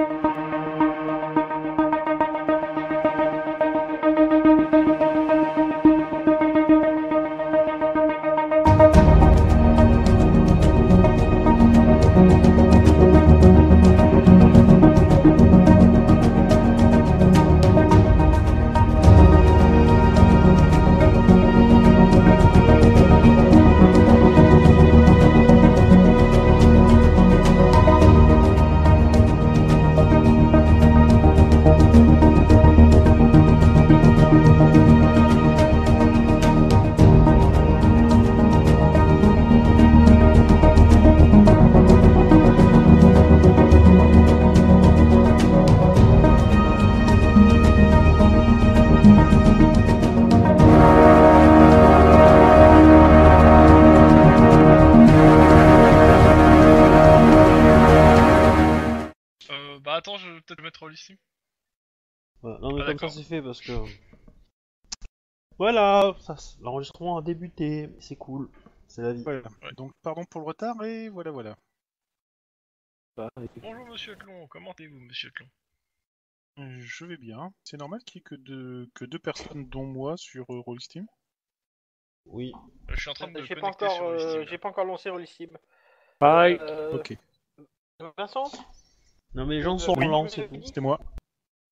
Euh, Voilà. Non mais Ah, comme ça c'est fait parce que... Voilà, ça, l'enregistrement a débuté, c'est cool, c'est la vie. Voilà. Ouais. Donc pardon pour le retard et voilà voilà. Bonjour monsieur Tlon, comment allez-vous monsieur Tlon? Euh, Je vais bien. C'est normal qu'il y ait que deux, que deux personnes dont moi sur euh, Rollsteam. Oui. Euh, Je suis en train de J'ai pas encore, sur euh, j'ai pas encore lancé Rollistim. Pareil. Euh, Ok, Vincent? Non mais les gens sont Oui. lents, c'est tout. c'était moi.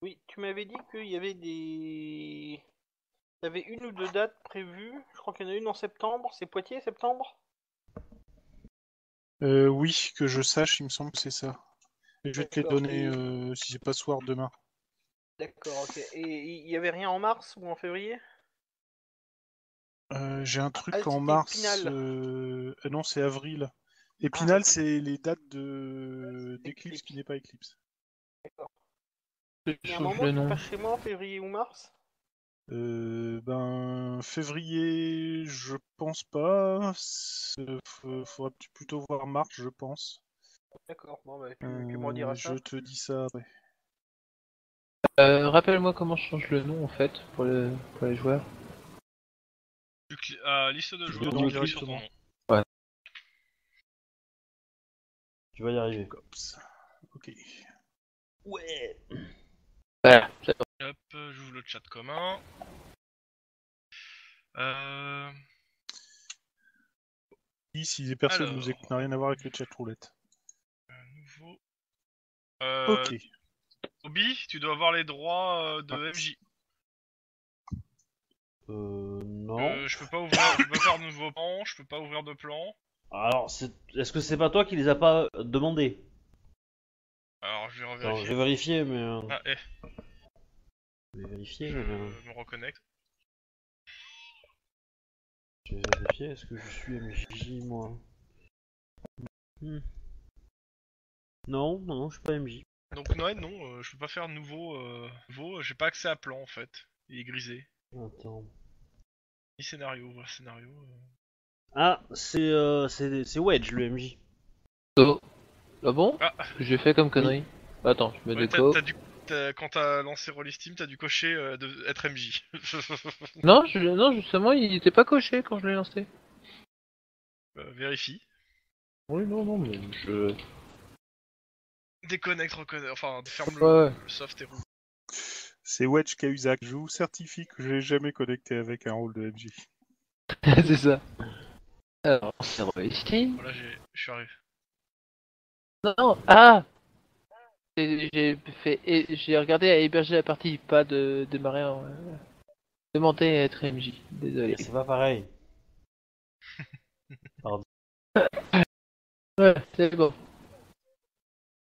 Oui, tu m'avais dit qu'il y avait des. Il y avait une ou deux dates prévues. Je crois qu'il y en a une en septembre. C'est Poitiers, septembre? Euh, oui, que je sache, il me semble que c'est ça. Et je vais te les donner euh, si c'est pas ce soir demain. D'accord, ok. Et il y avait rien en mars ou en février? Euh, J'ai un truc Ah, en mars. Euh, euh, non, c'est avril. Épinal, Ah. c'est les dates de d'éclipse Éclipse. qui n'est pas éclipse. Il y a un Change moment tu chez moi en février ou mars? Euh, ben février, je pense pas. Faudra plutôt voir mars, je pense. D'accord, bon bah tu, tu me Euh, rediras ça. je te dis ça après. Euh, Rappelle-moi comment je change le nom en fait pour, le... pour les joueurs. Ah, liste de joueurs, tu cliques sur ton nom. Tu vas y arriver. Cops. Ok. Ouais. Voilà. c'est bon. Hop, j'ouvre le chat commun. Euh... Si, si les personnes Alors. nous écoutent, n'a rien à voir avec le chat roulette. Nouveau. Euh, Ok. Obi, tu dois avoir les droits euh, de Ah. MJ. Euh, non. Euh, je peux pas ouvrir, je peux pas faire de nouveau plan, je peux pas ouvrir de plan. Alors, c'est- est-ce que c'est pas toi qui les as pas euh, demandés? Alors je vais Attends, je revérifier. vais vérifier, mais... euh, Ah, eh, Je vais vérifier, je mais... euh, me reconnecte. Je vais vérifier, est-ce que je suis MJ, moi? Hmm. Non, non, non, je suis pas MJ. Donc Noël, non, euh, je peux pas faire nouveau, euh, nouveau, j'ai pas accès à plan en fait. Il est grisé. Attends. Ni scénario, voilà, scénario. euh. Ah, c'est euh, c'est c'est Wedge, le MJ. Oh. Ah bon Ah, J'ai fait comme connerie. Attends, je me ouais, t'as, déco. t'as dû, t'as- quand t'as lancé Rollistim, t'as dû cocher euh, de être MJ. Non, je... non, justement, il était pas coché quand je l'ai lancé. Euh, vérifie. Oui, non, non, mais je. Déconnecte, reconnecte, enfin ferme le, ouais. le soft et roule. C'est Wedge Cahuzac. Je vous certifie que je l'ai jamais connecté avec un rôle de MJ. c'est ça. Alors, c'est Steam. Voilà, j'ai, je suis arrivé. Non, ah J'ai fait, et j'ai regardé à héberger la partie, pas de démarrer en. Euh, demander à être MJ. Désolé. C'est pas pareil. Ouais, c'est bon.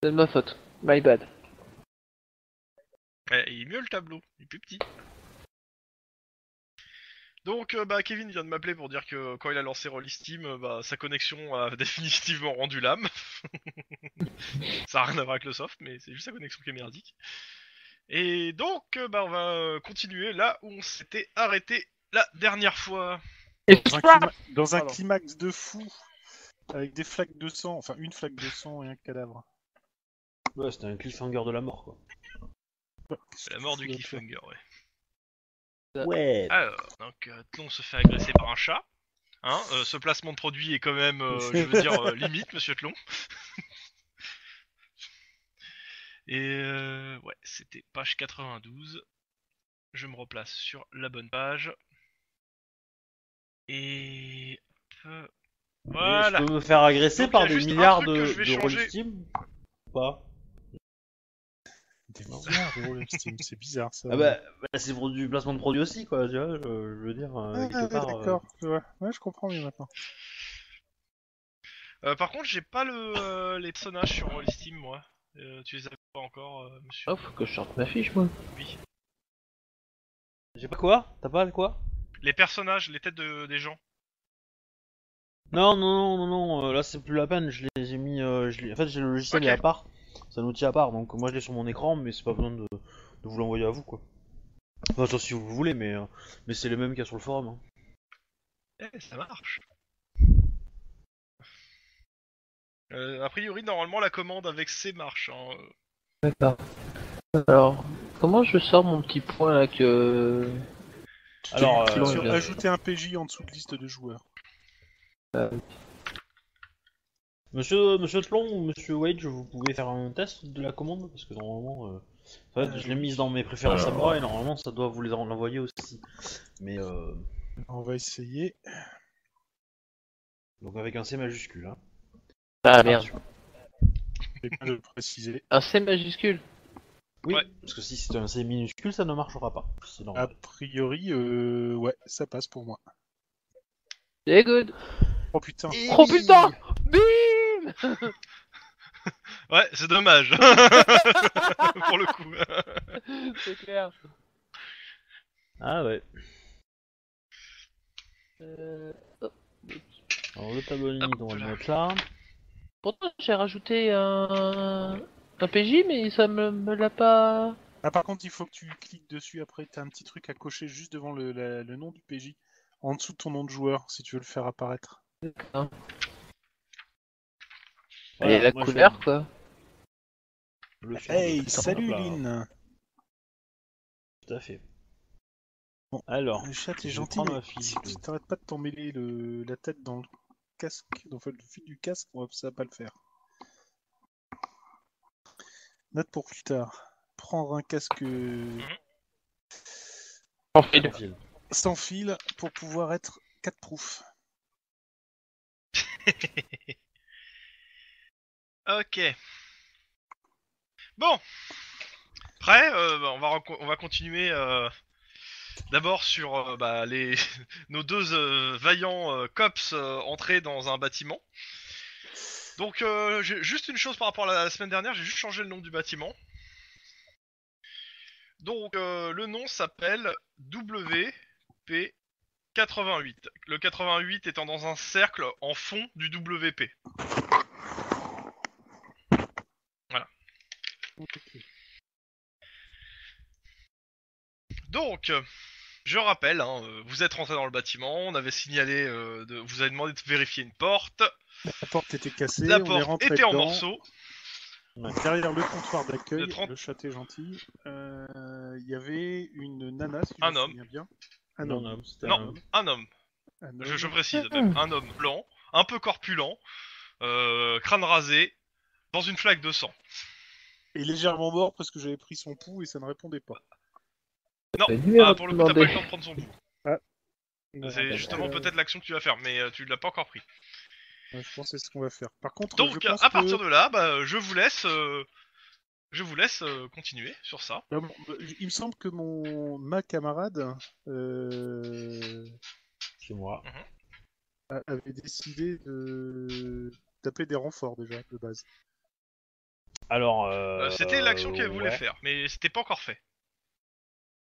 C'est de ma faute. My bad. Eh, il est mieux le tableau, il est plus petit. Donc, euh, bah, Kevin vient de m'appeler pour dire que quand il a lancé Rollistim, euh, bah, sa connexion a définitivement rendu l'âme. Ça a rien à voir avec le soft, mais c'est juste sa connexion qui est merdique. Et donc, euh, bah, on va euh, continuer là où on s'était arrêté la dernière fois. Dans un, clima- dans un climax de fou, avec des flaques de sang, enfin une flaque de sang et un cadavre. Ouais, c'était un cliffhanger de la mort, quoi. C'est la mort du cliffhanger, ouais. Ouais. Alors, donc, euh, Tlon se fait agresser par un chat. Hein, euh, ce placement de produit est quand même, euh, je veux dire, euh, limite, monsieur Tlon. Et euh, ouais, c'était page 92. Je me replace sur la bonne page. Et voilà. Je peux me faire agresser Donc, par des milliards de, de Ou pas? Des milliards de rôles Steam, c'est bizarre ça. Ah bah, bah, c'est pour du placement de produit aussi, quoi, tu vois, je, je veux dire, euh, Ah, quelque ouais, part... euh, d'accord. Ouais. ouais, je comprends mieux maintenant. Euh, par contre, j'ai pas le, euh, les personnages sur Steam, moi. Euh, tu les as pas encore, euh, monsieur Oh, faut que je sorte ma fiche, moi. Oui. J'ai pas quoi? T'as pas le quoi? Les personnages, les têtes de, des gens. Non, non, non, non, non, là c'est plus la peine, je les ai mis... euh, je en fait, j'ai le logiciel à part, c'est un outil à part, donc moi je l'ai sur mon écran, mais c'est pas besoin de, de vous l'envoyer à vous, quoi. Enfin, sauf si vous voulez, mais, euh, mais c'est les mêmes qu'il y a sur le forum. hein. Eh, ça marche. Euh, a priori, normalement, la commande avec C marche. Hein. euh. D'accord. Alors, comment je sors mon petit point là que. Alors, euh, sur euh, ajouter un PJ en dessous de liste de joueurs. Monsieur, monsieur Tlon ou monsieur Wage, vous pouvez faire un test de la commande Parce que normalement, euh, en fait, je l'ai mise dans mes préférences à moi et normalement ça doit vous les en envoyer aussi. Mais euh, On va essayer. donc avec un C majuscule. Hein. Ah merde. De le préciser. Un C majuscule. Oui, Ouais. parce que si c'est un C minuscule, ça ne marchera pas. A priori, euh, ouais, ça passe pour moi. C'est good. Oh putain. Oh putain Bim Ouais, c'est dommage. Pour le coup. C'est clair. Ah ouais. Euh, Alors le tableau Hop on va le là. mettre là. Pourtant, j'ai rajouté un... un PJ, mais ça me, me l'a pas. Ah, par contre, il faut que tu cliques dessus. Après, t'as un petit truc à cocher juste devant le, la- le nom du PJ, en dessous de ton nom de joueur, si tu veux le faire apparaître. Et la moi, couleur, quoi. Le. Hey, Hop salut là. Lynn Tout à fait. Bon, Alors, Le chat je est gentil, prendre mais ma fiche si tu t'arrêtes pas de t'emmêler le, la tête dans le casque, dans le fil du casque, on va- ça va pas le faire. Note pour plus tard. Prendre un casque En fait, Sans fil. sans fil pour pouvoir être 4 proof. ok. Bon. Prêt euh, bah, on, va continuer euh, d'abord sur euh, bah, les nos deux vaillants cops entrés dans un bâtiment. Donc, juste une chose par rapport à la semaine dernière, j'ai juste changé le nom du bâtiment. Donc, le nom s'appelle WP88. Le 88 étant dans un cercle en fond du WP. Donc, euh, je rappelle, hein, euh, vous êtes rentré dans le bâtiment, on avait signalé, euh, de, vous avez demandé de vérifier une porte, La porte était cassée, la on porte était en morceaux, Derrière le comptoir d'accueil, Le 30 le chat est gentil, euh, il y avait une nana, si je Un me homme. bien. Un Non, homme. non, un homme. un homme, Un je, je précise, même, un homme blanc, un peu corpulent, euh, crâne rasé, dans une flaque de sang. Et légèrement mort parce que j'avais pris son pouls et ça ne répondait pas. Non, ah, pour le coup, t'as pas eu le temps de prendre son coup. Non, C'est donc, justement euh, peut-être l'action que tu vas faire, mais euh, tu l'as pas encore pris. ouais, je pense que c'est ce qu'on va faire. Par contre, Donc, je pense à partir que... de là, bah, je vous laisse, euh, je vous laisse euh, continuer sur ça. Bah, bon, bah, il me semble que mon ma camarade euh, C'est moi. a- avait décidé de d'appeler des renforts déjà de base. Alors, euh, Euh, C'était l'action qu'elle voulait ouais. faire, mais c'était pas encore fait.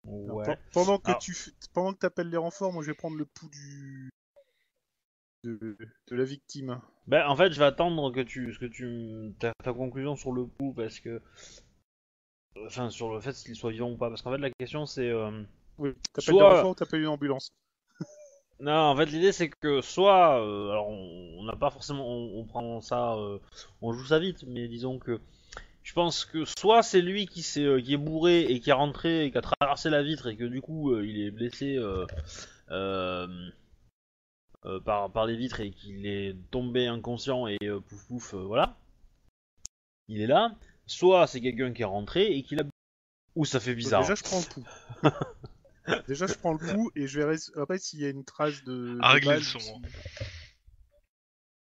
Ouais. pendant que Alors- tu f- pendant que t'appelles les renforts, moi je vais prendre le pouls du de, de la victime. Ben, en fait, je vais attendre que tu, ce que tu, ta, ta conclusion sur le coup, parce que, enfin, sur le fait qu'il soit vivant ou pas, parce qu'en fait, la question c'est, euh, Oui, t'appelles Soit- des renforts ou t'appelles une ambulance. non, en fait, l'idée c'est que soit, euh, alors, on on n'a pas forcément, on, on prend ça, euh, on joue ça vite, mais disons que, je pense que soit c'est lui qui s'est, euh, qui est bourré et qui est rentré et qui a traversé la vitre et que du coup, euh, il est blessé. euh, euh, euh, par, par les vitres et qu'il est tombé inconscient et euh, pouf pouf, euh, voilà. Il est là. soit c'est quelqu'un qui est rentré et qui l'a ou ça fait bizarre. Déjà, je prends le pouls. Déjà, je prends le pouls et je verrai après s'il y a une trace de. À de régler le son.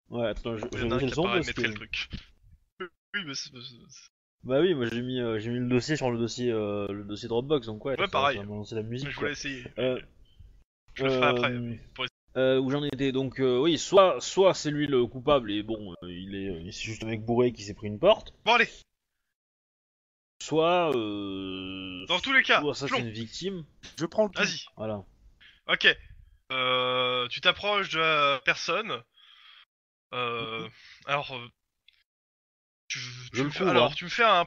Ouais, attends, je, je qui le son parce que- le truc. Oui, mais Bah oui, moi j'ai mis euh, j'ai mis le dossier sur le dossier euh, le dossier Dropbox donc ouais. Ouais, ça- pareil. Ça m'a lancé la musique. Je quoi. voulais essayer. Euh, Je le ferai après. euh, pour essayer. Euh, où j'en étais donc euh, oui soit soit c'est lui le coupable et bon euh, il est il- c'est juste un mec bourré qui s'est pris une porte Bon, allez, soit euh, dans tous les cas, soit ça c'est plomb, une victime Je prends le pouls. vas-y. voilà Ok. Euh, tu t'approches de la personne. Euh, alors, euh, tu, tu Je me fais, alors hein. tu me fais un.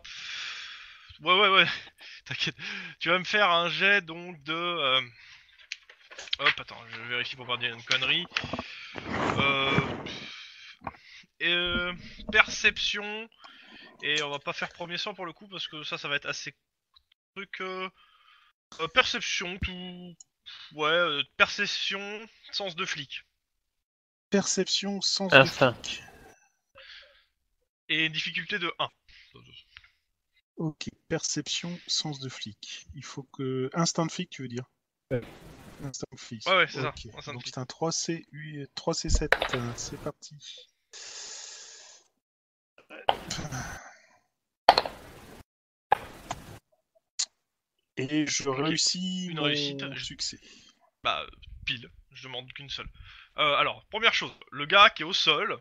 Ouais, ouais, ouais. T'inquiète. Tu vas me faire un jet donc de. euh, Hop, attends, je vérifie pour pas dire une connerie. Euh... et, euh, Perception. Et on va pas faire premier sang pour le coup parce que ça, ça va être assez truc. euh, euh, perception, tout. Ouais, euh, perception, sens de flic. Perception sans Instinct. flic. Et difficulté de 1. Ok, perception, sens de flic. Il faut que. Instinct de flic, tu veux dire? Ouais. Instinct de flic. Ouais, ouais, c'est ça, instinct Donc c'est un 3C, 3C7. euh, C'est parti. Et je réussis une mon réussite. succès. Bah, euh, pile. Je demande qu'une seule. Euh, alors, première chose, le gars qui est au sol,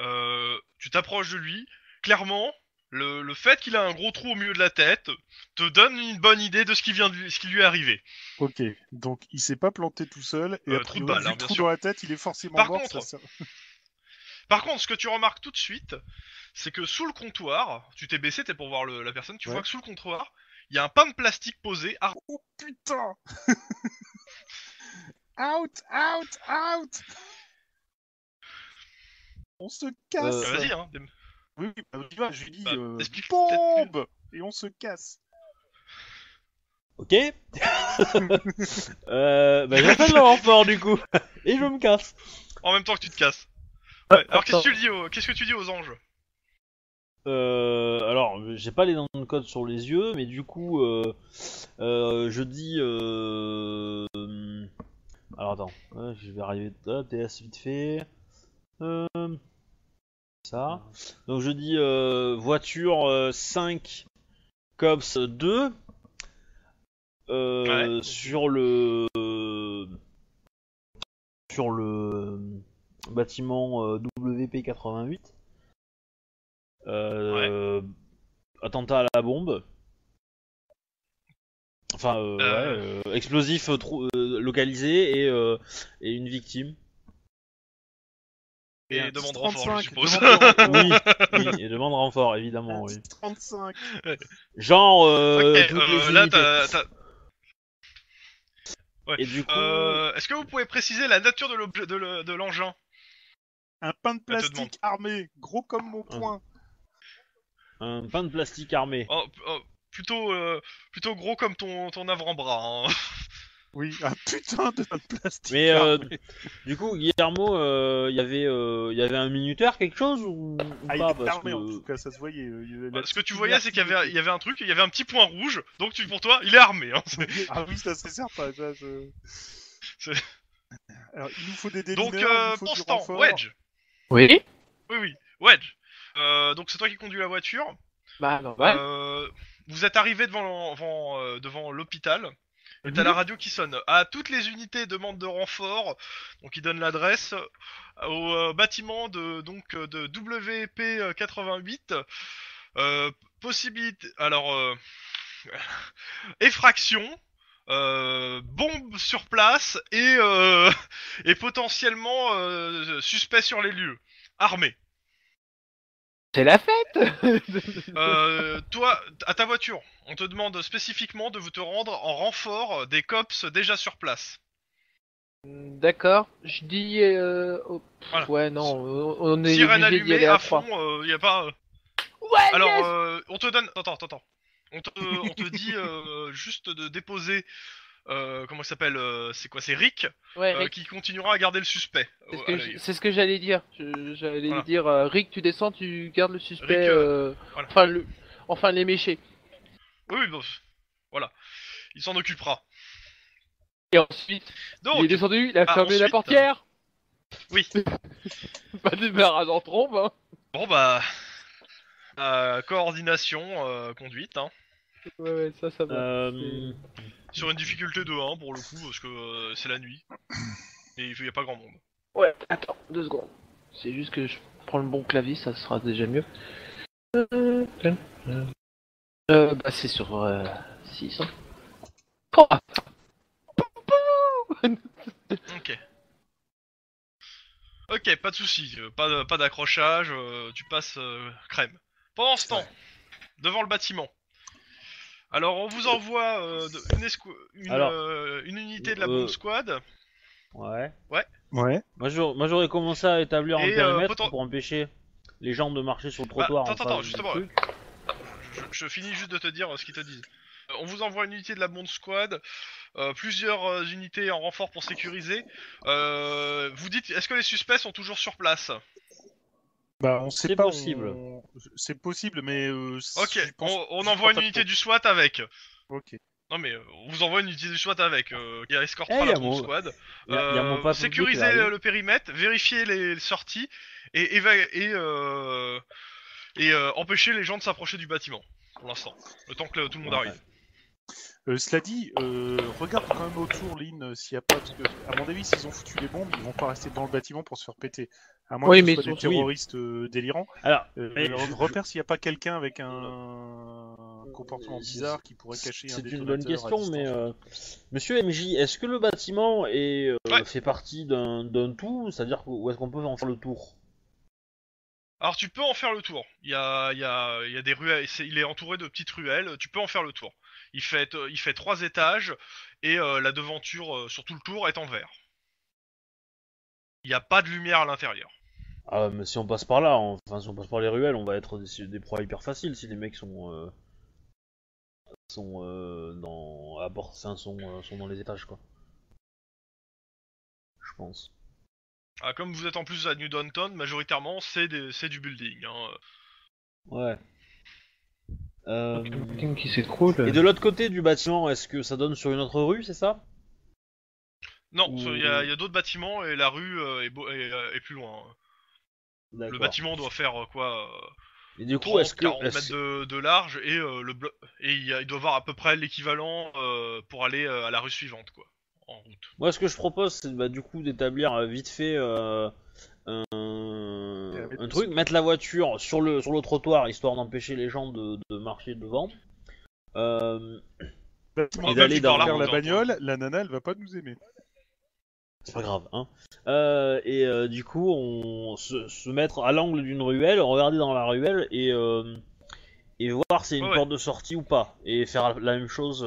euh, tu t'approches de lui. Clairement, le, le fait qu'il a un gros trou au milieu de la tête te donne une bonne idée de ce qui vient de lui, ce qui lui est arrivé. Ok, donc il s'est pas planté tout seul, et Euh, a trou de balle, hein, bien trou sûr. dans la tête, il est forcément Par mort. contre, ça, ça- Par contre, ce que tu remarques tout de suite, c'est que sous le comptoir, tu t'es baissé, t'es pour voir le- la personne, tu Ouais. vois que sous le comptoir, il y a un pain de plastique posé. ar- Oh putain Out, out, out On se casse Euh, Euh, Vas-y, hein. des- Oui, oui, bah, je lui dis Bah, euh, bombe Et on se casse ok euh, bah j'appelle le renfort du coup et je me casse En même temps que tu te casses. Ah, Ouais, Alors qu'est-ce que tu dis aux, qu'est-ce que tu dis aux anges? Euh, alors, j'ai pas les noms de code sur les yeux, mais du coup, euh, euh, je dis. Euh, euh, alors attends, je vais arriver. Ah, TS vite fait. Euh, ça. Donc je dis euh, voiture euh, 5, cops 2. euh, Ouais. Sur le. Sur le bâtiment euh, WP88. Euh, Attentat à la bombe. Enfin, euh, Euh. ouais, euh, explosif euh, euh, localisé et, euh, et une victime. Et demande 35, renfort, je suppose. Oui, oui, et demande renfort, évidemment, oui. 35 Genre, euh, euh, là, t'as, Ouais. Et du coup, Euh, est-ce que vous pouvez préciser la nature de l'engin? Un pain de plastique armé, gros comme mon poing un pain de plastique armé. Oh, oh, plutôt, euh, plutôt gros comme ton, ton avant-bras. hein. Oui, un putain de plastique Mais euh, du coup, Guillermo, euh, il y avait, euh, il y avait un minuteur, quelque chose ou, ou Ah, il pas était parce armé que... en tout cas, ça se voyait. euh, il- Bah, ce que tu voyais, c'est qu'il y avait, il y avait un truc, il y avait un petit point rouge. Donc tu, pour toi, il est armé. Hein. Ah oui, ça c'est certain. ça, je- C'est- Alors, il nous faut des démineurs, Donc il euh, nous faut pour du ce temps, renfort. Wedge. Oui Oui, oui, Wedge. Euh, donc c'est toi qui conduis la voiture. Bah, normal. Euh, vous êtes arrivé devant, l'en- devant, euh, devant l'hôpital. Et Mhm. t'as la radio qui sonne. À toutes les unités demande de renfort. Donc il donne l'adresse au euh, bâtiment de donc euh, de WP 88. Euh, possibilité. Alors euh, effraction. Euh, bombe sur place et euh, et potentiellement euh, suspect sur les lieux, armé. C'est la fête Euh, toi, à ta voiture, on te demande spécifiquement de vous te rendre en renfort des cops déjà sur place. D'accord, je dis... Euh... oh, pff, Voilà. Ouais, non, on, on est Sirène obligé d'y allumée aller à à trois. fond, il y a pas. euh, Ouais, Alors, yes euh, on te donne. Attends, attends, attends. On te, on te dit euh, juste de déposer euh, comment il s'appelle euh, C'est quoi C'est Rick Ouais, euh, Rick, qui continuera à garder le suspect. c'est ce que j'allais dire. J'allais Voilà. dire, euh, Rick, tu descends, tu gardes le suspect. Rick, euh, euh, voilà. Enfin, le... enfin, les méchés. Oui, oui, bon, voilà. Il s'en occupera. Et ensuite, Donc, il est descendu, il a ah, fermé la portière. oui. Pas de démarrage en trompe, hein. Bon bah, euh, coordination, euh, conduite, hein, Ouais, ouais, ça, ça va. Euh, sur une difficulté de 1 pour le coup, parce que euh, c'est la nuit. Et il y a pas grand monde. Ouais, attends, deux secondes. C'est juste que je prends le bon clavier, ça sera déjà mieux. Euh, bah c'est sur euh, 6. Hein. Oh, ah. Ok. Ok, pas de soucis, euh, pas, d'accrochage, euh, tu passes euh, crème. Pendant ce temps, devant le bâtiment. Alors on vous envoie euh, de- une, escou- une, Alors, euh, une unité de la euh, bombe squad. ouais. Ouais. Moi, j'aurais moi, j'aurais commencé à établir un Et, euh, périmètre poten- pour empêcher les gens de marcher sur le Bah, trottoir. attends, face attends, du justement, truc. Je, je finis juste de te dire euh, ce qu'ils te disent. Euh, on vous envoie une unité de la bombe squad, euh, plusieurs euh, unités en renfort pour sécuriser. Euh, vous dites, est-ce que les suspects sont toujours sur place? Bah, on sait C'est pas. possible. on- C'est possible, mais. euh, Ok, pense- on, envoie une pas unité du SWAT avec. Ok. Non mais euh, on vous envoie une unité du SWAT avec, euh, qui escortera Eh, la y a bombe mon- squad. Y a- y a mon Euh, sécuriser arrive. le, le périmètre, vérifier les sorties et, éva- et, euh, et euh, empêcher les gens de s'approcher du bâtiment. Pour l'instant, le temps que le- tout le monde Ouais. Euh, cela dit, euh, regarde quand même autour, Lynn, euh, s'il n'y a pas. Parce que, à mon avis, s'ils ont foutu les bombes, ils vont pas rester dans le bâtiment pour se faire péter. À moins Oui, que ce mais soit des oui. terroristes euh, délirants. Alors, Euh, Mais repère s'il n'y a pas quelqu'un avec un comportement bizarre qui pourrait cacher un c'est une bonne question, mais euh, Monsieur MJ, est-ce que le bâtiment est, euh, Ouais. fait partie d'un tout C'est-à-dire où est-ce qu'on peut en faire le tour? Alors tu peux en faire le tour. Il y a, il y a, il y a des ruelles. Il est entouré de petites ruelles. Tu peux en faire le tour. Il fait, euh, il fait trois étages et euh, la devanture euh, sur tout le tour est en verre. Il n'y a pas de lumière à l'intérieur. Ah, mais si on passe par là, on- enfin si on passe par les ruelles, on va être des, des proies hyper faciles si les mecs sont euh, sont dans à bord, sont, sont dans les étages quoi. Je pense. Ah, comme vous êtes en plus à New Downton, majoritairement c'est des- c'est du building. Hein. Ouais. Euh, Putain, qui s'écroule. et de l'autre côté du bâtiment, est-ce que ça donne sur une autre rue, c'est ça? Non, Ou- il y a, il y a d'autres bâtiments et la rue euh, est, beau- est, euh, est plus loin. Le bâtiment doit faire quoi Et du coup, 30, est-ce que 40 est-ce- mètres de, de large et euh, le blo- et il, doit avoir à peu près l'équivalent euh, pour aller euh, à la rue suivante quoi, en route. Moi, ce que je propose, c'est bah, du coup d'établir vite fait euh, un le truc, mettre la voiture sur le, sur le trottoir histoire d'empêcher les gens de, de marcher devant. Euh, Et d'aller dans- la bagnole, la nana, elle va pas nous aimer. c'est pas grave, hein. Euh, et euh, du coup, on se, se mettre à l'angle d'une ruelle, regarder dans la ruelle et, euh, et voir y a une Ouais, ouais. porte de sortie ou pas. Et faire la même chose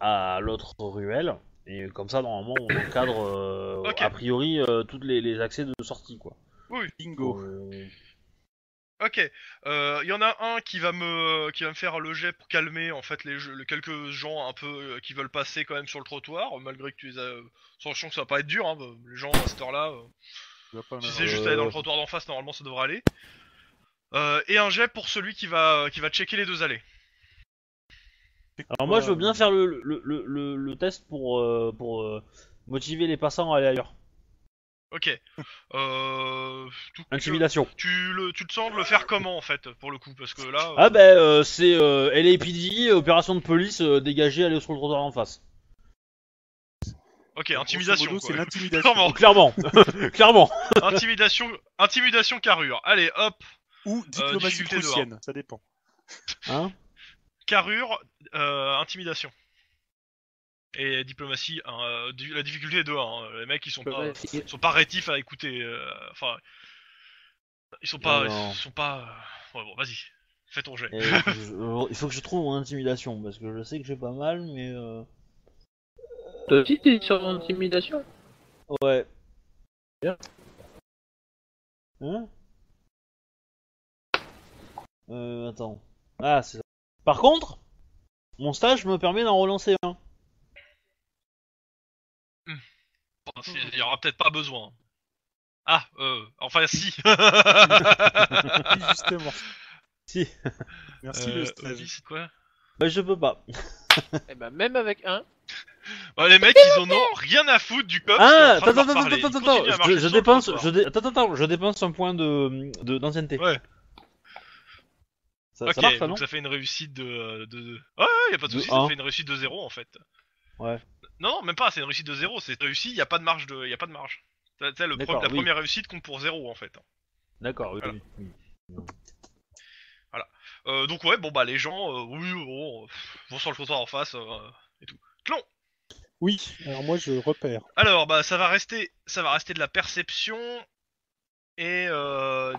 à l'autre ruelle. Et comme ça, normalement, on encadre a priori tous les, les accès de sortie, quoi. Bingo. Euh, Ok, euh, il y en a un qui va me qui va me faire le jet pour calmer en fait les, quelques gens un peu euh, qui veulent passer quand même sur le trottoir malgré que tu les as sachant que ça va pas être dur hein, les gens à cette heure-là euh, si c'est juste aller dans le trottoir d'en face normalement ça devrait aller euh, et un jet pour celui qui va qui va checker les deux allées Alors moi, je veux euh, bien faire le, le, le, le, le test pour, euh, pour euh, motiver les passants à aller ailleurs. Ok euh, tout- Intimidation. tu le tu te sens de le faire comment en fait pour le coup? Parce que là euh, Ah ben, euh, c'est euh, LAPD, opération de police, euh, dégagée, aller sur le trottoir en face. ok grosso intimidation modo, quoi. c'est l'intimidation. Clairement. Clairement, clairement. intimidation intimidation carrure allez hop Ou diplomatie Euh, difficulté dehors. prussienne, ça dépend. Hein? Carrure, euh, intimidation. Et diplomatie, hein, euh, la difficulté est de 1. Les mecs ils sont pas, sont pas rétifs à écouter. euh, Enfin, ils sont pas, Non, non. ils sont pas. euh, Ouais bon, vas-y, fais ton jet. Et je- je- il faut que je trouve mon intimidation parce que je sais que j'ai pas mal, mais euh... Toi aussi, t'es sur l'intimidation? Ouais. Bien. Hein? Euh, attends. Ah, c'est ça. Par contre, mon stage me permet d'en relancer un. si- Il y aura peut-être pas besoin. Ah, euh, enfin si. Justement. Si. Merci Euh, le c'est quoi? Bah, je peux pas. Eh ben, même avec un. Ouais, les mecs, ils en ont rien à foutre du cops. Ah, attends, attends, attends, attends, Je, dépense, trottoir. je dé- attends, attends, je dépense un point de de- d'ancienneté. Ouais. Ça, Ok, ça marche, ça, non? donc ça fait une réussite de. Ouais, ouais, y a pas de De soucis, ça fait une réussite de 0 en fait. Ouais. Non, non, même pas, c'est une réussite de 0, c'est réussi, y a pas de marge de. Y a pas de marge. Le D'accord, pre- la oui. première réussite compte pour 0 en fait. D'accord, oui, Voilà. oui, oui. Euh, donc ouais, bon bah les gens, euh, oui, bon, euh, vont sur le trottoir en face euh, et tout. Clon Oui, alors moi je repère. Alors bah ça va rester, ça va rester de la perception et euh,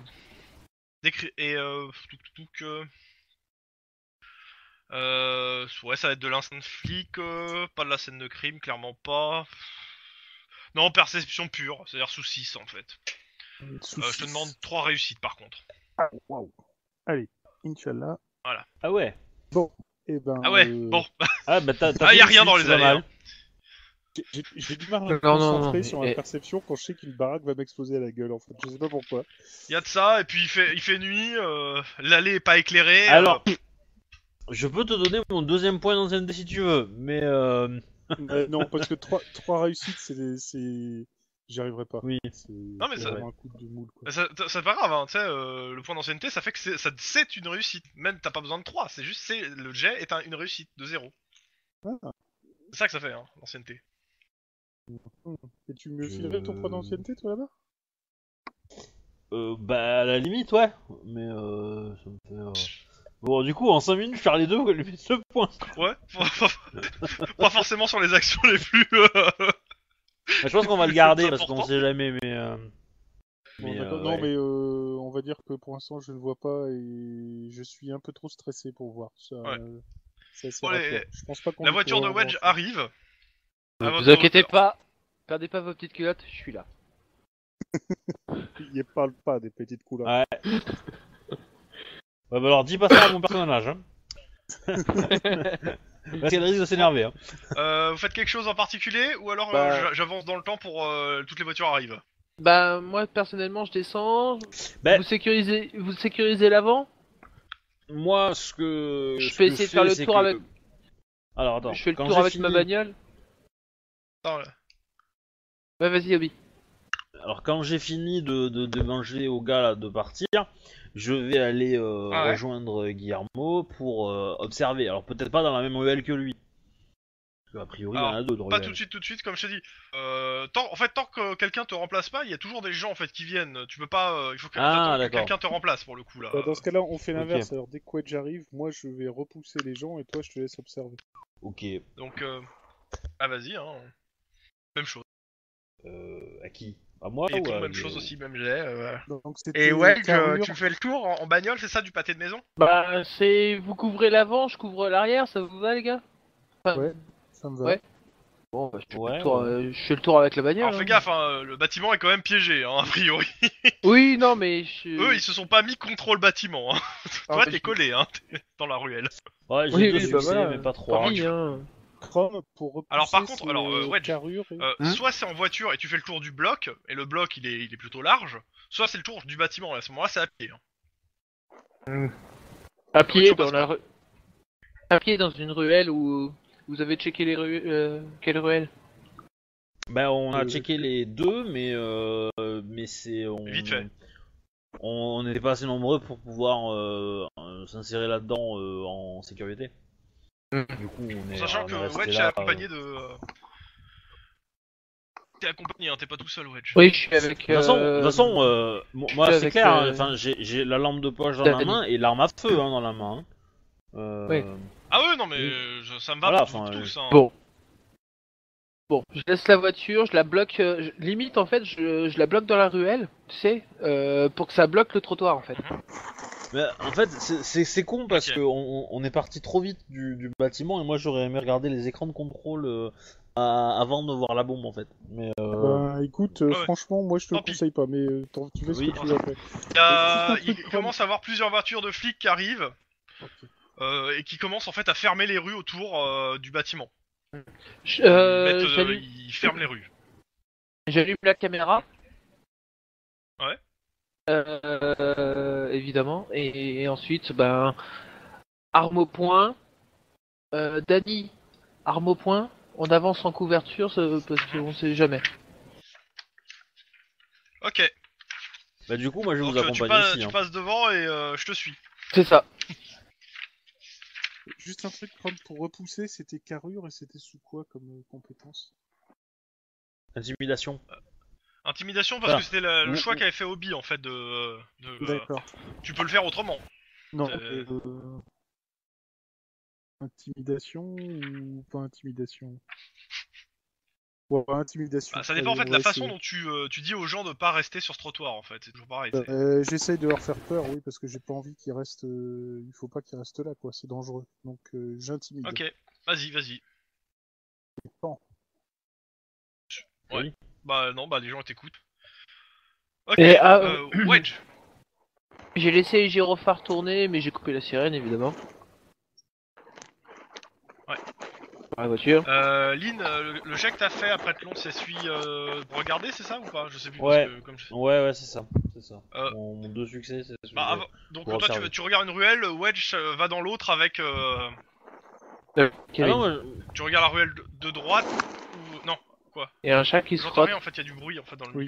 décri- et euh, tout, tout, tout, que euh, ouais ça va être de l'instant flic, euh, pas de la scène de crime, clairement pas. Non perception pure, c'est-à-dire sous 6 en fait. Euh, je te demande trois réussites par contre. Ah, waouh. Allez, Inch'Allah. Ah ouais. Eh ben, Ah ouais, euh, bon, Ah bah t'as. t'as Ah, y a fait rien dans les allées, mal. j'ai- du mal à me concentrer sur la eh. perception quand je sais qu'une baraque va m'exploser à la gueule en fait. Je sais pas pourquoi. y a de ça et puis il fait, il fait nuit, euh, l'allée est pas éclairée. Alors, euh, je peux te donner mon deuxième point d'ancienneté si tu veux, mais euh... Euh, non, parce que trois, trois réussites, c'est. J'y arriverai pas. Oui. C'est mais ça- vraiment un coup de moule quoi. Ça- ça- C'est pas grave, hein, tu sais, euh, le point d'ancienneté, ça fait que c'est une réussite. Même t'as pas besoin de 3, c'est juste le jet est un- une réussite de 0. Ah. C'est ça que ça fait, hein, l'ancienneté. Et tu me filerais ton point d'ancienneté toi là-bas? Euh, bah à la limite ouais, mais euh, ça me fait. euh, Bon du coup en 5 minutes faire les deux, on lui met 2 points. Ouais, pas forcément sur les actions les plus. euh, Bah, je pense qu'on va le garder parce qu'on sait jamais, mais. euh, mais, euh, Non, ouais. mais euh, on va dire que pour l'instant je ne vois pas et je suis un peu trop stressé pour voir. Ça, Ouais. c'est assez Bon, les- raccord. Je pense pas qu'on La voiture de Wedge voir. arrive. Ne votre vous inquiétez hauteur. pas. Perdez pas vos petites culottes, je suis là. Il parle pas des petites couleurs. Ouais. Ouais, bah alors dis pas ça à mon personnage. Hein. Parce qu'elle risque de s'énerver. Hein. Euh, vous faites quelque chose en particulier ou alors euh, Bah- j'a- j'avance dans le temps pour euh, toutes les voitures arrivent? Bah, moi personnellement, je descends. Ben- Vous sécurisez, vous sécurisez l'avant? Moi, ce que. Je ce peux que essayer de faire le c'est tour que- avec- Alors attends. Je fais le quand tour j'ai avec ma fini- bagnole. Attends, là. Ouais, vas-y, Obi. Alors quand j'ai fini de, de, de manger au gars là, de partir, je vais aller euh, Ah ouais. rejoindre Guillermo pour euh, observer. Alors peut-être pas dans la même ruelle que lui. Parce qu'a priori, il y en a deux de Pas tout de suite, tout de suite, comme je t'ai dit. Euh, tant, en fait, tant que quelqu'un te remplace pas, il y a toujours des gens en fait qui viennent. Tu peux pas. euh, il faut que, Ah, que quelqu'un te remplace pour le coup là. Bah, dans ce cas-là, on fait l'inverse. Alors dès que Wedge arrive, moi je vais repousser les gens et toi je te laisse observer. Ok. Donc, euh... ah vas-y, hein. Même chose. Euh, à qui? À moi Et ou tout, même chose aussi, même jet. euh. Et ouais, carrure. tu fais le tour en, en bagnole, c'est ça, du pâté de maison? Bah, c'est. Vous couvrez l'avant, je couvre l'arrière, ça vous va, les gars? Enfin, Ouais. Ça me va. Ouais. Bon, bah, je fais, Ouais, le, tour, ouais. euh, je fais le tour avec la bagnole. Alors hein. fais gaffe, hein, le bâtiment est quand même piégé, hein, a priori. Oui, non, mais je. Eux, ils se sont pas mis contre le bâtiment. Hein. Ah, Toi, mais t'es collé, hein, t'es dans la ruelle. Ouais, j'ai Oui, deux oui, bah succès, mais pas trois. Pis, hein. Chrome pour Alors, par contre, alors, euh, carrure et- Euh, Hein soit c'est en voiture et tu fais le tour du bloc, et le bloc il est, il est plutôt large, soit c'est le tour du bâtiment, et à ce moment-là c'est à pied. hein. À pied dans la ru- À pied dans une ruelle où vous avez checké les rues. Euh... Quelle ruelle? Ben, on a Euh, checké les deux, mais euh, mais c'est on, Vite fait. On n'était pas assez nombreux pour pouvoir s'insérer là-dedans euh, en sécurité. Mm. Du coup, on est, Sachant on que est Wedge est là, accompagné euh. de. euh, T'es accompagné, hein, t'es pas tout seul, Wedge. Oui, je suis avec. De toute façon, de euh, toute façon, euh, mo- moi c'est avec, clair. hein, euh, Enfin, j'ai j'ai la lampe de poche dans la main et l'arme à feu hein, dans la main. hein. Euh, Oui. Ah ouais, non mais Oui. euh, je- ça me va Voilà, pour enfin, tous. Hein. Bon. Bon, je laisse la voiture, je la bloque. euh, je- limite, en fait, je, je la bloque dans la ruelle, tu sais, euh, pour que ça bloque le trottoir, en fait. Mais en fait, c'est- con parce Ok. que on, on est parti trop vite du, du bâtiment et moi j'aurais aimé regarder les écrans de contrôle euh, à- avant de voir la bombe en fait. Mais euh, Ben, écoute, euh, Ouais, franchement, moi je te le conseille pas, mais euh, t'en- tu fais ce Oui. que tu veux après. Il, commence à avoir plusieurs voitures de flics qui arrivent. euh, et qui commencent en fait à fermer les rues autour euh, du bâtiment. Je- Ils, mettent, ils ferment les rues. J'allume la caméra. Ouais. Euh, évidemment. Et, et ensuite, ben, arme au point. Euh, Danny, arme au point. On avance en couverture ce- parce qu'on sait jamais. Ok. Bah du coup, moi je vais Donc vous euh, tu, accompagner passes, aussi. tu hein. passes devant et euh, je te suis. C'est ça. Juste un truc Chrome, pour repousser, c'était carrure et c'était sous quoi comme euh, compétence? Intimidation. Intimidation parce Ah. que c'était le, le Ou- choix ou- qu'avait fait Obi en fait de. de euh, D'accord. tu peux le faire autrement. Non, Euh, euh, Intimidation ou pas intimidation? Bon, intimidation. Bah, ça dépend en Allez, fait de la façon dont tu, euh, tu dis aux gens de pas rester sur ce trottoir en fait. C'est toujours pareil. c'est- Euh, J'essaye de leur faire peur, oui, parce que j'ai pas envie qu'ils restent. euh, Il faut pas qu'ils restent là, quoi. C'est dangereux. Donc euh, j'intimide. Ok, vas-y, vas-y. Bon. Ouais. Bah non, bah les gens t'écoutent. Ok, Et, ah, euh, Wedge. J'ai laissé les gyrophares tourner, mais j'ai coupé la sirène évidemment. Ouais. La voiture. Euh, Lynn, euh, le, le jet que t'as fait après Tlon, c'est celui euh, pour regarder, c'est ça ou pas? Je sais plus. Ouais. parce que comme je- Ouais, ouais, c'est ça. C'est ça. Euh, Mon, mon deux succès, c'est celui Bah, de- donc toi tu, tu regardes une ruelle, Wedge euh, va dans l'autre avec. euh, Ah Kevin. non, moi, tu regardes la ruelle de, de droite Et un chat qui se frotte. rien en fait, il y a du bruit en fait dans le Oui.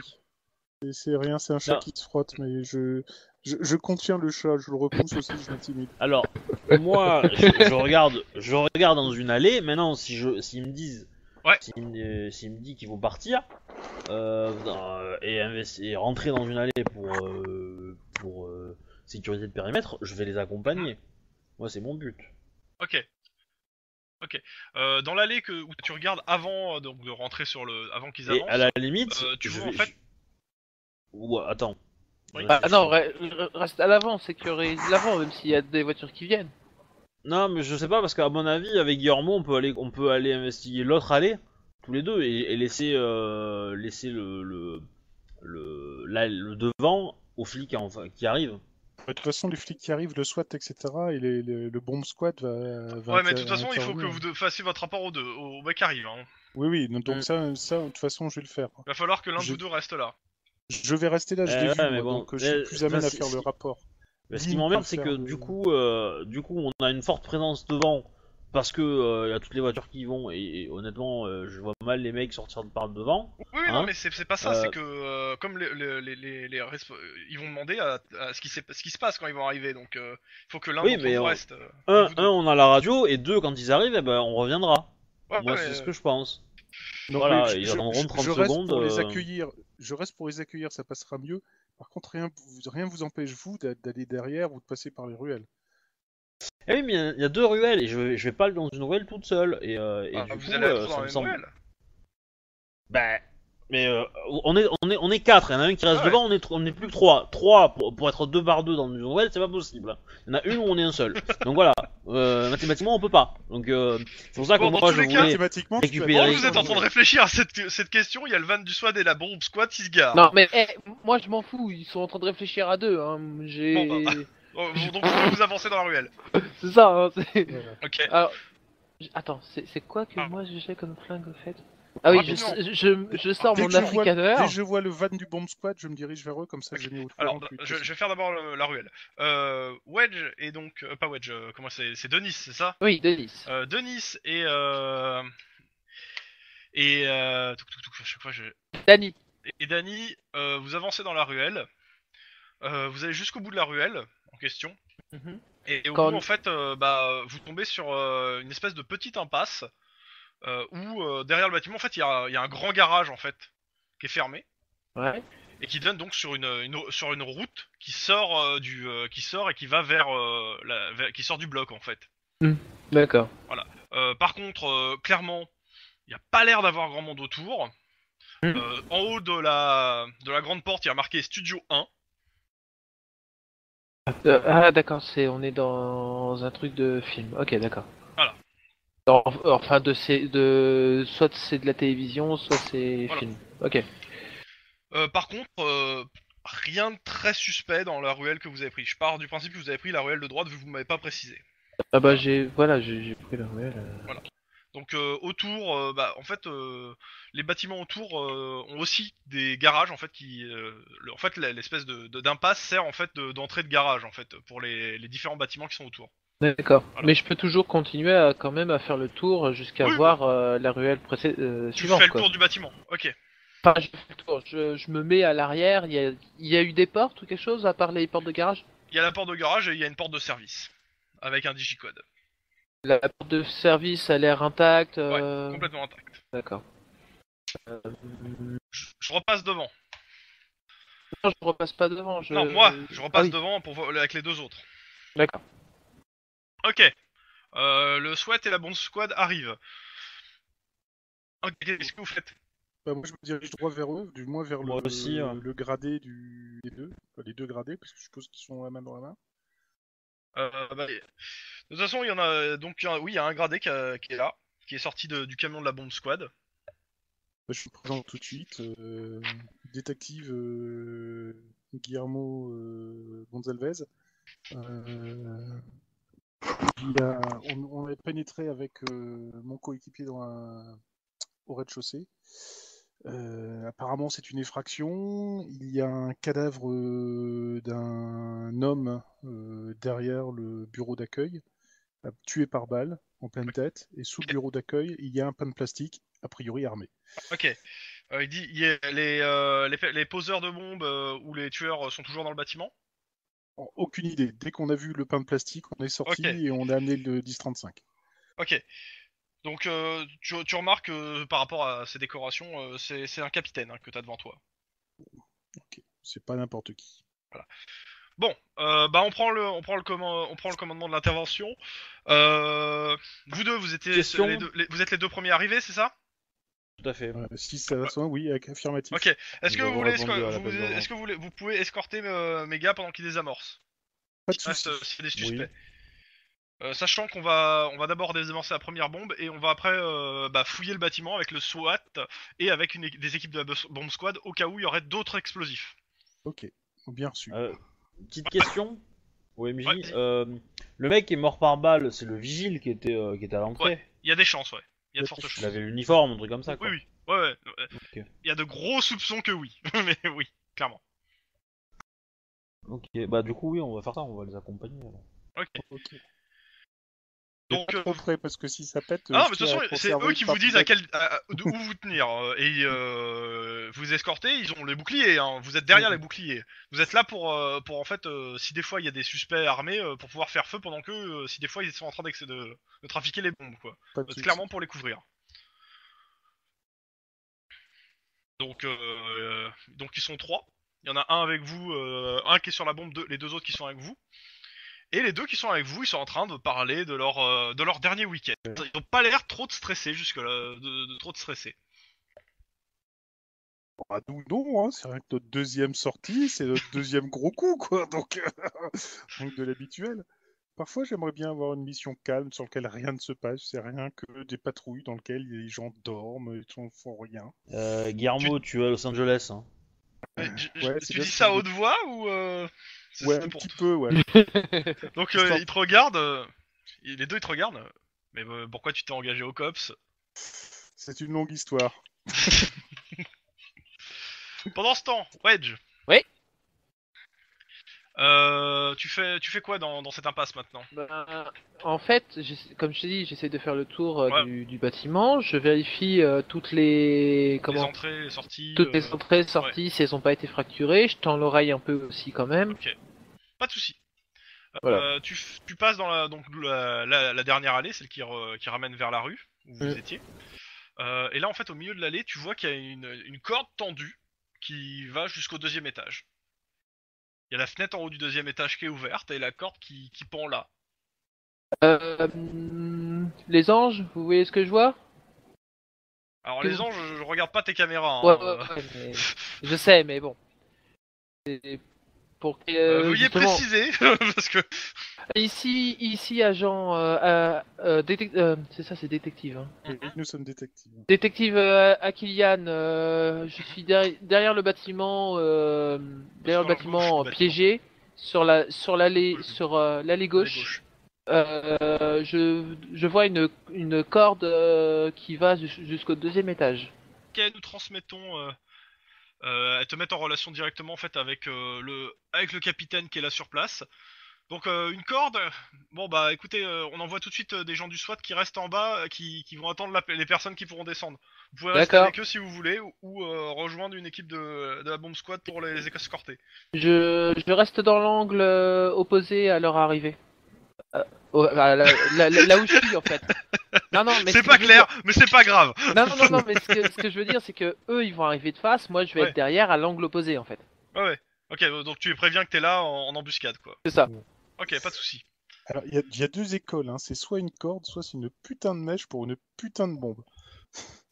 C'est rien, c'est un chat Non. qui se frotte, mais je... je je contiens le chat, je le repousse aussi, je l'intimide. Alors, moi, je, je regarde, je regarde dans une allée. Maintenant, si je, s'ils me disent, Ouais. s'ils me, s'ils me disent qu'ils vont partir euh, dans- et, investi- et rentrer dans une allée pour euh, pour euh, sécurité de périmètre, je vais les accompagner. Moi, c'est mon but. Ok. Ok. Euh, dans l'allée que où tu regardes avant euh, donc de rentrer sur le, avant qu'ils Et avancent. à la limite, euh, tu je vois, en fait- je- Ou attends. Oui. Ah non, re- re- reste à l'avant, sécurise l'avant, même s'il y a des voitures qui viennent. Non, mais je sais pas parce qu'à mon avis, avec Guillermo, on peut aller, on peut aller investiguer l'autre allée, tous les deux, et, et laisser, euh, laisser le, le, le, la- le devant aux flics enfin, qui arrivent. De toute façon, les flics qui arrivent, le SWAT, etc., et les- les- le bomb squad va. va Ouais, mais de toute façon, il faut que vous fassiez votre rapport aux deux, au mec qui arrive. Hein. Oui, oui, donc Mm. ça, ça, de toute façon, je vais le faire. Il va falloir que l'un de Je- vous deux reste là. Je vais rester là, je Euh, l'ai vu, mais moi, bon, donc euh, je mais suis plus amène ça, à faire le rapport. Mais ce qui m'emmerde, c'est que du coup, euh, du coup, on a une forte présence devant parce que euh, il y a toutes les voitures qui y vont, et, et honnêtement, euh, je vois mal les mecs sortir de par le devant. Oui, oui, Hein non, mais c'est c'est pas ça, Euh, c'est que euh, comme les, les, les, les, les resp- euh, ils vont demander à, à ce, qui s'est- ce qui se passe quand ils vont arriver, donc euh, il faut que l'un Oui, d'entre mais on- reste. euh, Un, on a la radio, et deux, quand ils arrivent, eh ben, on reviendra. Ouais, Moi, ouais, c'est ce euh, que je pense. Non, Voilà, je- ils attendront je- 30 je reste secondes, pour les euh. accueillir. Je reste pour les accueillir, ça passera mieux. Par contre, rien, vous- rien vous empêche vous d'a- d'aller derrière ou de passer par les ruelles. Eh oui, mais il y a- il y, a deux ruelles, et je vais, je vais pas aller dans une ruelle toute seule, et, euh, et ah, du vous coup, allez euh, ça me semble... ruelle? Bah, mais euh, on est on est on est quatre. Il y en a un qui reste Ah ouais. devant. On est on est plus que trois. Trois pour, pour être deux par deux dans une ruelle, c'est pas possible. Il y en a une où on est un seul. Donc voilà. Euh, mathématiquement, on peut pas. Donc euh, c'est pour ça que Bon, dans moi tous je les cas, voulais. Mathématiquement, récupérer- vous êtes en train de réfléchir à cette, cette question, il y a le van du SWAT et la bombe squad qui se garent. Non, mais eh, moi je m'en fous, ils sont en train de réfléchir à deux. Hein. J'ai. Bon, bah, Oh, donc vous pouvez vous avancer dans la ruelle. C'est ça, hein. c'est-. Ok. Alors, j- attends, c'est c'est quoi que Ah. moi j'ai comme flingue au fait? Ah oui, je, Rapidement. je, je sors Dès mon que, je vois, que je vois le van du bomb squad, je me dirige vers eux, comme ça je mets au Alors, je, vais faire d'abord le- la ruelle. Euh, Wedge et donc euh, pas Wedge. euh, comment c'est C'est Denis, c'est ça? Oui, Denis. euh, Denis et euh, et euh, touc, touc, touc, à chaque fois je Danny. et Dany, euh, vous avancez dans la ruelle. Euh, vous allez jusqu'au bout de la ruelle en question. Mhm. Et au Quand- bout, en fait, euh, bah, vous tombez sur euh, une espèce de petite impasse euh, où derrière le bâtiment, en fait, il y, a il y a un grand garage en fait qui est fermé Ouais. et qui donne donc sur une, une- sur une route qui sort du qui sort et qui va vers, la, vers- qui sort du bloc en fait. D'accord. Euh, par contre, clairement, il n'y a pas l'air d'avoir grand monde autour. Hmm. En haut de la, de la grande porte, il y a marqué Studio 1. Euh, ah d'accord, c'est on est dans un truc de film. Ok, d'accord. Voilà. Dans- enfin de c'est de soit c'est de la télévision, soit c'est Voilà. film. Ok. Euh, par contre, euh, rien de très suspect dans la ruelle que vous avez pris. Je pars du principe que vous avez pris la ruelle de droite vu que vous m'avez pas précisé. Ah bah j'ai voilà, j'ai j'ai pris la ruelle. euh. Donc euh, autour, euh, bah, en fait, euh, les bâtiments autour euh, ont aussi des garages en fait qui, euh, le- en fait, l'espèce de de- d'impasse sert en fait de- d'entrée de, garage en fait pour les, les différents bâtiments qui sont autour. D'accord. Voilà. Mais je peux toujours continuer à quand même à faire le tour jusqu'à Oui, voir la ruelle précé- euh, Tu suivante. fais le quoi. tour du bâtiment. Ok. Enfin, je, fais le tour. Je, je me mets à l'arrière. Il y a, il y a eu des portes ou quelque chose à part les portes de garage? Il y a la porte de garage et il y a une porte de service avec un digicode. La porte de service a l'air intacte. euh, Complètement intact. D'accord. Euh, Je, je repasse devant. Non, je repasse pas devant. Je... Non, moi, je repasse Ah oui, devant pour voir avec les deux autres. D'accord. Ok. Euh, le SWAT et la bombe squad arrivent. Ok, qu'est-ce que vous faites? Bah, moi, je me dirige droit vers eux, du moins vers Moi le, aussi, hein. le gradé du... des deux. Enfin, les deux gradés, parce que je suppose qu'ils sont la main dans la main. Euh, bah, De toute façon, il y en a donc oui, il y a un gradé qui, a- est là, qui est sorti du camion de la bombe squad. Je me présente tout de suite. euh, détective euh, Guillermo euh, on, on a pénétré avec mon coéquipier dans un- au rez-de-chaussée. Euh, apparemment, c'est une effraction. Il y a un cadavre euh, d'un homme euh, derrière le bureau d'accueil, tué par balle en pleine tête. Et sous le bureau d'accueil, il y a un pan de plastique, a priori armé. Ok. Il dit il y a les, les, pe- les poseurs de bombes ou les tueurs sont toujours dans le bâtiment? Oh, Aucune idée. Dès qu'on a vu le pain de plastique, on est sorti et on a amené le 1035. Ok. Donc euh, tu, tu remarques euh, par rapport à ces décorations, euh, c'est c'est un capitaine hein, que t'as devant toi. Ok. C'est pas n'importe qui. Bon, euh, bah on prend le, on prend le, on prend le commandement de l'intervention. Euh, vous deux, vous étiez Question. les deux, les- vous êtes les deux premiers arrivés, c'est ça? Tout à fait. Euh, si ça va, ça, oui, avec affirmatif. Ok. Est-ce que vous voulez, esco- vous, est-ce que vous voulez, vous pouvez escorter euh, mes gars pendant qu'ils désamorcent? Pas de reste, soucis. euh, des suspects. Oui. Euh, sachant qu'on va, on va d'abord désamorcer la première bombe et on va après euh, bah, fouiller le bâtiment avec le SWAT et avec une, des équipes de la bombe squad au cas où il y aurait d'autres explosifs. Ok. Bien reçu. Euh, petite question. Oui, MJ. Ouais. euh, le mec qui est mort par balle, c'est le vigile qui était, euh, qui était à l'entrée. Ouais. Il y a des chances, ouais. Il y a de fortes il Il chances. avait l'uniforme, un truc comme ça, quoi. Oui, oui. Ouais, ouais. Il y a de gros soupçons que oui. Mais oui, clairement. Ok, bah du coup, oui, on va faire ça, on va les accompagner. alors. Ok. Ok. Donc, pas euh, trop près parce que si ça pète. Ah, je mais de toute façon, c'est eux qui vous disent à quel, à- de où vous tenir. euh, Et euh, vous escortez, ils ont les boucliers, hein, vous êtes derrière les boucliers. Vous êtes là pour, euh, pour en fait, euh, si des fois il y a des suspects armés, euh, pour pouvoir faire feu pendant que, euh, si des fois ils sont en train de, de trafiquer les bombes, quoi. C'est clairement pour les couvrir. Donc, euh, donc ils sont trois. Il y en a un avec vous, euh, un qui est sur la bombe, deux- les deux autres qui sont avec vous. Et les deux qui sont avec vous, ils sont en train de parler de leur, euh, de leur dernier week-end. Ils ont pas l'air trop de stressés jusque-là, de, de trop de stressés. Ah, nous, non, hein, c'est rien que notre deuxième sortie, c'est notre deuxième gros coup, quoi. Donc, que de l'habituel. Parfois, j'aimerais bien avoir une mission calme sur laquelle rien ne se passe. C'est rien que des patrouilles dans lesquelles les gens dorment et ne font rien. Euh, Guillermo, tu es à Los Angeles. Hein. Ouais, c'est tu dis ça à haute voix ou euh, c'est- Ouais, un pour petit peu, ouais. Donc euh, ils te regardent, euh, les deux ils te regardent. euh, Mais euh, pourquoi tu t'es engagé au cops? C'est une longue histoire. Pendant ce temps, Wedge. Oui. Euh, tu fais, tu fais quoi dans, dans cette impasse maintenant? Ben, en fait, comme je t'ai dit, j'essaie de faire le tour euh, Ouais. du, du bâtiment. Je vérifie euh, toutes les entrées, les sorties. toutes les entrées, sorties, si elles n'ont pas été fracturées. Je tends l'oreille un peu aussi quand même. Ok. Pas de souci. Voilà. tu, passes dans la, donc, la, la- la dernière allée, celle qui, re- qui ramène vers la rue où vous Mm. étiez. Et là, en fait, au milieu de l'allée, tu vois qu'il y a une, une corde tendue qui va jusqu'au deuxième étage. Il y a la fenêtre en haut du deuxième étage qui est ouverte et la corde qui, qui pend là. Euh, les anges, vous voyez ce que je vois? Alors, les anges, je, regarde pas tes caméras. hein, ouais, ouais, ouais, mais- Je sais, mais bon. Pour que, Euh, euh, veuillez justement- préciser, parce que Ici, ici, agent, euh, euh, euh, détec- euh, c'est ça, c'est détective. Hein. Nous sommes détectives. Détective euh, Akilian, euh, je suis derri- derrière le bâtiment, euh, derrière le Sur la bâtiment gauche du piégé, sur la, sur l'allée, sur euh, l'allée gauche. Euh, je, je vois une, une corde euh, qui va jus- jusqu'au deuxième étage. Ok, nous transmettons. Euh, euh, elles te mettent en relation directement en fait avec euh, le avec le capitaine qui est là sur place. Donc euh, une corde. Bon bah écoutez, euh, on envoie tout de suite euh, des gens du SWAT qui restent en bas, euh, qui, qui vont attendre la- les personnes qui pourront descendre. Vous pouvez rester D'accord. avec eux si vous voulez ou, ou, euh, rejoindre une équipe de, de la bombe squad pour les escorter. Je, je reste dans l'angle euh, opposé à leur arrivée. Euh, au- à la- la- la- là où je suis en fait. Non, non, mais C'est que pas je veux clair, mais c'est pas grave. dire- Non, non, non, non, mais ce que, ce que je veux dire, c'est que eux, ils vont arriver de face. Moi, je vais Ouais. être derrière à l'angle opposé en fait. Ouais ouais. Ok, euh, donc tu préviens que t'es là en, en embuscade quoi. C'est ça. Ok, pas de souci. Alors, il y, a- il y a deux écoles, hein. c'est soit une corde, soit c'est une putain de mèche pour une putain de bombe.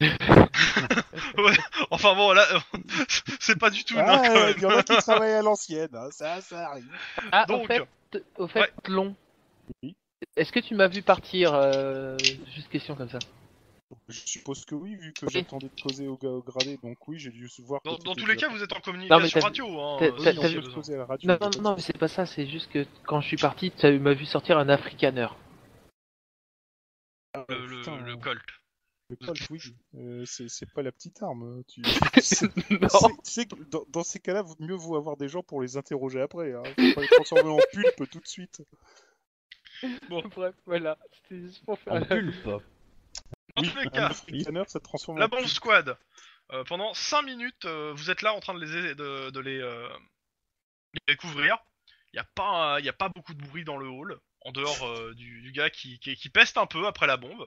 Ouais. Enfin bon là, c'est pas du tout. Ah, il y en a qui travaillent à l'ancienne, hein. ça, ça arrive. Ah, Donc, au fait, au fait, ouais. long. Oui. Est-ce que tu m'as vu partir euh, Juste question comme ça? Je suppose que oui, vu que j'attendais de causer au, au gradé, donc oui, j'ai dû voir. que Dans, tous les cas, vous êtes en Non, mais communication radio. Hein, Oui, se poser à la radio. Non, non, non, mais c'est pas ça. C'est juste que quand je suis parti, tu m'as vu sortir un africaner. Ah, Le, putain, le Colt. le Colt, oui. Euh, c'est pas la petite arme. Tu... non. Que dans, dans ces cas-là, vaut- mieux vaut avoir des gens pour les interroger après. Hein. Faut pas les transformer en pulpe tout de suite. Bref, voilà. C'était juste pour faire En la- pulpe. Dans tous les cas, transforme la en bombe squad. euh, pendant 5 minutes, euh, vous êtes là en train de les de, de les, euh, de les couvrir. Il y a pas il y a pas beaucoup de bruit dans le hall en dehors euh, du, du gars qui, qui qui peste un peu après la bombe.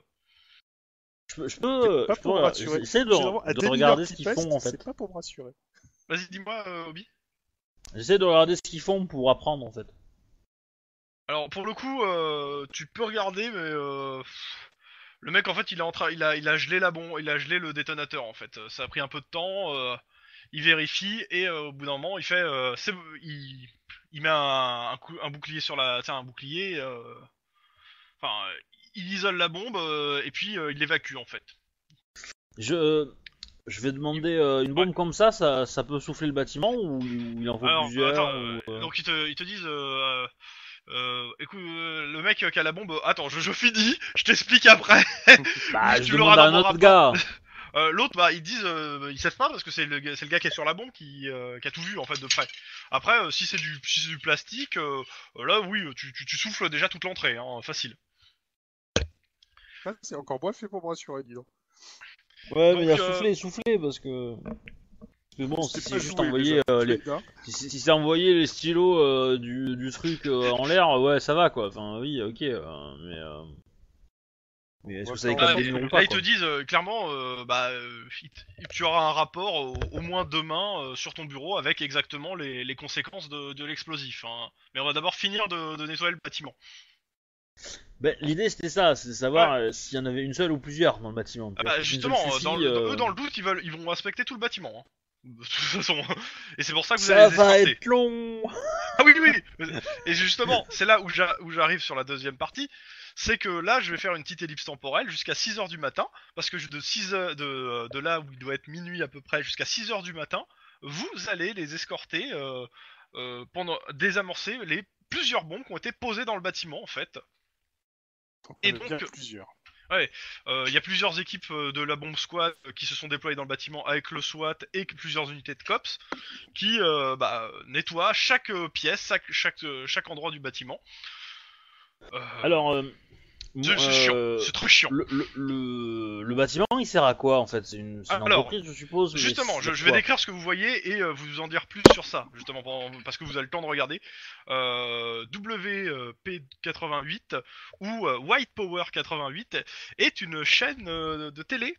Je peux, je peux, pas je pour peux- me rassurer. j'essaie de, Généralement, à de 2000 regarder ce qui qu'ils font en fait. C'est pas pour me rassurer. Vas-y, dis-moi, euh, Obi. J'essaie de regarder ce qu'ils font pour apprendre en fait. Alors pour le coup, euh, tu peux regarder, mais euh, pff, le mec en fait, il est en train, il a, il a gelé la bombe, il a gelé le détonateur en fait. Ça a pris un peu de temps. euh, il vérifie et euh, au bout d'un moment, il fait, euh, c'est, il, il met un, un, coup- un bouclier sur la, tiens, un bouclier. Enfin, il isole la bombe et puis il l'évacue en fait. Je, je vais demander euh, une bombe comme ça, ça, ça peut souffler le bâtiment ou, ou il en faut Alors, plusieurs attends, ou, euh, donc ils te, ils te disent, euh, écoute, euh, le mec qui a la bombe, attends, je, je finis, je t'explique après. Bah, tu je l'auras demande à dans un autre gars. Euh, L'autre, bah, ils disent, euh, ils savent pas parce que c'est le, gars- c'est le gars qui est sur la bombe qui, euh, qui a tout vu en fait de près. Après, euh, si c'est du, si c'est du plastique, euh, euh, là, oui, tu, tu, tu souffles déjà toute l'entrée, hein, facile. Ah, c'est encore moins fait pour me rassurer, dis donc. Ouais, Donc, mais il y a euh, soufflé, soufflé parce que. Parce que bon, si C'est juste joué, envoyer déjà. euh, les, si, si- si c'est envoyer les stylos euh, du, du truc euh, en l'air, ouais, ça va quoi. Enfin, oui, ok, euh, mais. euh, Mais est-ce Ouais, que ça capte ils- ou là, pas ils te disent euh, clairement, euh, bah, euh, tu auras un rapport au, au moins demain euh, sur ton bureau avec exactement les, les conséquences de, de l'explosif. hein. Mais on va d'abord finir de, de nettoyer le bâtiment. Ben, L'idée c'était ça, c'est de savoir euh, s'il y en avait une seule ou plusieurs dans le bâtiment. Ah bah, justement, euh, dans, euh, eux dans le doute, ils veulent, ils vont inspecter tout le bâtiment. hein. De toute façon, et c'est pour ça que vous Ça allez les va escorter. être long Ah oui, oui. Et justement, c'est là où j'a- où j'arrive sur la deuxième partie. C'est que là, je vais faire une petite ellipse temporelle jusqu'à 6h du matin. Parce que de, 6 heures, de, de là où il doit être minuit à peu près jusqu'à 6h du matin, vous allez les escorter euh, euh, pendant désamorcer les plusieurs bombes qui ont été posées dans le bâtiment en fait. Donc, Et donc- plusieurs. Euh, Il y a plusieurs équipes euh, de la bombe squad euh, qui se sont déployées dans le bâtiment avec le SWAT et plusieurs unités de cops qui euh, bah, nettoient chaque euh, pièce, chaque, chaque, euh, endroit du bâtiment. Euh, Alors, euh, c'est chiant, euh, c'est trop chiant. le, le, le, le bâtiment il sert à quoi en fait? C'est une, c'est une Alors, entreprise je suppose Justement, je, je vais décrire ce que vous voyez et euh, vous en dire plus sur ça, justement, parce que vous avez le temps de regarder. Euh, WP88 ou euh, White Power 88 est une chaîne de télé.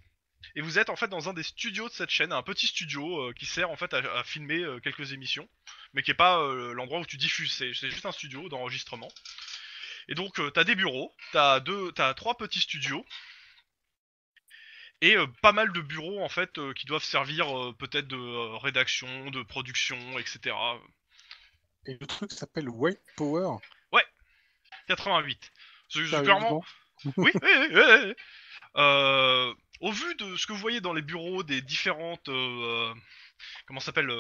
Et vous êtes en fait dans un des studios de cette chaîne, un petit studio qui sert en fait à, à filmer quelques émissions, mais qui est pas l'endroit où tu diffuses, c'est c'est juste un studio d'enregistrement. Et donc euh, t'as des bureaux, t'as deux, t'as trois petits studios, et euh, pas mal de bureaux en fait euh, qui doivent servir euh, peut-être de rédaction, de production, etc. Et le truc s'appelle White Power. 88. C'est clairement. Oui, oui, oui, oui, oui. Au vu de ce que vous voyez dans les bureaux des différentes, comment s'appelle,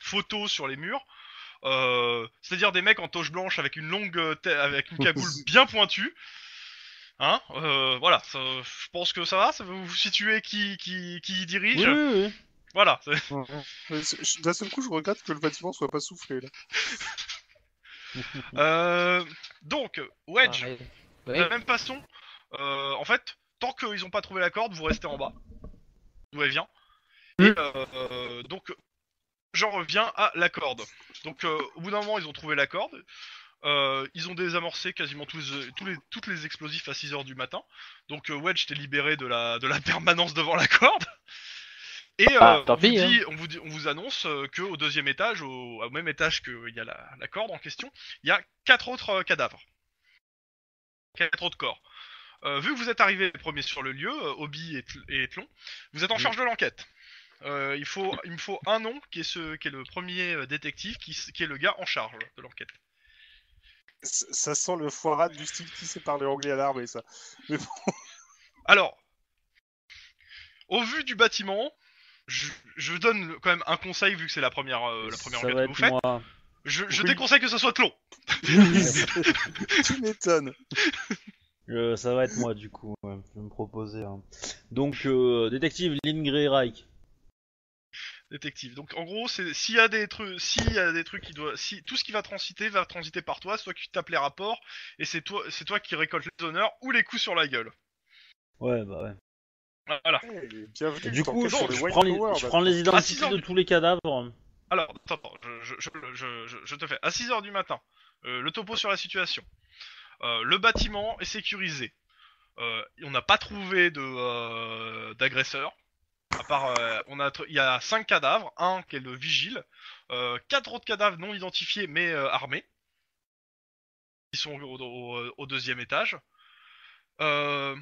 photos sur les murs, euh, c'est-à-dire des mecs en toche blanche avec une longue, euh, tête- avec une cagoule bien pointue. Hein euh, Voilà, ça- je pense que ça va, ça vous vous situez qui, qui, qui dirige Oui, oui, oui. Voilà, D'un seul coup, je regrette que le bâtiment soit pas soufflé là. Euh, donc, Wedge, Ah, ouais. de Ouais. la même façon, euh, en fait, tant qu'ils ont pas trouvé la corde, vous restez en bas, d'où elle vient. Et euh, donc, j'en reviens à la corde. Donc, euh, au bout d'un moment, ils ont trouvé la corde. Euh, ils ont désamorcé quasiment tous les, tous les, toutes les explosifs à 6h du matin. Donc, euh, Wedge t'es libéré de la, de la permanence devant la corde. Et euh, Ah, tant on, vous pis, dit, on, vous dit- on vous annonce euh, que au deuxième étage, au, au même étage qu'il y a la, la corde en question, il y a quatre autres euh, cadavres. Quatre autres corps. Euh, vu que vous êtes arrivé premier sur le lieu, euh, Obi et, Tl- et Tlon, vous êtes en charge de l'enquête. Euh, il, faut, il me faut un nom qui est, ce, qui est le premier euh, détective, qui, est le gars en charge de l'enquête. Ça sent le foirade du style qui sait parler anglais à l'armée, ça. Alors, au vu du bâtiment, je, je donne le- quand même un conseil vu que c'est la première, euh, la première ça enquête que vous être faites. moi. Je, je Oui. déconseille que ce soit Tlon. tu m'étonnes. Euh, ça va être moi du coup. ouais. Je vais me proposer. hein. Donc, euh, détective Lynn Grey Reich. Détective. Donc en gros, c'est s'il y a des trucs, s'il y a des trucs qui doivent, si tout ce qui va transiter va transiter par toi, c'est toi qui tapes les rapports et c'est toi, c'est toi qui récolte les honneurs ou les coups sur la gueule. Ouais, bah ouais. Voilà. Bienvenue. Du coup, je, prends les, Power, je bah. prends les identités de du- tous les cadavres. Alors, attends, attends, je, je, je, je, je te fais. À 6h du matin, euh, le topo sur la situation. Euh, le bâtiment est sécurisé. Euh, on n'a pas trouvé de euh, d'agresseur. À part, euh, on a, il y a cinq cadavres, un qui est le vigile, euh, quatre autres cadavres non identifiés mais euh, armés, qui sont au, au- au deuxième étage. Euh,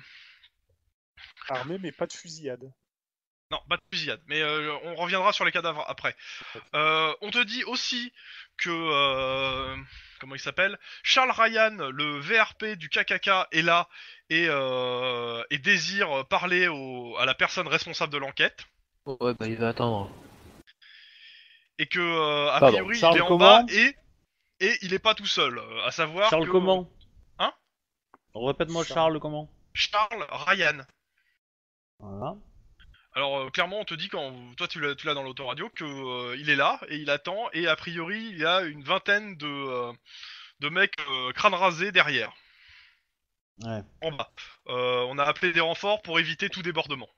Armé, mais pas de fusillade. Non, pas de fusillade, mais euh, on reviendra sur les cadavres après. Euh, on te dit aussi que euh, comment il s'appelle? Charles Ryan, le VRP du KKK, est là et, euh, et désire parler au- à la personne responsable de l'enquête Ouais, bah il va attendre. et que euh, a Pardon, priori Charles il est en bas et et il est pas tout seul. euh, À savoir Charles que- comment? Hein? Répète-moi Charles. Charles comment? Charles Ryan. Voilà. Alors euh, clairement, on te dit quand toi tu l'as tu l'as dans l'autoradio que euh, il est là et il attend et a priori il y a une vingtaine de euh, de mecs euh, crâne rasé derrière, Ouais. en bas. Euh, on a appelé des renforts pour éviter tout débordement.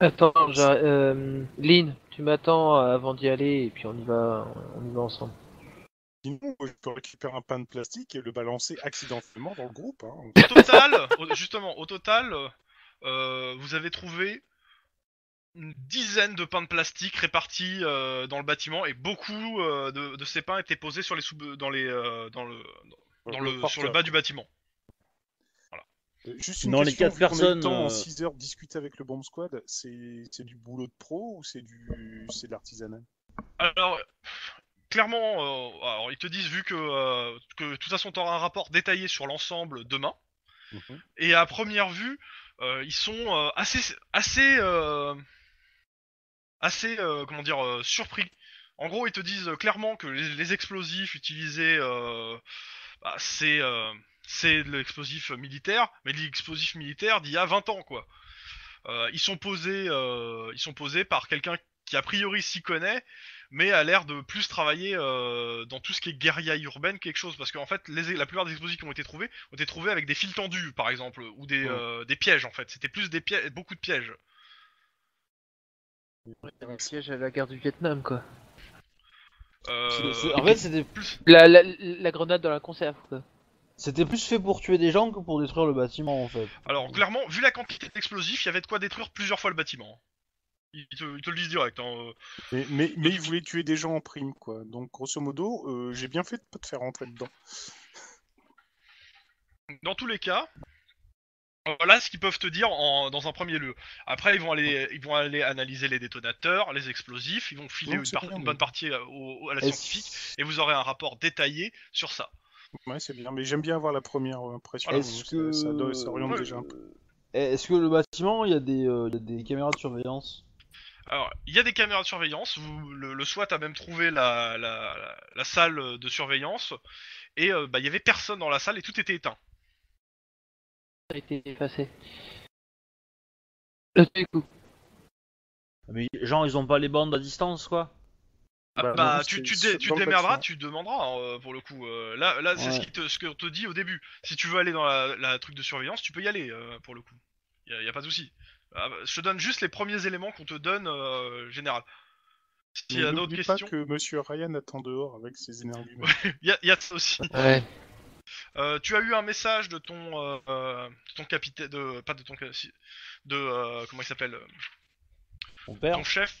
Attends, j'ai- euh, Lynn, tu m'attends avant d'y aller et puis on y va, on y va ensemble. Sinon, je peux récupérer un pain de plastique et le balancer accidentellement dans le groupe. Hein. Au total, au- justement, au total, euh, vous avez trouvé une dizaine de pains de plastique répartis euh, dans le bâtiment et beaucoup euh, de, de ces pains étaient posés sur les sous dans les euh, dans le dans le, sur le bas du bâtiment. Euh, Juste une Dans les question, quatre vu qu'on a eu le personnes, temps en euh, 6 heures discuter avec le Bomb Squad, c'est c'est du boulot de pro ou c'est du c'est de l'artisanat Alors, clairement, euh, alors ils te disent vu que, euh, que de toute façon tu auras un rapport détaillé sur l'ensemble demain, Mhm. et à première vue, euh, ils sont euh, assez, assez, euh, assez, euh, comment dire, euh, surpris. En gros, ils te disent euh, clairement que les, explosifs utilisés, euh, bah, c'est, euh, c'est de l'explosif militaire, mais de l'explosif militaire d'il y a 20 ans, quoi. Euh, ils sont posés, euh, ils sont posés par quelqu'un qui a priori s'y connaît, mais a l'air de plus travailler euh, dans tout ce qui est guérilla urbaine quelque chose parce qu'en fait les, la plupart des explosifs qui ont été trouvés ont été trouvés avec des fils tendus par exemple ou des, Ouais. euh, des pièges en fait c'était plus des pièges beaucoup de pièges Un piège à la guerre du Vietnam, quoi. Euh, en fait, c'était plus La, la, la grenade dans la conserve, quoi. c'était plus fait pour tuer des gens que pour détruire le bâtiment en fait. alors clairement vu la quantité d'explosifs il y avait de quoi détruire plusieurs fois le bâtiment ils te, ils te le disent direct hein, euh. Mais, mais, mais ils voulaient tuer des gens en prime, quoi. Donc, grosso modo, euh, j'ai bien fait de pas te faire rentrer dedans. dans tous les cas voilà ce qu'ils peuvent te dire en, dans un premier lieu. Après, ils vont aller, ils vont aller analyser les détonateurs, les explosifs, ils vont filer une, c'est par- bien, une mais- bonne partie euh, au- au- à la scientifique, et vous aurez un rapport détaillé sur ça. Ouais, c'est bien. Mais j'aime bien avoir la première impression. Est-ce ça, que ça, doit- ça oriente Ouais. déjà un peu. Est-ce que le bâtiment, il y a des, euh, il y a des caméras de surveillance? Alors, il y a des caméras de surveillance. Vous, le, le SWAT a même trouvé la, la, la- la salle de surveillance. Et euh, bah, il y avait personne dans la salle et tout était éteint. a été effacé. Où- Mais genre, ils ont pas les bandes à distance, quoi? Ah, Bah, bah, tu, tu, dé- te démerderas, tu demanderas hein, euh, pour le coup. Euh, là, là c'est ce Ouais. qu'on te dit au début. Si tu veux aller dans la, la truc de surveillance, tu peux y aller euh, pour le coup. Y a, y a pas de souci. Ah, bah, je te donne juste les premiers éléments qu'on te donne euh, général. S'il y a d'autres n'oublie pas questions, que Monsieur Ryan attend dehors avec ses énergies. il y, a, y a de ça aussi. Ouais. Euh, tu as eu un message de ton, euh, de ton capitaine, de pas de ton, de euh, comment il s'appelle, ton chef,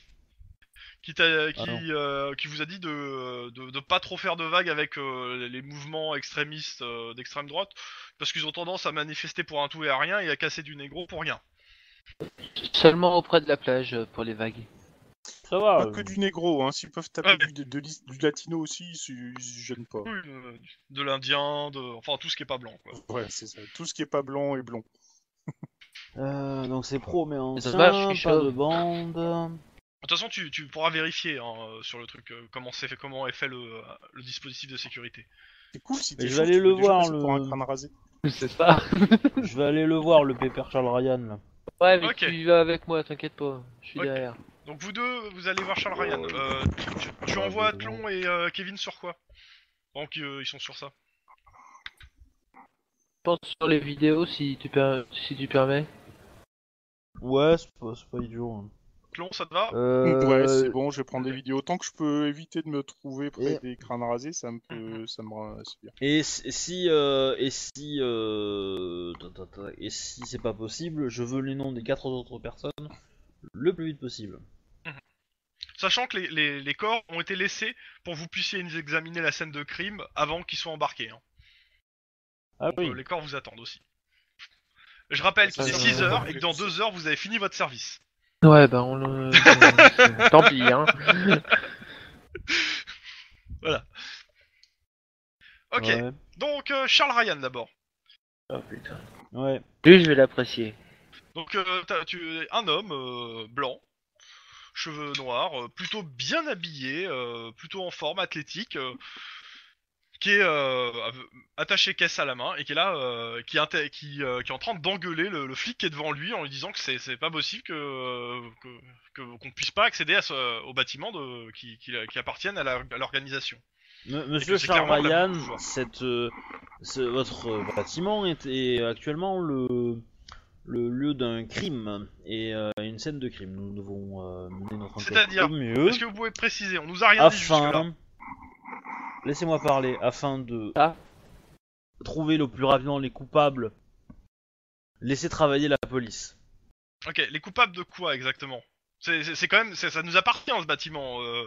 qui t'a, qui, Ah euh, qui vous a dit de, de, de pas trop faire de vagues avec euh, les mouvements extrémistes euh, d'extrême droite, parce qu'ils ont tendance à manifester pour un tout et à rien et à casser du négro pour rien. Seulement auprès de la plage euh, pour les vagues. Ça va. Pas euh, que du négro, hein. S'ils peuvent taper Ouais. du, de- de lis- du latino aussi, ils se ils se gênent pas. Oui, euh, de l'indien, de, enfin tout ce qui est pas blanc quoi. Ouais, c'est ça. Tout ce qui est pas blanc est blond. euh, donc c'est pro, mais ancien, je suis pas chaud. de bande. De toute façon, tu, tu pourras vérifier hein, euh, sur le truc euh, comment c'est fait, comment est fait le, euh, le dispositif de sécurité. C'est cool si t'es je chaud, vais aller tu le peux déjà voir, passer le- pour un crâne rasé. C'est ça. Je vais aller le voir, le pépère Charles Ryan, là. Ouais, mais Ok. tu vas avec moi, t'inquiète pas. Je suis Ok. derrière. Donc vous deux, vous allez voir Charles Ryan. Euh, tu, tu- envoies Tlon et euh, Kevin sur quoi? Donc euh, ils sont sur ça. pense sur les vidéos si tu, per- si tu permets. Ouais, c'est pas, c'est pas idiot. hein. Tlon, ça te va? Euh, Ouais, c'est bon, je vais prendre des vidéos. Tant que je peux éviter de me trouver près Et- des crânes rasés, ça me peut, ça me bien. Et si, euh, et si, euh, et si c'est pas possible, je veux les noms des quatre autres personnes le plus vite possible. Sachant que les, les- les corps ont été laissés pour que vous puissiez examiner la scène de crime avant qu'ils soient embarqués. hein. Ah Donc, oui. euh, les corps vous attendent aussi. Je rappelle qu'il est ça, 6 ça, heures et que dans ça. 2 heures vous avez fini votre service. Ouais, bah on le. Tant pis, hein. Ok, Ouais. donc euh, Charles Ryan d'abord. Oh putain. ouais. Lui, je vais l'apprécier. Donc euh, t'as- tu es un homme euh, blanc, cheveux noirs, euh, plutôt bien habillé, euh, plutôt en forme, athlétique, euh, qui est euh, attaché caisse à la main et qui est là, euh, qui, qui, euh, qui est en train d'engueuler le, le flic qui est devant lui en lui disant que c'est pas possible que qu'on puisse pas accéder à ce, au bâtiment de, qui, qui, appartiennent à l'organisation. Monsieur Charles Ryan, cette, euh, ce- votre bâtiment est, est actuellement le, le lieu d'un crime et euh, une scène de crime. Nous devons euh, mener notre enquête au mieux Est-ce que vous pouvez préciser On nous a rien dit afin, laissez-moi parler, afin de Ah. trouver le plus rapidement les coupables, laisser travailler la police. Ok, les coupables de quoi exactement? C'est c'est- c'est quand même, c'est- ça nous appartient ce bâtiment. euh,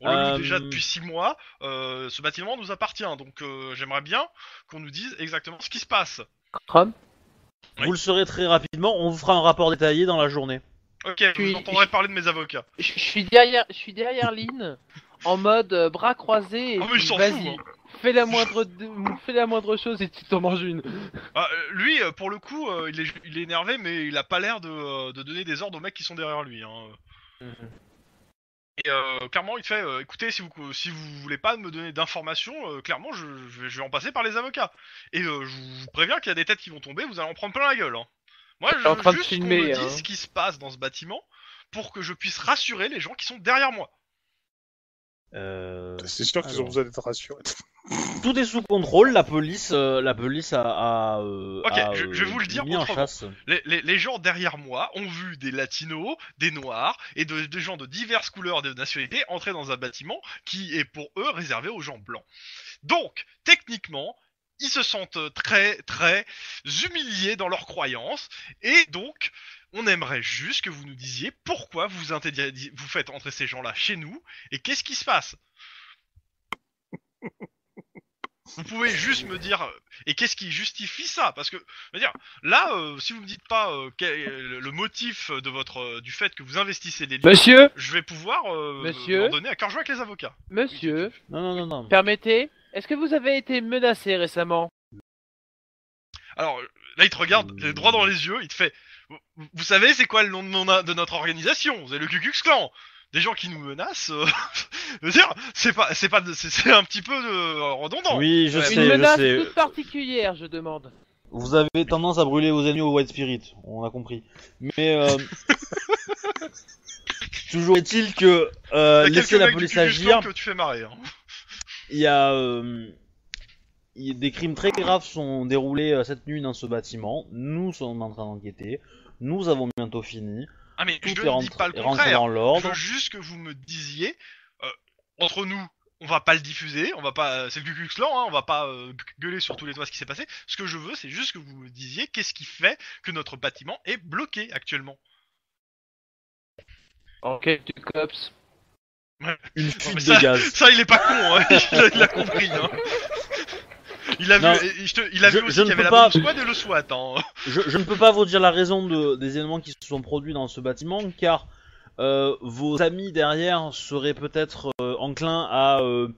on le loue Euh, déjà depuis 6 mois. euh, ce bâtiment nous appartient, donc euh, j'aimerais bien qu'on nous dise exactement ce qui se passe. Chrome? Oui. Vous le saurez très rapidement. On vous fera un rapport détaillé dans la journée. Ok, vous Puis- entendrez parler de mes avocats. Je je suis derrière, je suis derrière Lynn, en mode euh, bras croisés. Et Ah, mais il vas-y, hein. fais la moindre, de- fais la moindre chose et tu t'en manges une. Ah, euh, lui, euh, pour le coup, euh, il, est, il est énervé, mais il a pas l'air de, euh, de donner des ordres aux mecs qui sont derrière lui. Hein. Et euh, clairement, il te fait, euh, écoutez, si vous si vous voulez pas me donner d'informations, euh, clairement, je, je vais, je vais en passer par les avocats. Et euh, je vous préviens qu'il y a des têtes qui vont tomber, vous allez en prendre plein la gueule. Hein. Moi, je en veux train de juste qu'on filmer, me dise hein. ce qui se passe dans ce bâtiment pour que je puisse rassurer les gens qui sont derrière moi. Euh, C'est sûr qu'ils ont besoin d'être rassurés. Tout est sous contrôle. La police, euh, la police a, a, euh, Ok, a, je- je vais vous le dire mis en autrement. chasse. Les, les- les gens derrière moi ont vu des latinos, des noirs et de- des gens de diverses couleurs de nationalités entrer dans un bâtiment qui est pour eux réservé aux gens blancs. Donc, techniquement, ils se sentent très très humiliés dans leurs croyances et donc on aimerait juste que vous nous disiez pourquoi vous faites entrer ces gens-là chez nous et qu'est-ce qui se passe? Vous pouvez juste me dire euh, et qu'est-ce qui justifie ça? Parce que, je veux dire, là, euh, si vous me dites pas euh, quel est le motif de votre euh, du fait que vous investissez des lieux, Monsieur, je vais pouvoir euh, Monsieur donner à cœur joie avec les avocats. monsieur, Non, non, non, non. permettez, est-ce que vous avez été menacé récemment? Alors là, il te regarde les droit dans les yeux, il te fait. Vous, vous savez, c'est quoi le nom de, mon- de notre organisation? C'est le Ku Klux Klan. Des gens qui nous menacent. euh, je veux dire, c'est pas, c'est pas, de- c'est c'est un petit peu de, redondant. Oui, je Ouais, sais, Une je menace sais. toute particulière, je demande. vous avez tendance à brûler vos ennemis au White Spirit, on a compris. Mais euh, toujours est-il que euh, Il y a laissez quelques la mecs du police Ku Klux Klan agir. que tu fais marrer. Hein. Il y a euh, il y a des crimes très graves sont déroulés euh, cette nuit dans ce bâtiment. Nous sommes en train d'enquêter. Nous avons bientôt fini. Ah mais Tout je ne dis pas le est rentré contraire. dans Je veux juste que vous me disiez, euh, entre nous, on va pas le diffuser, on va pas, c'est le Klan, hein, on va pas euh, gueuler sur tous les toits ce qui s'est passé. Ce que je veux, c'est juste que vous me disiez qu'est-ce qui fait que notre bâtiment est bloqué actuellement. Enquête du COPS. Une Non, fuite mais de ça, gaz. ça, il est pas con, hein. il, a, il a compris. Hein. Il a Non, vu, je te- il a je- vu aussi qu'il y ne avait peux la pas- bombe squad et le SWAT. Hein. Je, je ne peux pas vous dire la raison de, des événements qui se sont produits dans ce bâtiment, car euh, vos amis derrière seraient peut-être euh, enclins à, euh,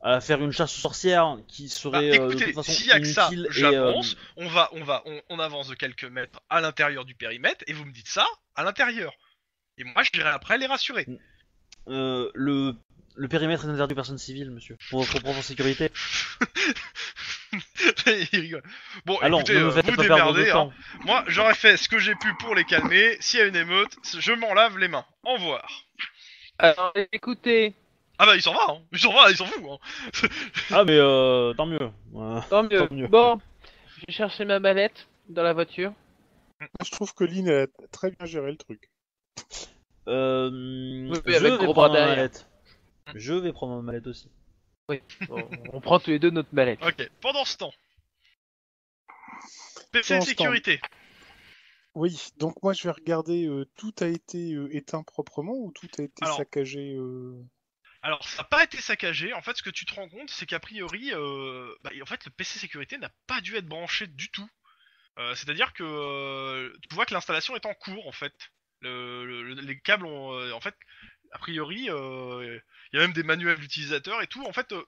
à faire une chasse aux sorcières qui Bah, serait euh, de écoutez, toute façon s'il y a que ça, j'avance. On va, on va, on, on avance de quelques mètres à l'intérieur du périmètre et vous me dites ça à l'intérieur. Et moi, je dirais après les rassurer. euh, le, le périmètre est interdit aux personnes civiles, monsieur, pour votre propre sécurité. Il rigole. Bon, Alors, écoutez, ne me euh, faites vous pas perdre de démerdez. hein. temps. Moi, j'aurais fait ce que j'ai pu pour les calmer. S'il y a une émeute, je m'en lave les mains. Au revoir. Alors, écoutez, Ah bah, il s'en va, hein. Il s'en va, il s'en fout, hein. Ah mais euh, tant mieux. Euh, tant mieux. Tant mieux. Bon, je vais chercher ma mallette dans la voiture. Je trouve que Lynn a très bien géré le truc. euh, Oui, je avec vais ma derrière. mallette. Je vais prendre ma mallette aussi. On, on prend tous les deux notre mallette. Ok, pendant ce temps. PC Pendant ce sécurité. Oui, donc moi je vais regarder, euh, tout a été euh, éteint proprement ou tout a été Alors- saccagé euh, Alors, ça n'a pas été saccagé. En fait, ce que tu te rends compte, c'est qu'a priori, euh, bah, en fait, le PC sécurité n'a pas dû être branché du tout. Euh, C'est-à-dire que euh, tu vois que l'installation est en cours, en fait. Le- le- les câbles ont, euh, en fait, a priori, euh, il y a même des manuels d'utilisateurs et tout. En fait, euh,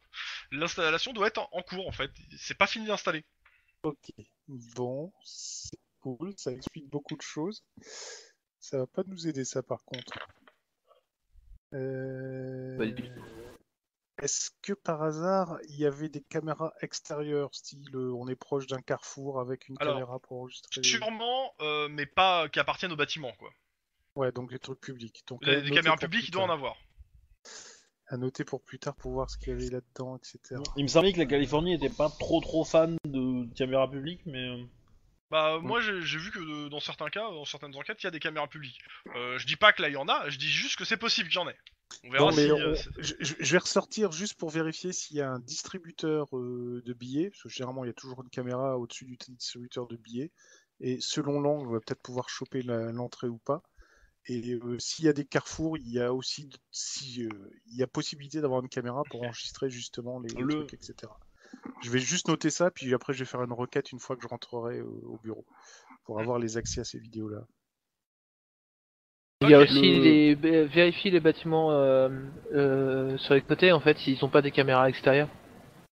l'installation doit être en, en cours, en fait. C'est pas fini d'installer. Ok, bon, c'est cool, ça explique beaucoup de choses. Ça va pas nous aider ça par contre. Euh, Pas du tout. Est-ce que par hasard il y avait des caméras extérieures, style on est proche d'un carrefour avec une Alors, caméra pour enregistrer Sûrement, euh, mais pas qui appartiennent au bâtiment, quoi. Ouais, donc les trucs publics. Donc, Les, caméras publiques, il doit en avoir. À noter pour plus tard pour voir ce qu'il y avait là-dedans, etc. Il me semblait que la Californie était pas trop trop fan de caméras publiques, mais euh, Bah moi j'ai vu que de- dans certains cas, dans certaines enquêtes, il y a des caméras publiques. Euh, je dis pas que là il y en a, je dis juste que c'est possible qu'il y en ait. On verra Non, mais si. on- euh, c'est- je, vais ressortir juste pour vérifier s'il y a un distributeur euh, de billets, parce que généralement il y a toujours une caméra au-dessus du distributeur de billets, et selon l'angle, on va peut-être pouvoir choper l'entrée ou pas. Et euh, s'il y a des carrefours, il y a aussi si, euh, il y a possibilité d'avoir une caméra pour enregistrer justement les, Le- trucs, etc. Je vais juste noter ça, puis après je vais faire une requête une fois que je rentrerai au bureau pour avoir les accès à ces vidéos-là. Il y a aussi Le- les vérifier les bâtiments euh, euh, sur les côtés en fait s'ils ont pas des caméras extérieures.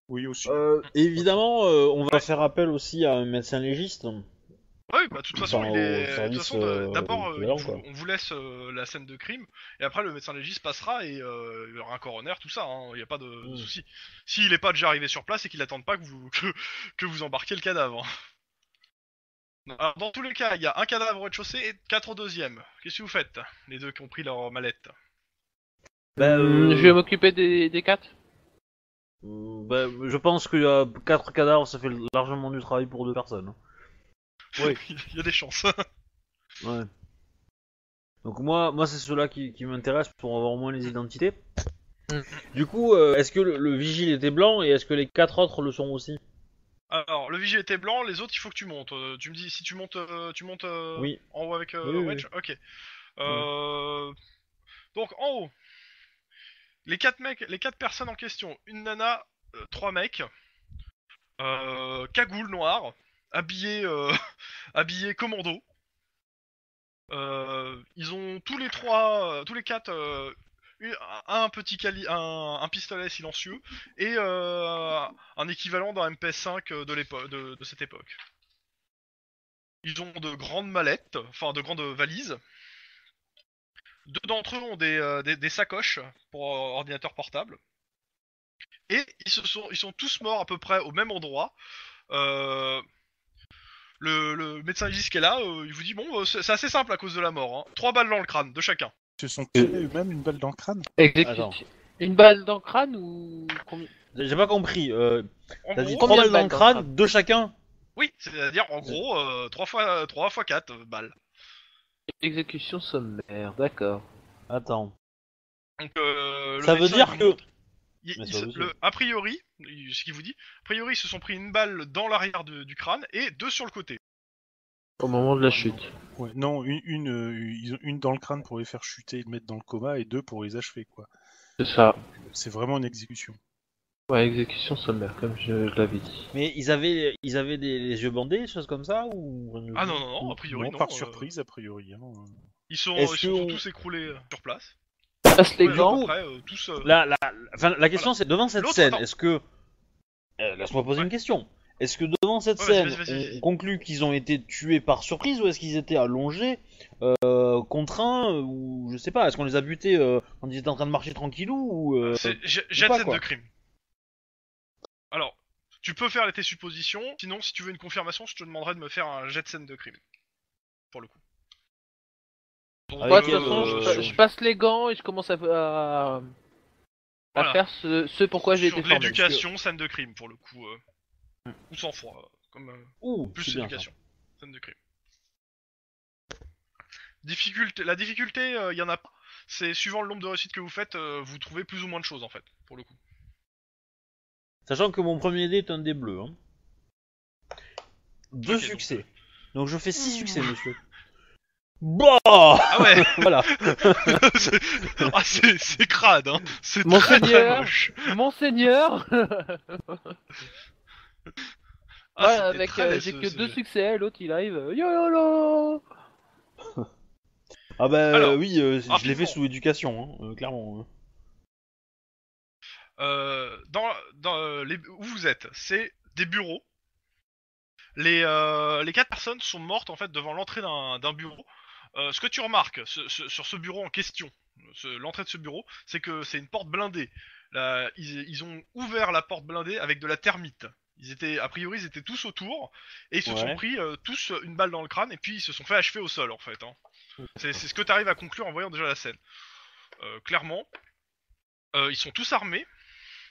Oui aussi. euh, évidemment, euh, on va faire appel aussi à un médecin légiste. Ouais, bah de toute façon, Enfin, il est. au De toute service, façon, euh, euh, d'abord, euh, on vous laisse euh, la scène de crime, et après le médecin légiste passera et euh, il y aura un coroner, tout ça. hein, Il n'y a pas de, de Mm. souci. S'il est pas déjà arrivé sur place et qu'il attende pas que vous que, que vous embarquiez le cadavre. Alors, dans tous les cas, il y a un cadavre au rez-de-chaussée et quatre au deuxième. Qu'est-ce que vous faites Les deux qui ont pris leur mallette? Bah, euh, Je vais m'occuper des, des quatre. euh, bah, je pense qu'il y a quatre cadavres, ça fait largement du travail pour deux personnes. il y a des chances. Ouais. Donc moi, moi c'est ceux-là qui, qui m'intéressent pour avoir au moins les identités. Mm. Du coup, euh, est-ce que le, le vigile était blanc et est-ce que les quatre autres le sont aussi? Alors, le vigile était blanc, les autres, il faut que tu montes. Euh, tu me dis si tu montes, euh, tu montes Oui. en haut avec oui, Wedge Ok. Donc, en haut, les quatre mecs, les quatre personnes en question, une nana, trois mecs, cagoule noire, habillés, euh, habillés commando. Euh, ils ont tous les trois, euh, tous les quatre, un petit cali un, pistolet silencieux et un équivalent d'un MP5 de, de, de cette époque. Ils ont de grandes mallettes, enfin de grandes valises. Deux d'entre eux ont des, des, sacoches pour ordinateur portable. Et ils, se sont, ils sont tous morts à peu près au même endroit. Le, le médecin légiste qui est là, euh, il vous dit bon, euh, c'est assez simple à cause de la mort. Hein. Trois balles dans le crâne de chacun. Ils se sont tirés eux-mêmes une balle dans le crâne. Exécution. Attends. Une balle dans le crâne ou combien? J'ai pas compris. Euh, En T'as dit gros, trois combien de balles dans le crâne, deux chacun? Oui, c'est-à-dire en gros euh, 3 fois 3 fois 4 balles. Exécution sommaire, d'accord. Attends. Donc, euh, le Ça veut médecin, dire il que. montre- il- Mais il c'est se- pas le- a priori, il- ce qu'il vous dit, a priori ils se sont pris une balle dans l'arrière de- du crâne et deux sur le côté. Au moment de la chute. Ouais, non, une, une, euh, ils ont une dans le crâne pour les faire chuter et les mettre dans le coma, et deux pour les achever, quoi. C'est ça. C'est vraiment une exécution. Ouais, exécution sommaire, comme je, je l'avais dit. Mais ils avaient, ils avaient des, les yeux bandés, des choses comme ça ou Ah non non non, a priori non. par euh, surprise, a priori. hein. ils sont, Est-ce ils sont que on- tous écroulés euh, sur place. Passe les Ouais, gants. après, euh, tous. euh, La, la, enfin, la question c'est devant cette L'autre, scène, attends. est-ce que. Euh, Laisse-moi poser Ouais. une question. Est-ce que devant cette Ouais, scène, vas-y, vas-y, vas-y, vas-y. on conclut qu'ils ont été tués par surprise ou est-ce qu'ils étaient allongés, euh, contraints, euh, ou je sais pas, est-ce qu'on les a butés euh, quand ils étaient en train de marcher tranquillou ou. euh, C'est jet jet de pas, scène quoi. de crime. Alors, tu peux faire tes suppositions, sinon si tu veux une confirmation, je te demanderai de me faire un jet de scène de crime. Pour le coup. Moi, de toute euh, façon, je, euh, pa- je passe les gants et je commence à, à, à Voilà. faire ce, ce pourquoi j'ai été formé. l'éducation, scène de crime pour le coup. euh, Ou sans froid, euh, comme euh, Ouh, plus éducation, scène de crime. Difficulté, la difficulté, il y en a pas. C'est suivant le nombre de réussites que vous faites, euh, vous trouvez plus ou moins de choses en fait, pour le coup. Sachant que mon premier dé est un dé bleu. Hein. Deux Ok, donc, succès. Donc je fais six succès, monsieur. Bah Ah ouais Voilà. C'est- Ah c'est c'est crade, hein C'est très, Monseigneur. Monseigneur Ah, Ouais, avec très euh, j'ai que ce deux succès, l'autre il arrive. euh, Yo yo yo Ah bah Alors, oui, euh, je l'ai fait sous éducation, hein, euh, clairement. hein. Euh, dans, dans euh, les, où vous êtes, c'est des bureaux. Les, euh, les quatre personnes sont mortes en fait devant l'entrée d'un d'un bureau. Euh, ce que tu remarques ce- ce- sur ce bureau en question, l'entrée de ce bureau, c'est que c'est une porte blindée. Là, ils, ils ont ouvert la porte blindée avec de la thermite. Ils étaient, a priori, ils étaient tous autour et ils se Ouais. sont pris euh, tous une balle dans le crâne et puis ils se sont fait achever au sol en fait. hein. C'est ce que tu arrives à conclure en voyant déjà la scène. Euh, clairement, euh, ils sont tous armés.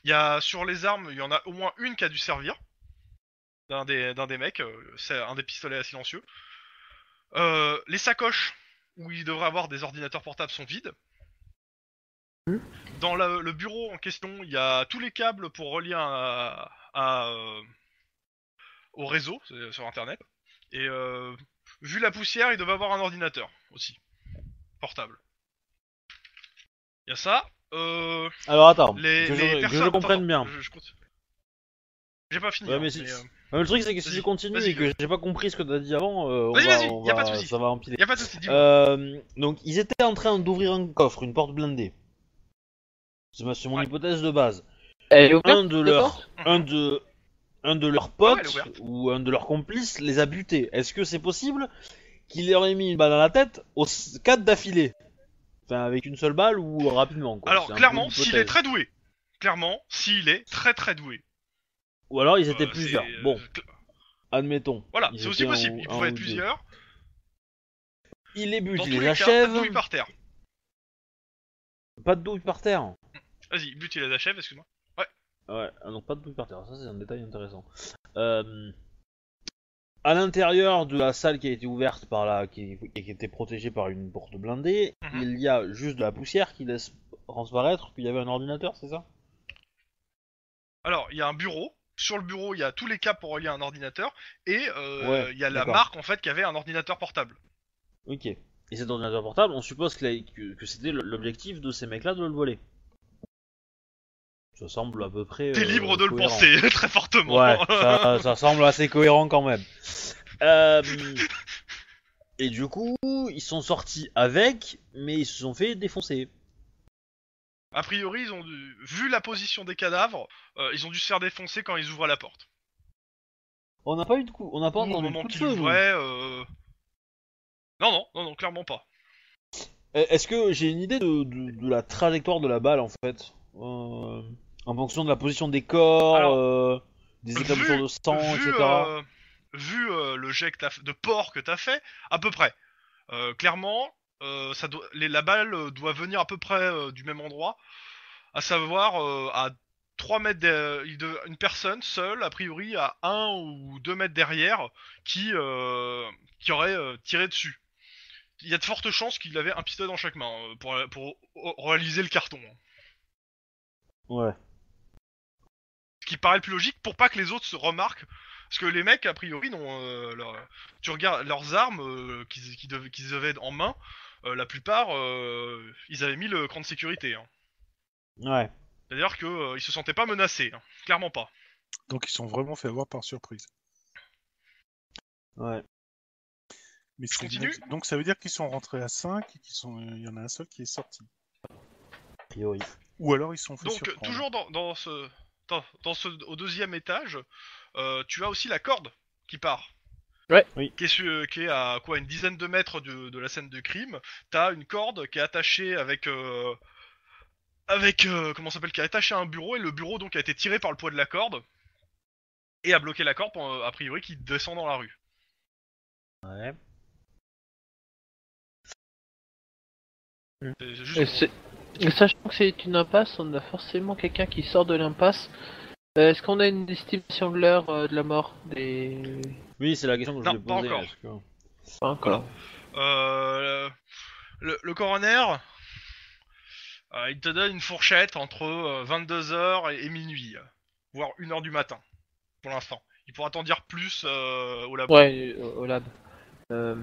Il y a sur les armes, il y en a au moins une qui a dû servir d'un des, des mecs. c'est un des pistolets à silencieux. Euh, les sacoches où il devrait avoir des ordinateurs portables sont vides. Dans la- le bureau en question, il y a tous les câbles pour relier à, à, euh, au réseau c'est- sur internet. Et euh, vu la poussière, il devait avoir un ordinateur aussi portable. Il y a ça. Euh, Alors attends, les, que, les je, que personnes- je comprenne attends, bien. je- je continue. J'ai pas fini. Ouais, hein, mais c'est- mais, euh, Le truc c'est que si je continue et que j'ai pas compris ce que t'as dit avant, euh, on Vas-y, va- vas-y, on y a pas de ça va empiler. y a pas de souci, dis-moi. Euh, donc ils étaient en train d'ouvrir un coffre, une porte blindée. C'est ma- c'est mon Ouais. hypothèse de base. Elle est ouverte Un de leurs, un de, un de leurs Ouais, ouais, elle est potes ouverte. ou un de leurs complices les a butés. Est-ce que c'est possible qu'il leur ait mis une balle dans la tête aux s- quatre d'affilée? Enfin, avec une seule balle ou rapidement quoi. Alors C'est un peu clairement, s'il est très doué, clairement, s'il est très très doué. Ou alors ils étaient euh, plusieurs. euh, Bon, admettons. Voilà, c'est aussi possible. Il un ou être plusieurs. Il les bute, Dans il les les cas, achève. douille par terre. Pas de douille par terre. Vas-y, but il les achève, excuse-moi. Ouais, ah non, pas de douille par terre, ça c'est un détail intéressant. Euh, à l'intérieur de la salle qui a été ouverte par la, qui, été protégée par une porte blindée, Mhm. il y a juste de la poussière qui laisse transparaître qu'il y avait un ordinateur, c'est ça? Alors, il y a un bureau. Sur le bureau, il y a tous les câbles pour relier un ordinateur. Et euh, Ouais, il y a la marque en fait qui avait un ordinateur portable. Ok. Et cet ordinateur portable, on suppose que, la- que, que c'était l'objectif de ces mecs-là de le voler. Ça semble à peu près. T'es euh, libre de le penser très fortement. Ouais, ça, ça semble assez cohérent quand même. Euh, et du coup, ils sont sortis avec, mais ils se sont fait défoncer. A priori, ils ont dû... vu la position des cadavres, euh, ils ont dû se faire défoncer quand ils ouvrent la porte. On n'a pas eu de coup, on n'a pas Ou au entendu de moment coup de qu'ils feu. nous. ouvraient. euh, Non, non, non, non, clairement pas. Euh, Est-ce que j'ai une idée de, de- de la trajectoire de la balle en fait Euh, En fonction de la position des corps, Alors, euh, des vu- éclaboussures de sang, vu, etc. euh, vu euh, le jet que t'as f- de porc que t'as fait, à peu près. Euh, clairement, ça doit, les, la balle euh, doit venir à peu près euh, du même endroit, à savoir euh, à 3 mètres, de- une personne seule, a priori à 1 ou 2 mètres derrière, qui, euh, qui aurait euh, tiré dessus. Il y a de fortes chances qu'il avait un pistolet dans chaque main euh, pour, pour réaliser le carton. hein. Ouais. Ce qui paraît le plus logique pour pas que les autres se remarquent. Parce que les mecs, a priori, non, euh, leur- tu regardes leurs armes euh, qu'ils devaient, qu'ils avaient en main, euh, la plupart, euh, ils avaient mis le cran de sécurité. Hein. Ouais. C'est-à-dire que euh, ils se sentaient pas menacés, hein. clairement pas. Donc ils sont vraiment fait avoir par surprise. Ouais. Mais Je continue Donc ça veut dire qu'ils sont rentrés à 5 et qu'il sont... il y en a un seul qui est sorti. A priori. Ou alors ils sont fait Donc surprendre. toujours dans, dans ce, dans, dans ce, au deuxième étage, euh, tu as aussi la corde qui part. Ouais. Oui. Qui est, su- qui est à quoi une dizaine de mètres de, de la scène de crime. T'as une corde qui est attachée avec euh, avec euh, comment ça s'appelle qui est attachée à un bureau et le bureau donc a été tiré par le poids de la corde et a bloqué la corde pour, euh, a priori qui descend dans la rue. Ouais. C'est- c'est juste Et pour- c'est- et sachant que c'est une impasse, on a forcément quelqu'un qui sort de l'impasse. Euh, Est-ce qu'on a une estimation de l'heure euh, de la mort des... Oui, c'est la question que je Non, voulais pas poser. encore. est-ce que- Pas encore. Euh, le, le coroner, euh, il te donne une fourchette entre 22h et, et minuit, euh, voire 1h du matin, pour l'instant. Il pourra t'en dire plus euh, au labo. Ouais, euh, au lab. Euh, De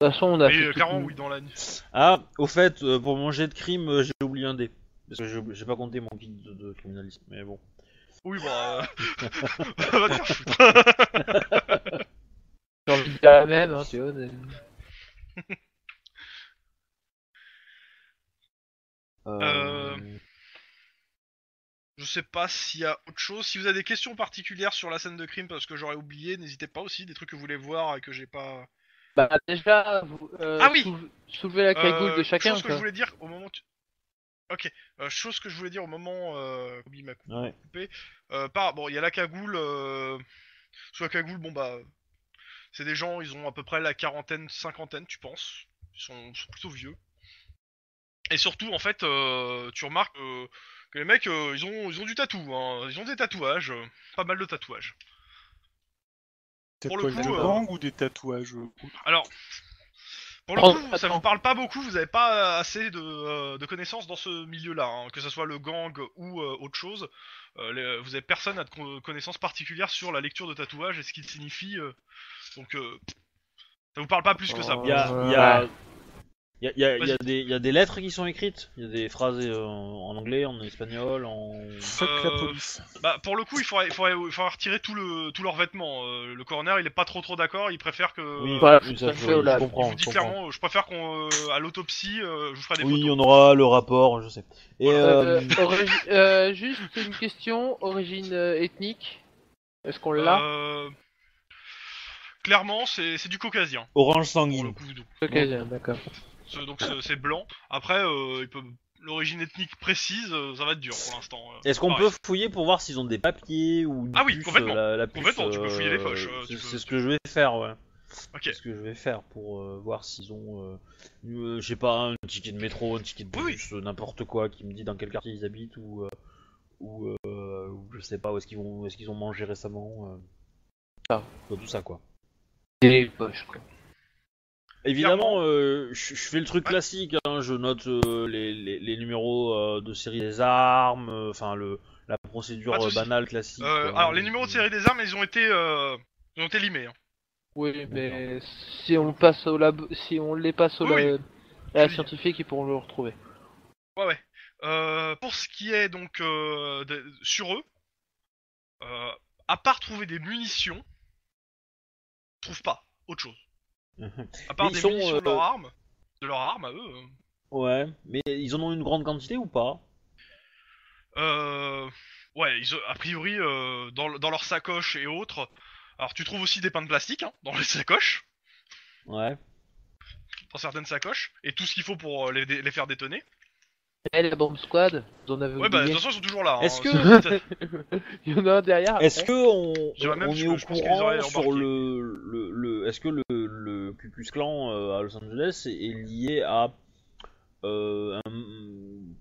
toute façon, on a fait euh, une- oui, dans la nuit. Ah, au fait, euh, pour mon jet de crime, euh, j'ai oublié un dé. Parce que j'ai pas compté mon kit de, de criminaliste, mais bon. Oui, bah. euh, va te faire foutre. J'ai envie de dire la même, hein, tu vois. Euh, Je sais pas s'il y a autre chose. Si vous avez des questions particulières sur la scène de crime, parce que j'aurais oublié, n'hésitez pas aussi. Des trucs que vous voulez voir et que j'ai pas. Bah déjà, vous, euh, Ah oui soulevez la cagoule Euh, de chacun. Chose que quoi. je voulais dire au moment. tu- Ok. euh, chose que je voulais dire au moment. Euh... Kobe m'a Ouais. Euh, par, bon, il y a la cagoule. Euh... Sous la cagoule, bon bah, c'est des gens, ils ont à peu près la quarantaine, cinquantaine, tu penses. Ils sont, sont plutôt vieux. Et surtout, en fait, euh, tu remarques euh, que les mecs, euh, ils ont, ils ont du tatou. Hein. Ils ont des tatouages, euh, pas mal de tatouages. pour le Tatouages coup, de euh, gang ou des tatouages Alors, pour le coup, ça vous parle pas beaucoup. Vous avez pas assez de, euh, de connaissances dans ce milieu-là, hein, que ce soit le gang ou euh, autre chose. Euh, les- vous avez personne à de con- connaissances particulières sur la lecture de tatouage et ce qu'il signifie. euh, donc, euh, ça vous parle pas plus que ça. Il y a, Euh, il y a, ouais. Il y y y y a des lettres qui sont écrites. Il y a des phrases euh, en anglais, en espagnol, en. Fuck la Euh, police. Bah, pour le coup, il faudrait, il faudrait, il faudrait retirer tout le, tous leurs vêtements. Euh, le coroner, il est pas trop trop d'accord. Il préfère que. Oui, oui, tout ça, à je, je il comprends. je comprends. clairement, je préfère qu'on, euh, à l'autopsie, euh, je vous ferai des Oui, photos. on aura le rapport, je sais. Et Euh, euh, origi- euh, juste une question, origine euh, ethnique. Est-ce qu'on l'a? Euh, Clairement, c'est c'est du caucasien. orange sanguine. bien, d'accord. Donc c'est blanc. Après, euh, il peut... l'origine ethnique précise, euh, ça va être dur pour l'instant. euh. Est-ce qu'on peut fouiller pour voir s'ils ont des papiers ou Ah oui, puce, complètement. la, la puce, Complètement, tu peux fouiller les poches, euh, c'est peux- ce que je vais faire, ouais. Ok. C'est ce que je vais faire pour euh, voir s'ils ont, euh, euh, je sais pas, un ticket de métro, un ticket de oui. bus, euh, n'importe quoi, qui me dit dans quel quartier ils habitent ou, euh, ou, euh, ou je sais pas où est-ce qu'ils vont, où est-ce qu'ils ont mangé récemment. euh. Ah. Tout ça quoi. Des poches, quoi. Évidemment, euh, je je fais le truc classique, hein, je note euh, les, les, les numéros euh, de série des armes, euh, enfin le la procédure Pas de soucis. banale classique. Euh, quoi. alors les numéros de série des armes, ils ont été, euh, ils ont été limés. hein. Oui, mais si on passe au lab, si on les passe au Oui, lab- à la scientifique, ils pourront le retrouver. Ouais, ouais. Euh, pour ce qui est donc euh, de- sur eux, euh, à part trouver des munitions, je trouve pas autre chose. Mhm. À part des sont, munitions euh, de leur arme, de leur arme à eux. euh. Ouais, mais ils en ont une grande quantité ou pas? Euh, ouais, ils, a priori, euh, dans, dans leurs sacoches et autres. Alors, tu trouves aussi des pains de plastique hein, dans les sacoches, Ouais. dans certaines sacoches, et tout ce qu'il faut pour euh, les, les faire détonner. Eh, la bombe squad, vous en avez Ouais, bah, de oublié. toute façon, ils sont toujours là. hein. Est-ce que- C'est- Il y en a un derrière. Est-ce que on, même on que est je- au je pense qu'ils courant sur le, le, le- est-ce que le, le Ku Klux Klan euh, à Los Angeles est, est lié à euh, un,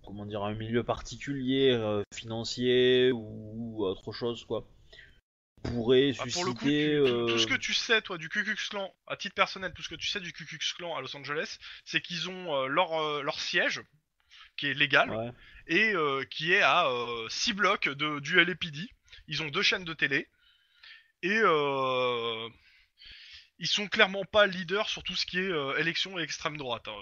comment dire un milieu particulier euh, financier ou autre chose quoi? Pourrait Bah, susciter pour le coup, tu- tout, euh, tout ce que tu sais, toi, du Ku Klux Klan, à titre personnel, tout ce que tu sais du Ku Klux Klan à Los Angeles, c'est qu'ils ont euh, leur, euh, leur siège, qui est légal, ouais. et euh, qui est à 6 blocs de, du LAPD. Ils ont deux chaînes de télé, et euh, ils sont clairement pas leaders sur tout ce qui est euh, élection et extrême droite. hein.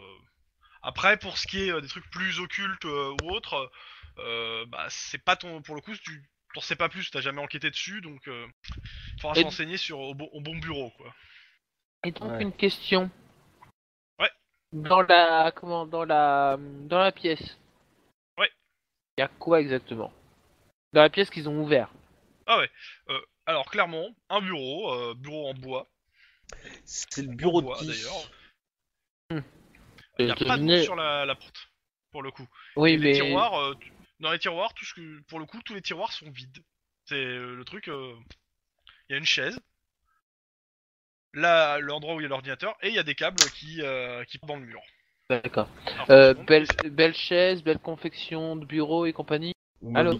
Après, pour ce qui est euh, des trucs plus occultes euh, ou autres, euh, bah, c'est pas ton. Pour le coup, tu t'en sais pas plus, t'as jamais enquêté dessus, donc euh, faudra Et- se renseigner sur, au, bon, au bon bureau, quoi. Et donc Ouais. une question. Ouais. Dans la comment dans la dans la pièce. Ouais. Il y a quoi exactement? Dans la pièce qu'ils ont ouvert. Alors, clairement, un bureau, euh, bureau en bois. c'est le bureau de bois, qui d'ailleurs. Euh, Il n'y a pas de sur la, la porte, pour le coup. Oui, Et mais les tiroirs, euh, tu- dans les tiroirs, tout ce que, pour le coup, tous les tiroirs sont vides. C'est euh, le truc. euh, Il y a une chaise, l'endroit où il y a l'ordinateur, et il y a des câbles qui, euh, qui partent dans le mur. d'accord. Euh, belle belle chaise, belle confection de bureau et compagnie. ou Allô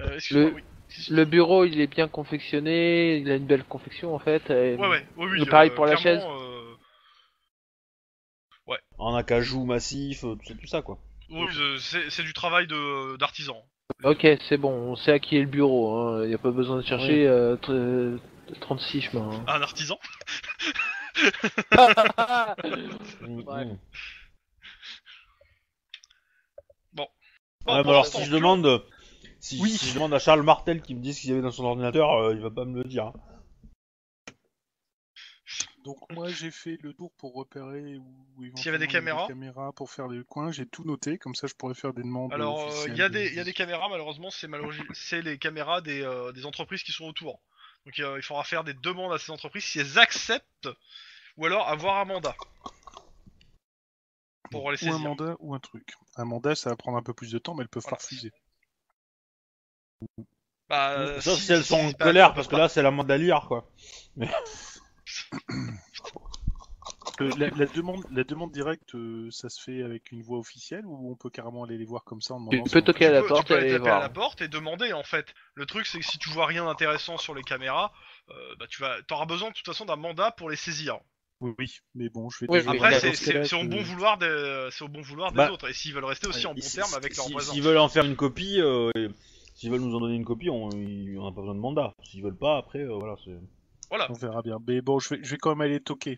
euh, le- oui. Le bureau, il est bien confectionné, il a une belle confection en fait. et- Ouais, ouais, oui, oui. Et pareil pour la clairement, euh, en acajou massif euh, tout ça, tout ça quoi oui, euh, c'est c'est du travail de d'artisan. Ok, c'est bon, on sait à qui est le bureau. Hein. Il n'y a pas besoin de chercher euh, euh, 36 chemins. hein. Un artisan Ouais. Mm. Bon, Ouais, bah pour alors l'instant, si je demande si, Oui. si je demande à Charles Martel qui me dise ce qu'il y avait dans son ordinateur, euh, il va pas me le dire. hein. Donc moi j'ai fait le tour pour repérer où S'il y avait des éventuellement il caméras pour faire les coins, j'ai tout noté, comme ça je pourrais faire des demandes. Alors, euh, officielles il y, a de- des- il y a des caméras, malheureusement, c'est malheureusement- c'est les caméras des, euh, des entreprises qui sont autour. Donc, euh, il faudra faire des demandes à ces entreprises si elles acceptent, ou alors avoir un mandat. Pour les ou un saisir. mandat ou un truc. Un mandat ça va prendre un peu plus de temps, mais elles peuvent Voilà. pas refuser. Bah, euh, Sauf si, elles sont en colère parce que là c'est la lire quoi. La, la demande, la demande directe, euh, ça se fait avec une voix officielle ou on peut carrément aller les voir comme ça en demandant Tu si peux on- toquer à Tu la peux- porte tu peux et aller aller taper à voir. la porte et demander en fait. Le truc c'est que si tu vois rien d'intéressant sur les caméras, euh, bah tu vas, t'auras besoin de toute façon d'un mandat pour les saisir. Oui, oui, mais bon, je vais Oui, déjà voir Après dans c'est, ce cas-là c'est, c'est au que- bon vouloir des, c'est au bon vouloir des Bah, autres. Et s'ils veulent rester aussi en bon Si- terme avec leurs si- voisins. S'ils veulent en faire une copie, euh, et s'ils veulent nous en donner une copie, on n'a pas besoin de mandat. S'ils veulent pas, après, euh, voilà. c'est- Voilà. On verra bien. Mais bon, je vais, je vais quand même aller toquer.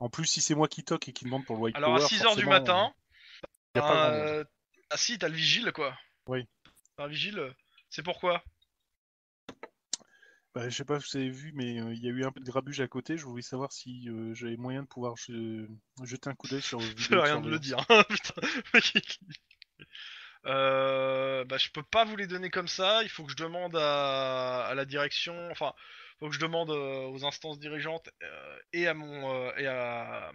En plus, si c'est moi qui toque et qui demande pour le white Alors à power, 6h du matin, y a pas grand monde. euh, ah si, t'as le vigile quoi. Oui. T'as un vigile, euh, c'est pourquoi? Bah, je sais pas si vous avez vu, mais euh, il y a eu un peu de grabuge à côté. Je voulais savoir si euh, j'avais moyen de pouvoir je- jeter un coup d'œil sur. Ça veut rien de le dire. euh, bah je peux pas vous les donner comme ça. Il faut que je demande à, à la direction. Enfin, faut que je demande euh, aux instances dirigeantes euh, et à mon euh, et à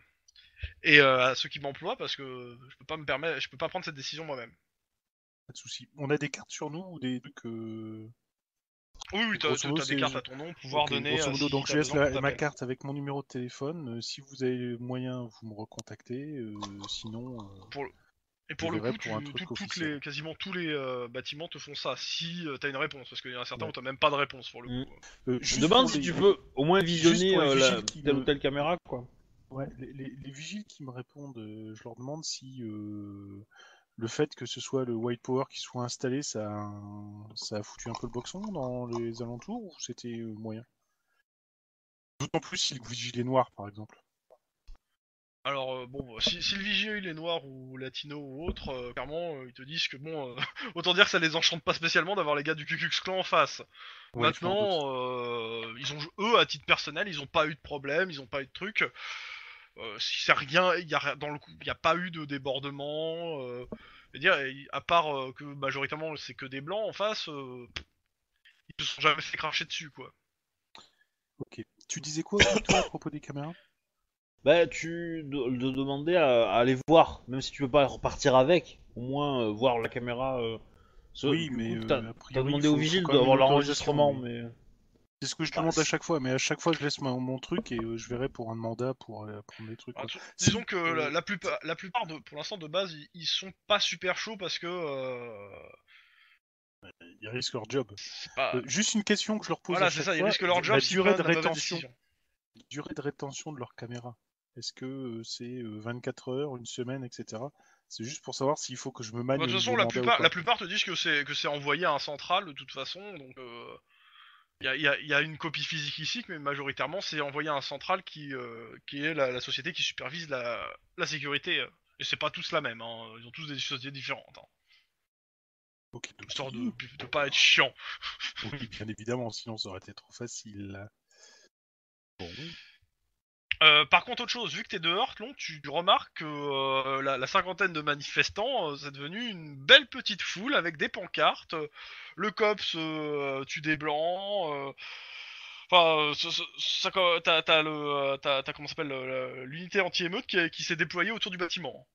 et à ceux qui m'emploient parce que je peux pas me permettre, je peux pas prendre cette décision moi-même. Pas de souci. On a des cartes sur nous ou des trucs. Oui, oui, t'as t'as des cartes à ton nom, pouvoir donner. grosso modo, si donc je laisse la- ma carte avec mon numéro de téléphone. Euh, si vous avez moyen, vous me recontactez. euh, sinon, euh, Et pour Je le coup, tu- tout- toutes les, quasiment tous les euh, bâtiments te font ça si euh, t'as une réponse, parce qu'il y en a certains Ouais. où t'as même pas de réponse pour le Mm. coup. euh, Je juste me demande si les- tu peux au moins visionner euh, la- qui telle me- ou telle caméra, quoi. Ouais, les, les- les vigiles qui me répondent, euh, je leur demande si euh, le fait que ce soit le White Power qui soit installé, ça, a- ça a foutu un peu le boxon dans les alentours ou c'était euh, moyen? D'autant plus si le vigile est noir, par exemple. Alors euh, bon, si, si le vigier il est noir ou latino ou autre, euh, clairement euh, ils te disent que bon, autant dire que ça les enchante pas spécialement d'avoir les gars du Klux Klan en face. Ouais. Maintenant, ils ont eux à titre personnel, ils ont pas eu de problème, ils ont pas eu de truc. Si c'est rien, il y a dans le coup, il y a pas eu de débordement. Je veux dire, et à part que majoritairement c'est que des blancs en face, ils se sont jamais fait cracher dessus quoi. Ok. Tu disais quoi toi, à propos des caméras? Bah tu de, de demander à, à aller voir, même si tu peux pas repartir avec, au moins euh, voir la caméra. euh, ce- Oui, mais, euh, t'as demandé au vigile d'avoir l'enregistrement, mais- mais C'est ce que je Bah, demande à chaque fois, mais à chaque fois je laisse mon truc et euh, je verrai pour un mandat pour euh, prendre des trucs. Ah, quoi. Disons que la, la plupart, la plupart de, pour l'instant de base, ils, ils sont pas super chauds parce que euh, Ils risquent leur job. pas. Euh, juste une question que je leur pose. voilà, c'est. Ils fois, risquent leur la durée de rétention. Durée de rétention de leur caméra. Est-ce que euh, c'est euh, 24 heures, une semaine, etc. C'est juste pour savoir s'il faut que je me manie. Bah, de au toute façon, la plupart, pas. la plupart te disent que c'est que c'est envoyé à un central de toute façon, donc il y, a, y y a une copie physique ici, mais majoritairement c'est envoyé à un central qui qui, qui est la, la société qui supervise la, la sécurité. euh. Et c'est pas tous la même, hein. ils ont tous des sociétés différentes, hein. Ok, donc- histoire de, de pas être chiant. Oui, bien évidemment, sinon ça aurait été trop facile. Bon, Euh, par contre, autre chose, vu que t'es dehors, tu remarques que euh, la, cinquantaine de manifestants, euh, c'est devenu une belle petite foule avec des pancartes. euh, le COPS tue des blancs. Enfin, t'as le, t'as- l'unité anti-émeute qui, est- qui s'est déployée autour du bâtiment.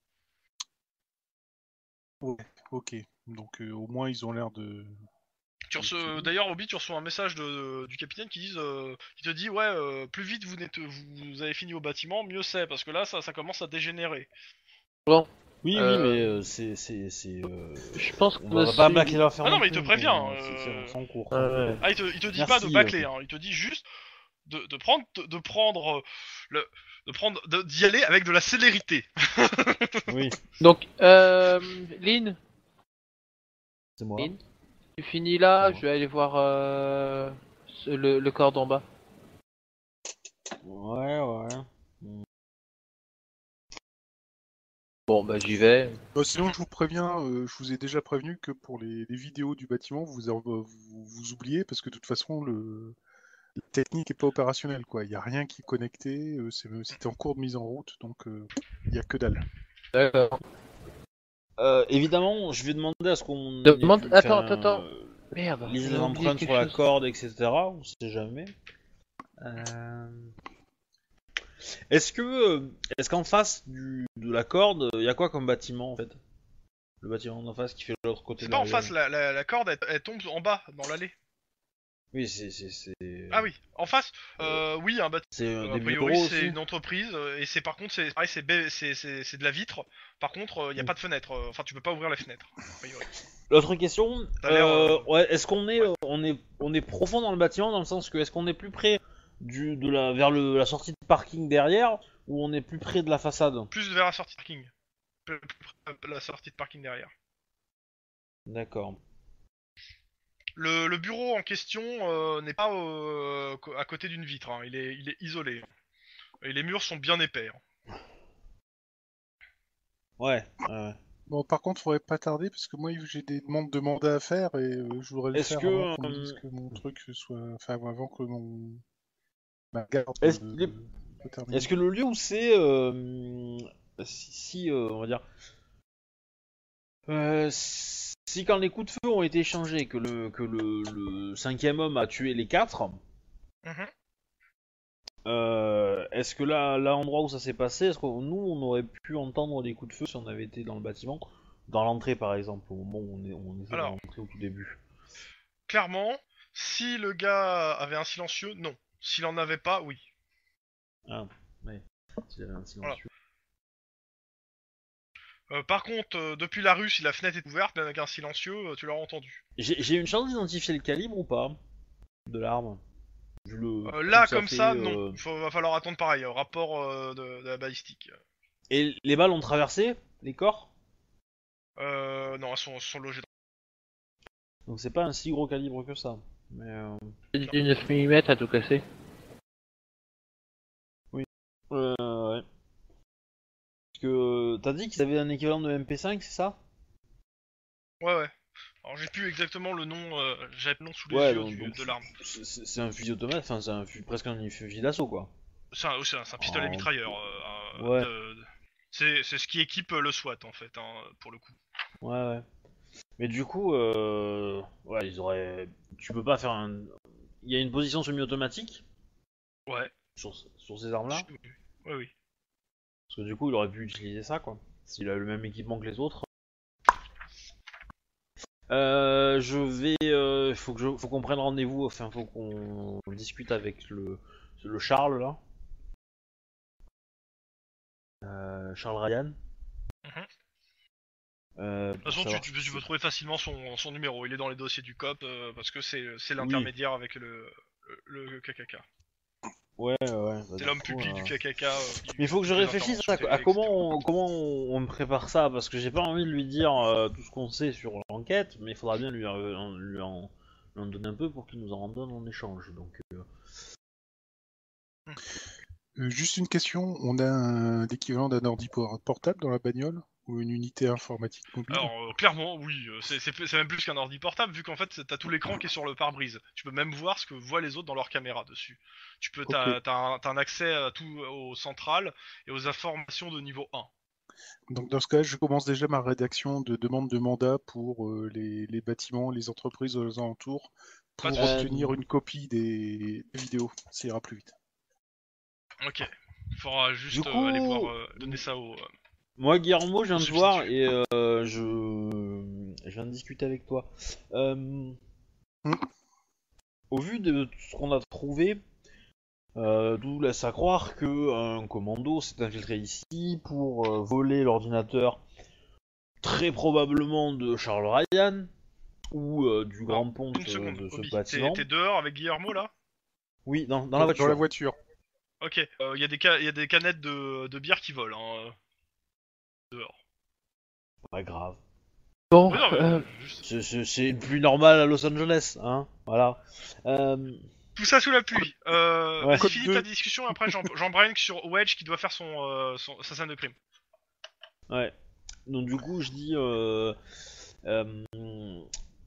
ok. Donc au moins ils ont l'air de. Tu reçois, d'ailleurs, Obi, tu reçois un message de, du capitaine qui, dit, euh, qui te dit ouais, euh, plus vite vous, n'êtes- vous avez fini au bâtiment, mieux c'est parce que là ça, ça commence à dégénérer. oui, Euh, oui, mais euh, c'est c'est c'est. euh, Je pense On qu'on va pas bâcler l'affaire. Ah non, non mais il te prévient, euh, c'est- c'est- c'est en cours. Ouais. Ah, il te, il te dit Merci, pas de bâcler, euh. hein, il te dit juste de, de prendre, de, de prendre euh, le, de prendre, de- d'y aller avec de la célérité. Oui, Donc, euh, Lynn, c'est moi. Lynn, tu finis là, je vais aller voir euh, ce- le, le corps d'en bas. Ouais, ouais. Bon, bah j'y vais. Bon, sinon, je vous préviens, euh, je vous ai déjà prévenu que pour les, les vidéos du bâtiment, vous, en- vous, vous oubliez parce que de toute façon, le, la technique est pas opérationnelle. quoi. Il n'y a rien qui est connecté, euh, c'est- c'était en cours de mise en route, donc euh, il n'y a que dalle. D'accord. Euh, évidemment, je vais demander à ce qu'on. Demande- attends, faire, attends, euh, Merde. les empreintes sur la chose. corde, etc. On sait jamais. Euh, Est-ce que, est-ce qu'en face du, de la corde, il y a quoi comme bâtiment en fait? Le bâtiment d'en face qui fait l'autre côté. C'est de pas en la face, la, la, la corde, elle, elle tombe en bas, dans l'allée. Oui, c'est. Ah oui, en face, euh, oui, un bâtiment. C'est euh, a priori, c'est une entreprise, euh, et c'est par contre, c'est pareil, c'est de la vitre. Par contre, il y a Mm. pas de fenêtre. euh, Enfin, tu peux pas ouvrir la fenêtre. L'autre question, euh, euh, ouais, est-ce qu'on est, euh, on est, on est profond dans le bâtiment dans le sens que est-ce qu'on est plus près du, de la, vers le, la sortie de parking derrière ou on est plus près de la façade? Plus vers la sortie de parking. Plus- plus- La sortie de parking derrière. D'accord. Le, le bureau en question euh, n'est pas euh, à côté d'une vitre, hein. il, est, il est isolé. Et les murs sont bien épais. hein. Ouais. ouais. Bon, par contre, faudrait pas tarder parce que moi, j'ai des demandes de mandat à faire et euh, je voudrais le Est-ce faire que, avant qu'on me dise que mon truc soit, enfin, avant que mon ma garde Est-ce euh, qu'il est- soit terminée. Est-ce que le lieu où c'est, euh, si, si, euh, on va dire, euh, si quand les coups de feu ont été échangés, que le que le, le cinquième homme a tué les quatre, Mhm. euh, est-ce que là, l'endroit où ça s'est passé, est-ce que nous on aurait pu entendre les coups de feu si on avait été dans le bâtiment, dans l'entrée par exemple, au moment où on est on Alors. dans l'entrée au tout début. Clairement, si le gars avait un silencieux, non. S'il en avait pas, oui. S'il y avait un silencieux. Euh, par contre, euh, depuis la rue, si la fenêtre est ouverte, même avec un silencieux, euh, tu l'auras entendu. J'ai j'ai une chance d'identifier le calibre ou pas de l'arme? Le- Euh, là, comme ça, euh, non. Il faut- va falloir attendre pareil, euh, rapport euh, de, de la balistique. Et les balles ont traversé les corps? Euh, non, elles sont, elles sont logées dans... Donc c'est pas un si gros calibre que ça. Mais euh... C'est du 9 mm à tout casser. euh, que t'as dit qu'ils avaient un équivalent de MP5, c'est ça? Ouais, ouais. Alors, j'ai plus exactement le nom, euh, j'avais le nom sous les Ouais, yeux donc- du- donc- de l'arme. C'est c'est un fusil automate, enfin c'est un fu- presque un fusil d'assaut quoi. C'est un, c'est un- c'est un pistolet Oh. mitrailleur. euh, Ouais. de- de- C'est c'est ce qui équipe euh, le SWAT, en fait, hein, pour le coup. Ouais ouais. Mais du coup, euh... ouais, ils auraient. Tu peux pas faire un. Il y a une position semi-automatique? Ouais. sur, sur ces armes-là? Oui, oui. Parce que du coup, il aurait pu utiliser ça, quoi. S'il a le même équipement que les autres. Euh, je vais, euh, faut qu'on prenne rendez-vous. Enfin, faut qu'on discute avec le, le Charles là. Euh, Charles Ryan. Mhm. Euh, De toute façon, tu, tu peux, tu peux trouver facilement son, son numéro. Il est dans les dossiers du COP euh, parce que c'est c'est l'intermédiaire avec le, le, le KKK. Ouais, ouais. bah, C'est l'homme coup, public euh, du KKK. euh, qui- Mais il faut que je réfléchisse à, interventions à télé, comment, etc. on, comment on, on me prépare ça, parce que j'ai pas envie de lui dire euh, tout ce qu'on sait sur l'enquête, mais il faudra bien lui, euh, en- lui, en, lui en donner un peu pour qu'il nous en donne en échange. Donc, euh, Euh, juste une question, on a un- l'équivalent d'un ordi por- portable dans la bagnole? Ou une unité informatique mobile? Alors euh, clairement, oui, euh, c'est c'est c'est même plus qu'un ordi portable vu qu'en fait t'as tout l'écran qui est sur le pare-brise. Tu peux même voir ce que voient les autres dans leur caméra dessus. Tu peux t'as Ok. t'as un, t'as un accès à tout au central et aux informations de niveau 1. Donc dans ce cas, je commence déjà ma rédaction de demande de mandat pour euh, les, les bâtiments, les entreprises aux alentours, pour obtenir une copie des vidéos. Ça ira plus vite. Ok. Faudra juste coup- aller voir donner ça au. Euh, moi, Guillermo, je viens de voir et euh, je, je viens de discuter avec toi. Euh, Hmm. Au vu de tout ce qu'on a trouvé, euh, tout laisse à croire que un commando s'est infiltré ici pour euh, voler l'ordinateur, très probablement de Charles Ryan ou euh, du grand euh, seconde. de ce bâtiment. t'es dehors avec Guillermo là? Oui, dans, dans la voiture. Dans la voiture. Ok. Il y a des ca- y a des canettes de, de bière qui volent hein, euh, dehors. Pas grave. Bon, Oui, non, mais, euh, juste- C'est- C'est c'est plus normal à Los Angeles, hein. Voilà. Euh, Tout ça sous la pluie. Euh, Ouais. Vas-y, Code finis deux. ta discussion. Après, j'en- j'embraye sur Wedge qui doit faire son, euh, son sa scène de crime. Ouais. Donc du coup, je dis, euh, euh,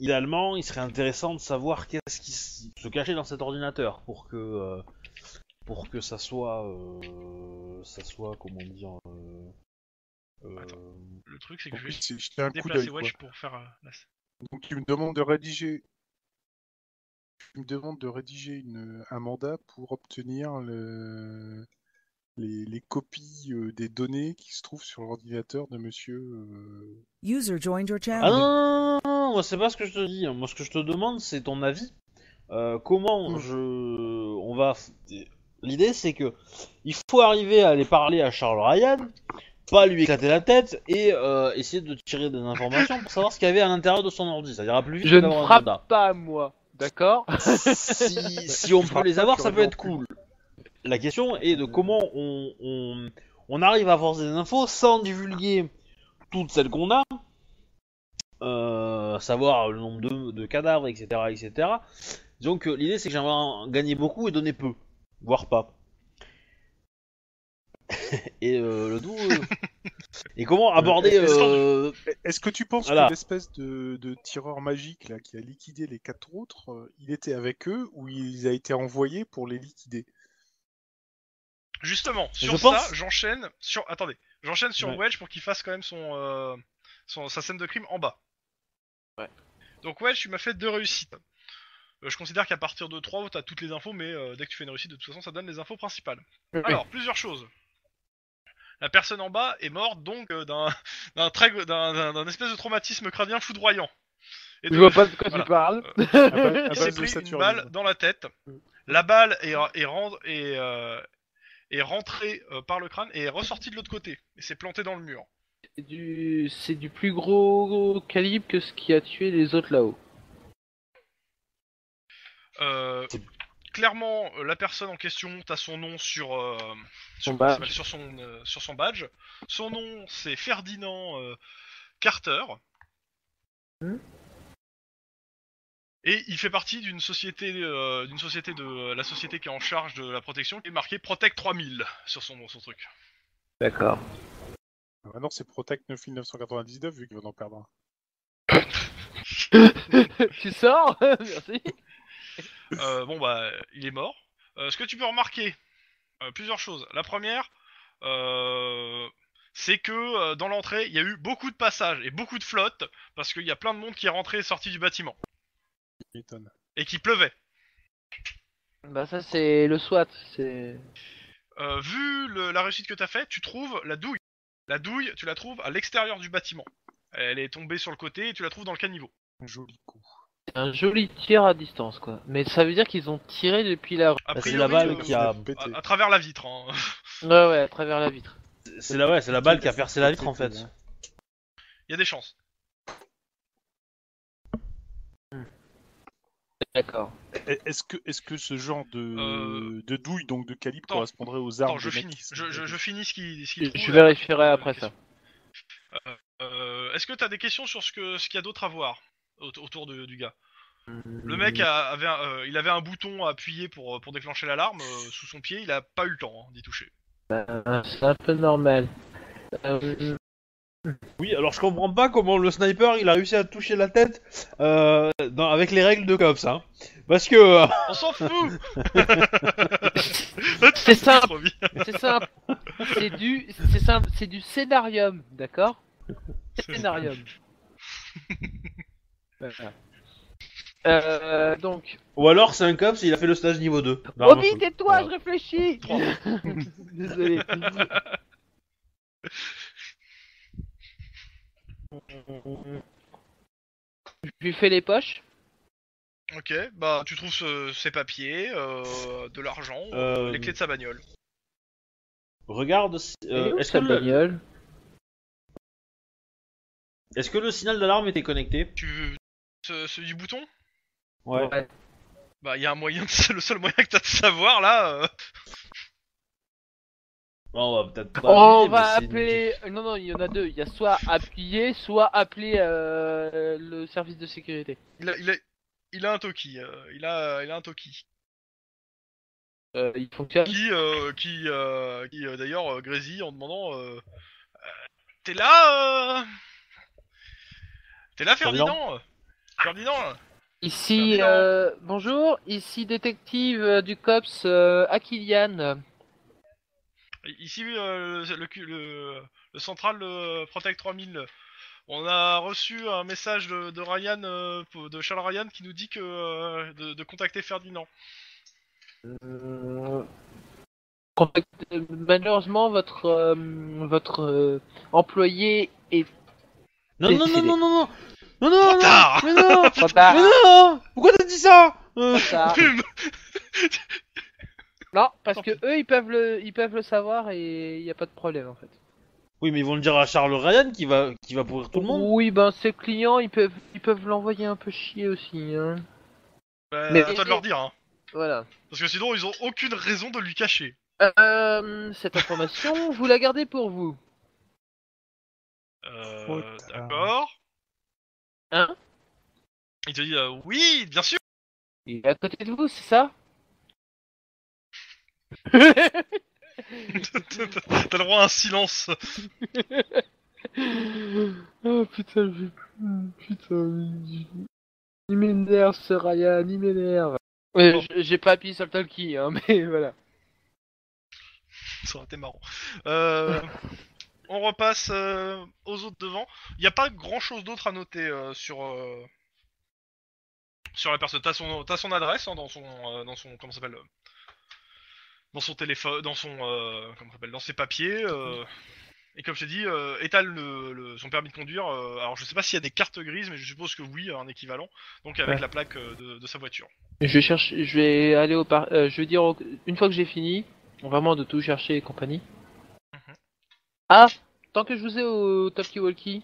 idéalement, il serait intéressant de savoir qu'est-ce qui s- se cachait dans cet ordinateur pour que, euh, pour que ça soit, euh, ça soit, comment dire, euh, Attends. Le truc, c'est que Donc, je vais jeter un coup déplacer d'œil. quoi. Wedge pour faire euh. Donc tu me demandes de rédiger. Tu me demandes de rédiger une, un mandat pour obtenir le- les, les copies euh, des données qui se trouvent sur l'ordinateur de monsieur. euh, User joined your Ah channel. non, non, non, c'est pas ce que je te dis. Moi ce que je te demande c'est ton avis. Euh, comment Mm. je, on va. L'idée c'est que il faut arriver à aller parler à Charles Ryan, pas lui éclater la tête et euh, essayer de tirer des informations pour savoir ce qu'il y avait à l'intérieur de son ordi. Ça ira plus vite je que ne d'avoir un frappe pas moi, d'accord Si, si on peut les avoir, ça peut être cool. La question est de comment on, on, on arrive à avoir des infos sans divulguer toutes celles qu'on a, euh, savoir le nombre de, de cadavres, etc., etc. Donc euh, l'idée c'est que j'aimerais en gagner beaucoup et donner peu, voire pas. et euh, le tout. euh, et comment aborder est-ce euh, Est-ce que tu penses Voilà. que l'espèce de, de tireur magique là, qui a liquidé les quatre autres, il était avec eux ou il a été envoyé pour les liquider? Justement, Je sur pense- ça, j'enchaîne sur. Attendez, j'enchaîne sur Ouais. Wedge pour qu'il fasse quand même son, euh, son sa scène de crime en bas. Ouais. Donc Wedge, tu m'as fait deux réussites. Euh, je considère qu'à partir de 3, t'as toutes les infos, mais euh, dès que tu fais une réussite, de toute façon, ça donne les infos principales. Alors, plusieurs choses. La personne en bas est morte donc euh, d'un d'un très d'un d'un- d'un espèce de traumatisme crânien foudroyant. Et Je vois pas de quoi Voilà. tu parles. À ba- à il s'est base de pris une balle dans la tête. La balle est, est, rend- est, euh, est rentrée euh, par le crâne et est ressortie de l'autre côté. Et s'est plantée dans le mur. C'est du... c'est du plus gros calibre que ce qui a tué les autres là-haut. Euh, clairement, euh, la personne en question, t'as son nom sur, euh, sur, Son badge. sur son, euh, sur son badge. Son nom, c'est Ferdinand euh, Carter. Hmm. Et il fait partie d'une société, euh, d'une société de la société qui est en charge de la protection, qui est marqué Protect 3000 sur son, son truc. D'accord. Maintenant, c'est Protect 9999 vu qu'il va en perdre un. tu sors? Merci. Euh, bon bah, il est mort. Euh, ce que tu peux remarquer, euh, plusieurs choses. La première, euh, c'est que euh, dans l'entrée, il y a eu beaucoup de passages et beaucoup de flottes parce qu'il y a plein de monde qui est rentré et sorti du bâtiment et qui pleuvait. Bah ça c'est le SWAT. C'est. euh, vu le- la réussite que t'as fait, tu trouves la douille. La douille, tu la trouves à l'extérieur du bâtiment. Elle est tombée sur le côté et tu la trouves dans le caniveau. Joli coup. C'est un joli tir à distance, quoi. Mais ça veut dire qu'ils ont tiré depuis la rue. Bah, c'est la balle euh, qui a- pété. à, à travers la vitre. Hein. Ouais, ouais, à travers la vitre. C'est la, ouais, c'est la balle qui a percé la vitre en fait. Il y a des chances. D'accord. E- Est-ce que, est-ce que ce genre de, Euh, de douille, donc de calibre, attends. correspondrait aux armes Attends, je finis. qui Je, je, je finis ce qu'il ce qu'il trouve. Je vérifierai après, tu ça. Euh, Est-ce que t'as des questions sur ce que ce qu'il y a d'autre à voir? Au- autour de- du gars Le mec a- avait, un, euh, il avait un bouton à appuyer pour pour déclencher l'alarme euh, sous son pied. Il a pas eu le temps hein, d'y toucher. Euh, C'est un peu normal. Euh, Oui, alors je comprends pas comment le sniper il a réussi à toucher la tête euh, dans- avec les règles de cops, hein. Parce que euh, On s'en fout. C'est simple. Trop bien. c'est simple. C'est du, c'est simple. C'est du scénarium, d'accord? Scénarium. Euh, donc. ou alors c'est un cops, il a fait le stage niveau 2. Oh vite, tais-toi, Voilà. je réfléchis. Désolé. Je lui fais les poches. Ok, bah tu trouves ce- ses papiers, euh, de l'argent, euh, les clés de sa bagnole. Regarde, si- Elle est euh, où, est-ce que, sa le, bagnole? Est-ce que le signal d'alarme était connecté? Tu ce, ce du bouton Ouais. Ouais. Bah il y a un moyen, de- c'est le seul moyen que t'as de savoir là. euh. Bon, on va peut-être pas On appuyer, va une- appeler. Non, non, il y en a deux. Il y a soit appuyer, soit appeler euh, le service de sécurité. Il a, il a, il a un Toki, euh, il a, il a un Toki. Euh, il fonctionne. Qui, euh, qui, euh, qui euh, d'ailleurs euh, grésille en demandant, euh, euh, t'es là, euh... t'es là Ferdinand? Ferdinand. Ici, Ferdinand. euh, bonjour. Ici détective euh, du cops euh, Akilian. Ici euh, le, le, le, le central Protect 3000. On a reçu un message de, de Ryan, de Charles Ryan, qui nous dit que de, de contacter Ferdinand. Euh, Malheureusement, votre euh, votre euh, employé est Non, non, non, décédé. non, non, non, non, non, Trop non, mais non, trop tard. mais non, pourquoi t'as dit ça Euh. Non, parce que eux, ils peuvent le, ils peuvent le savoir et il y a pas de problème en fait. Oui, mais ils vont le dire à Charles Ryan qui va, qui va pourrir tout le monde. Oui, ben ces clients, ils peuvent, ils peuvent l'envoyer un peu chier aussi. Hein. Bah, Mais- à toi de leur dire, hein. Voilà. Parce que sinon, ils ont aucune raison de lui cacher. Euh, cette information, vous la gardez pour vous. Euh, Trop tard. D'accord. Hein Il te dit euh, oui, bien sûr. Il est à côté de vous, c'est ça T'as le droit à un silence. Oh putain, je putain, il m'énerve ce Ryan, il m'énerve. Ouais, j'ai pas appuyé sur le talkie, hein, mais voilà. Ça aurait été marrant. Euh, on repasse euh, aux autres devant. Il n'y a pas grand chose d'autre à noter euh, sur euh, sur la personne. T'as son t'as son adresse hein, dans son dans son comment s'appelle dans son téléphone dans son comment ça s'appelle dans ses papiers. et comme je t'ai dit, étale le, le- son permis de conduire. alors je sais pas s'il y a des cartes grises, mais je suppose que oui, un équivalent. Donc avec Ouais. la plaque de, de sa voiture. Je vais chercher, je vais aller au par, euh, je vais dire au- une fois que j'ai fini, vraiment de tout chercher et compagnie. Ah, tant que je vous ai au talkie walkie,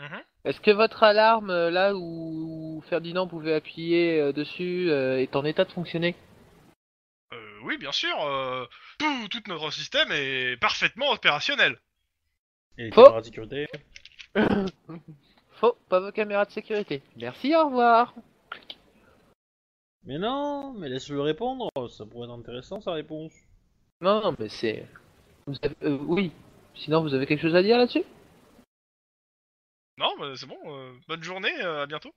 Mhm. est-ce que votre alarme euh, là où Ferdinand pouvait appuyer euh, dessus euh, est en état de fonctionner? Euh, oui, bien sûr. euh, tout, tout notre système est parfaitement opérationnel. Et les Faux. caméras de sécurité. Faux, pas vos caméras de sécurité. Merci, au revoir. Mais non, mais laisse-le répondre, ça pourrait être intéressant sa réponse. Non, non, mais c'est. Vous avez- euh, oui. Sinon, vous avez quelque chose à dire là-dessus? Non, bah, c'est bon. euh, bonne journée, euh, à bientôt.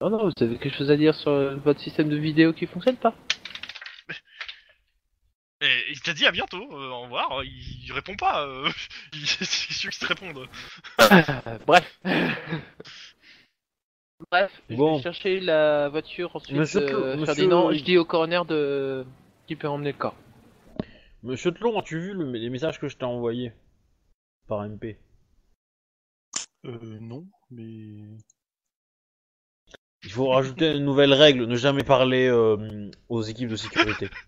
Non, non, vous avez quelque chose à dire sur euh, votre système de vidéo qui fonctionne pas? Et il t'a dit à bientôt. euh, au revoir. Il, il répond pas. Euh, il, c'est ceux qui te répondent. Euh, Bref. Bref, je Bon. vais chercher la voiture ensuite. Monsieur euh, Clou- monsieur- Ferdinand, je dis au coroner de qui peut emmener le corps. Monsieur Tlon, as-tu vu le- les messages que je t'ai envoyés par MP Euh, non, mais... Il faut rajouter une nouvelle règle, ne jamais parler euh, aux équipes de sécurité.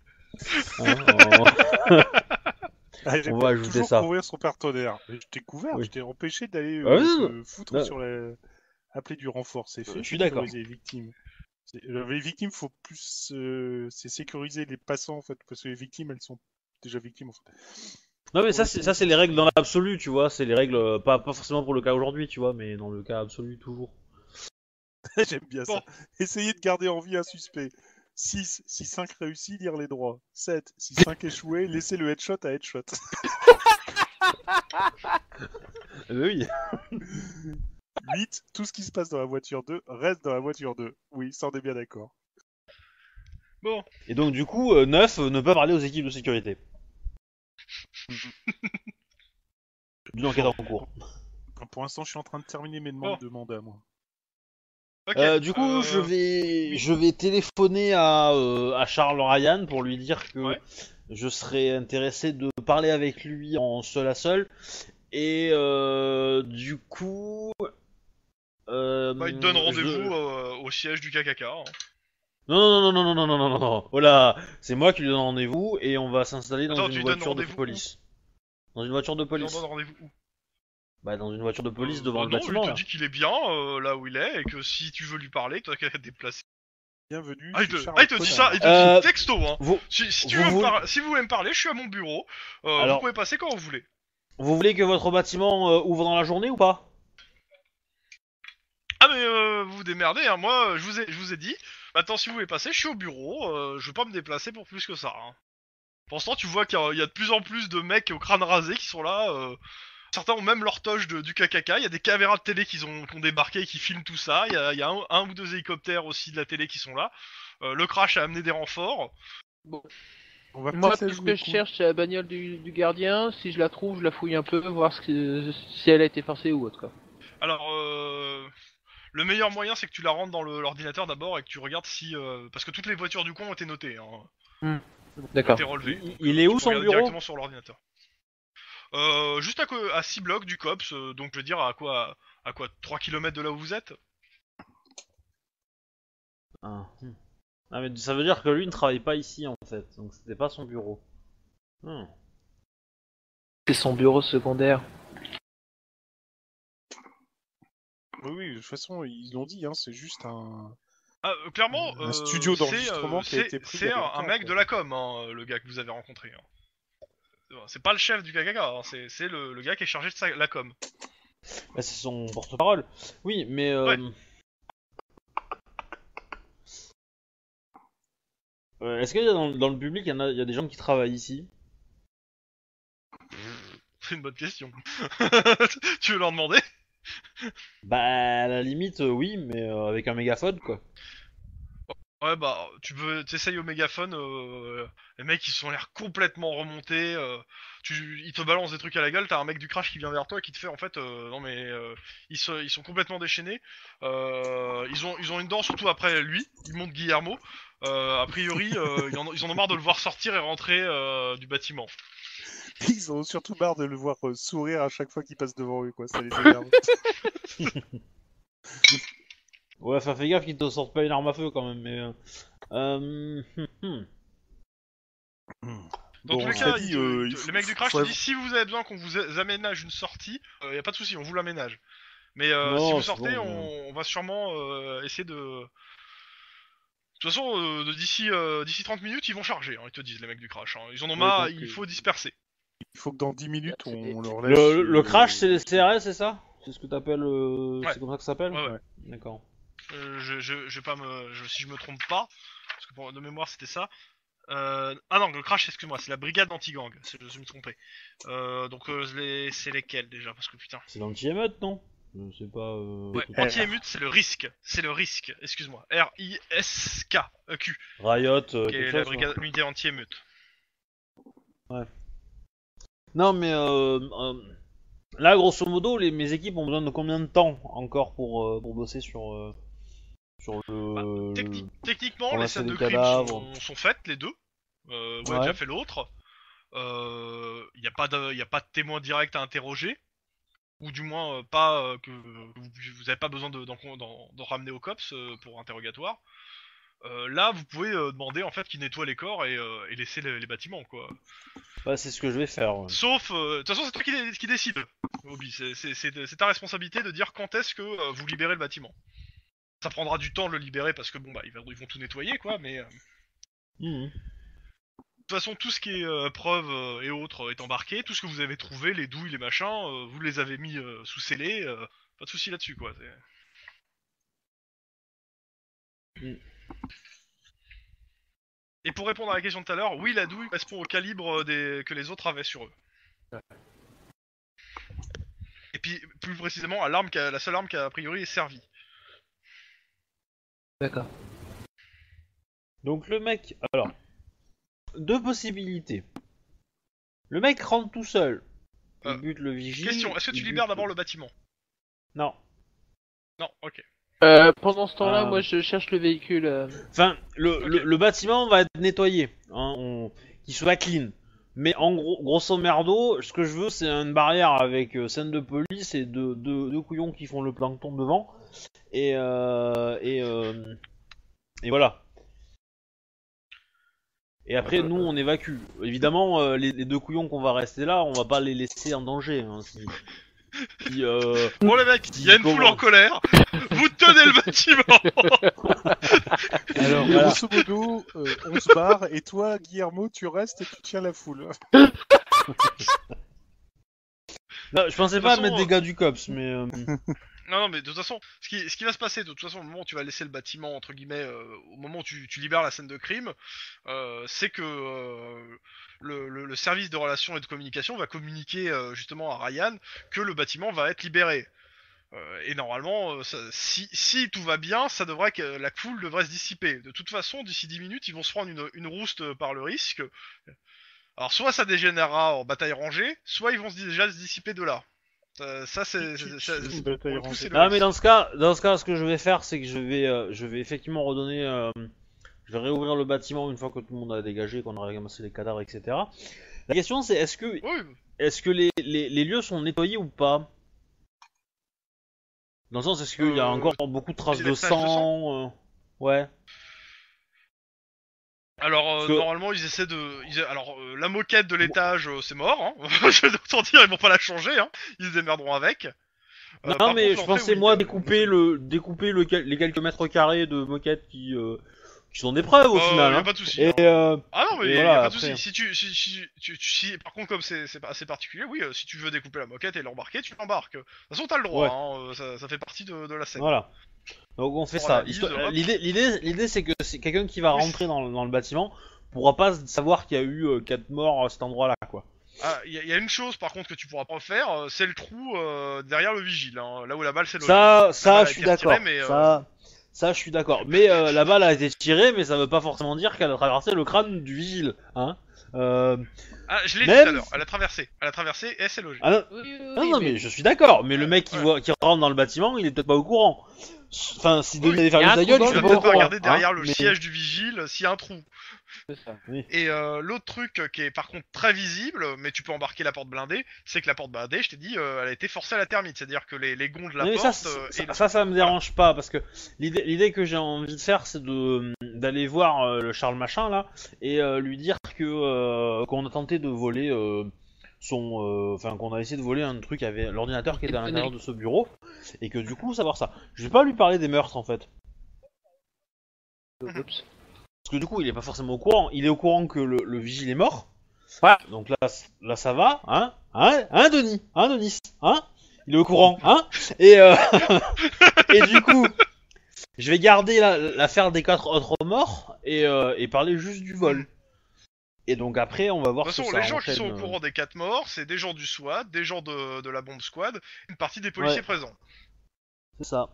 Hein, euh, Ah, On va ajouter ça. couvrir son partenaire. Mais je t'ai couvert, Oui. je t'ai empêché d'aller Ah euh, foutre non. sur la... Appeler du renfort, c'est fait. Je suis d'accord. les victimes. Euh, Les victimes, faut plus... euh, C'est sécuriser les passants, en fait, parce que les victimes, elles sont déjà victimes, en fait. Non mais ça c'est ça c'est les règles dans l'absolu, tu vois, c'est les règles euh, pas pas forcément pour le cas aujourd'hui, tu vois, mais dans le cas absolu toujours. J'aime bien Bon. ça. Essayez de garder en vie un suspect. 6. Si 5 réussit, lire les droits. 7. Si 5 échouait, laissez le headshot à headshot. Oui. 8. Tout ce qui se passe dans la voiture 2 reste dans la voiture 2. Oui, ça on est bien d'accord. Bon, Et donc du coup, euh, 9, euh, ne pas parler aux équipes de sécurité. D'une enquête en cours. Pour l'instant, je suis en train de terminer mes demandes de mandat, moi. Euh, du coup, euh, je vais je vais téléphoner à, euh, à Charles Ryan pour lui dire que Ouais. je serais intéressé de parler avec lui en seul à seul. Et euh, du coup... Euh, Bah, il te donne je- rendez-vous euh, au siège du KKK. hein. Non, non, non, non, non, non, non, non, non. Voilà, c'est moi qui lui donne rendez-vous et on va s'installer dans Attends, tu une lui donnes voiture de rendez-vous police. Dans une voiture de police. donne rendez-vous où? Bah, dans une voiture de police Euh, devant bah le non, bâtiment. il là. te dit qu'il est bien euh, là où il est et que si tu veux lui parler, t'as qu'à te déplacer. Bienvenue. Ah, il te, Charles ah, il te dit ça, il te Euh, dit texto, hein. Vous, Si, si tu vous veux me voulez- par- si vous voulez me parler, je suis à mon bureau. Euh, Alors- Vous pouvez passer quand vous voulez. vous voulez que votre bâtiment euh, ouvre dans la journée ou pas? Ah mais euh, vous vous démerdez, hein. moi euh, je vous ai, je vous ai dit. Maintenant si vous voulez passer, je suis au bureau, euh, je vais pas me déplacer pour plus que ça. Hein. Pour l'instant tu vois qu'il y, a- il y a de plus en plus de mecs au crâne rasé qui sont là. euh, Certains ont même leur toge de- du KKK, il y a des caméras de télé qui ont, qui ont débarqué et qui filment tout ça, il y a, il y a un, un ou deux hélicoptères aussi de la télé qui sont là. Euh, le crash a amené des renforts. On va Moi, tout ce que je cherche, c'est la bagnole du, du gardien. Si je la trouve, je la fouille un peu, voir ce que, si elle a été forcée ou autre. Quoi. Alors, euh, le meilleur moyen, c'est que tu la rentres dans le- l'ordinateur d'abord et que tu regardes si... euh, parce que toutes les voitures du coin ont été notées, hein, ont D'accord. été relevées. Il, il est où Tu son bureau Directement sur l'ordinateur. Euh, juste à, co- à 6 blocs du COPS, euh, donc je veux dire à quoi à quoi 3 km de là où vous êtes? Ah. hmm. Ah, mais ça veut dire que lui ne travaille pas ici en fait, donc c'était pas son bureau. Hmm. C'est son bureau secondaire. Oui, oui, de toute façon, ils l'ont dit, hein, c'est juste un. Ah, euh, Clairement, Un euh, studio c'est, d'enregistrement euh, qui a c'est- été pris C'est un, mec quoi. de la com, hein, le gars que vous avez rencontré. hein. C'est pas le chef du KKK, hein, c'est le, le gars qui est chargé de sa- la com. Bah, c'est son porte-parole. Oui, mais. Euh... Ouais. euh, Est-ce qu'il y a dans, dans le public, il y, en a, il y a des gens qui travaillent ici? C'est une bonne question. tu veux leur demander? Bah, à la limite, euh, oui, mais euh, avec un mégaphone quoi. Ouais bah tu veux t'essayes au mégaphone, euh, les mecs ils sont l'air complètement remontés, tu, ils te balancent des trucs à la gueule, t'as un mec du crash qui vient vers toi qui te fait en fait euh, non mais ils, ils sont complètement déchaînés, ils ont ils ont une dent surtout après lui, ils montent Guillermo, a priori ils, ils en ont marre de le voir sortir et rentrer du bâtiment. Ils ont surtout marre de le voir euh, sourire à chaque fois qu'il passe devant eux, quoi. Ça les énerve. Ouais, enfin, fais gaffe qu'ils te sortent pas une arme à feu quand même, mais. Euh... euh, hum, hum. Dans Bon, tous les cas, dit, euh, il faut- les mecs du crash te disent si vous avez besoin qu'on vous aménage une sortie, euh, y a pas de souci, on vous l'aménage. Mais euh, Non, si vous sortez, bon, on, on va sûrement euh, essayer de. De toute façon, euh, d'ici euh, d'ici 30 minutes, ils vont charger, hein, ils te disent, les mecs du crash. hein. Ils en ont Ouais, marre, il euh, faut disperser. Il faut que dans 10 minutes, on, Et- on leur laisse. Le, le euh, crash, c'est les CRS, c'est ça? C'est ce que t'appelles. Euh... Ouais. C'est comme ça que ça s'appelle? Ouais, ouais. D'accord. Euh, je, je, je vais pas me. je- si je me trompe pas, parce que pour, de mémoire c'était ça. Euh, ah non, le crash, excuse-moi, c'est la brigade anti-gang, c'est- je me suis trompé. Euh, donc euh, les- c'est lesquels déjà? Parce que putain. C'est l'anti-émeute, non? Je sais pas. Euh... Ouais, tout- anti-émute, c'est le risque. C'est le risque, excuse-moi. R-I-S-K-Q, Riot, euh, qui quelque est chose, la ouais. brigade l'unité anti-émeute. Non, mais euh, euh, là, grosso modo, les, mes équipes ont besoin de combien de temps encore pour, euh, pour bosser sur, euh, sur le. Techni- techniquement, les scènes de crime sont, sont faites, les deux. euh, ou a Ouais. déjà fait l'autre. Il n'y a pas de, y a pas de témoin direct à interroger, ou du moins pas que, vous, vous avez pas besoin de, d'en, d'en ramener au cops pour interrogatoire. Euh, là, vous pouvez euh, demander en fait qu'ils nettoient les corps et, euh, et laisser les, les bâtiments, quoi. Bah, c'est ce que je vais faire. ouais. Sauf, euh, de toute façon, c'est toi qui, dé- qui décide, Obi. C'est, c'est, c'est- c'est ta responsabilité de dire quand est-ce que euh, vous libérez le bâtiment. Ça prendra du temps de le libérer parce que bon bah ils vont, ils vont tout nettoyer quoi, mais euh, de Mhm. toute façon tout ce qui est euh, euh, et autres est embarqué, tout ce que vous avez trouvé, les douilles, les machins, euh, vous les avez mis euh, sous scellé, euh, pas de souci là-dessus quoi. c'est- Mm. Et pour répondre à la question de tout à l'heure, oui la douille correspond au calibre euh, des... que les autres avaient sur eux. Et puis plus précisément à l'arme qui a- la seule arme qui a a priori est servie. D'accord. Donc le mec, alors, deux possibilités. Le mec rentre tout seul. Il Euh, bute le vigile. Question, est-ce que tu libères d'abord le bâtiment? Non. Non, ok. Euh, pendant ce temps-là, Ah. moi je cherche le véhicule. euh, Enfin, le, le, Ok. le bâtiment va être nettoyé, hein, on- qu'il soit clean. Mais en gros, grosso merdo, ce que je veux, c'est une barrière avec euh, scène de police et deux, deux, deux couillons qui font le plancton devant. Et euh, et euh, et voilà. Et après, nous, on évacue. Évidemment, les, les deux couillons qu'on va rester là, on va pas les laisser en danger. Hein, si, si, euh, Bon les mecs, il y a une foule en colère, vous tenez le bâtiment Alors, Voilà. grosso modo, euh, on se barre, et toi, Guillermo, tu restes et tu tiens la foule. non, je pensais pas à mettre des gars du cops, mais euh, Non, non, mais de toute façon, ce qui, va se passer, de toute façon, au moment où tu vas laisser le bâtiment, entre guillemets, euh, au moment où tu, libères la scène de crime, euh, c'est que euh, le, service de relations et de communication va communiquer justement à Ryan que le bâtiment va être libéré. Et normalement, si, tout va bien, ça devrait que la foule devrait se dissiper. De toute façon, d'ici 10 minutes, ils vont se prendre une, une rouste par le risque. Alors, soit ça dégénérera en bataille rangée, soit ils vont déjà se dissiper de là. Euh, ça, c'est. Ah mais dans ce cas, dans ce cas, ce que je vais faire, c'est que je vais, euh, je vais effectivement redonner, euh, je vais réouvrir le bâtiment une fois que tout le monde a dégagé, qu'on a ramassé les cadavres, etc. La question c'est est-ce que, Oui, est-ce que les, les, les lieux sont nettoyés ou pas? Dans le sens, est-ce qu'il y a Euh, encore beaucoup de traces de traces de sang sang euh, Ouais. Alors euh, que- normalement ils essaient de, ils- alors euh, la moquette de l'étage euh, c'est mort, hein. je vais t'en dire ils vont pas la changer, hein. ils se démerderont avec. Euh, non mais contre, je pensais oui, moi découper le, découper le, les quelques mètres carrés de moquette qui, euh, qui sont des preuves au euh, final. y a hein. pas de souci. Et hein. euh, Ah non mais et y a voilà, pas de souci. Si tu, si, si, tu- tu- si- par contre comme c'est c'est pas assez particulier, oui, euh, si tu veux découper la moquette et l'embarquer, tu l'embarques. De toute façon t'as le droit, Ouais. hein, euh, ça, ça fait partie de, de la scène. Voilà. Donc on fait ça. hop. L'idée, l'idée, l'idée, c'est que c'est quelqu'un qui va Oui. rentrer dans, le- dans le bâtiment pourra pas savoir qu'il y a eu euh, quatre morts à cet endroit-là, quoi. Ah, il y, a- y a une chose par contre que tu pourras pas faire, euh, c'est le trou euh, derrière le vigile, hein, là où la balle s'est logée. Ça, ça, balle a je suis été retirée, d'accord. mais, euh, Ça, ça, je suis d'accord. Mais euh, la balle a été tirée, mais ça veut pas forcément dire qu'elle a traversé le crâne du vigile, hein. Euh... Ah, je l'ai dit tout à l'heure, elle a traversé, elle a traversé et elle s'est logée. ah non, Oui, oui, non, oui, non, mais... je suis d'accord. Mais le mec qui Ouais. voit, qui rentre dans le bâtiment, il est peut-être pas au courant. Enfin, si Denis allait faire une un gueule, il au peut-être pas regarder derrière hein, le mais- siège du vigile s'il y a un trou. Et euh, l'autre truc euh, qui est par contre très visible, mais tu peux embarquer la porte blindée, c'est que la porte blindée, je t'ai dit, euh, elle a été forcée à la termite, c'est-à-dire que les, les gonds de la mais porte. ça, euh, ça, et le- ça, ça me dérange pas parce que l'idée, que j'ai envie de faire, c'est de d'aller voir euh, le Charles Machin là et euh, lui dire que euh, qu'on a tenté de voler euh, son, euh, enfin qu'on a essayé de voler un truc avec l'ordinateur qui était à l'intérieur de ce bureau et que du coup savoir ça. Je vais pas lui parler des meurtres en fait Oups. Parce que du coup il est pas forcément au courant. Il est au courant que le, le vigile est mort. Ouais. Donc là, ça va, hein, hein, hein, Denis, hein, Denis, hein. Il est au courant, hein. Et euh... et du coup, je vais garder la- l'affaire des quatre autres morts et, euh, et parler juste du vol. Et donc après, on va voir De toute façon, ça les gens qui sont au euh. courant des quatre morts, c'est des gens du SWAT, des gens de, de la bombe squad, une partie des policiers Ouais. présents. C'est ça.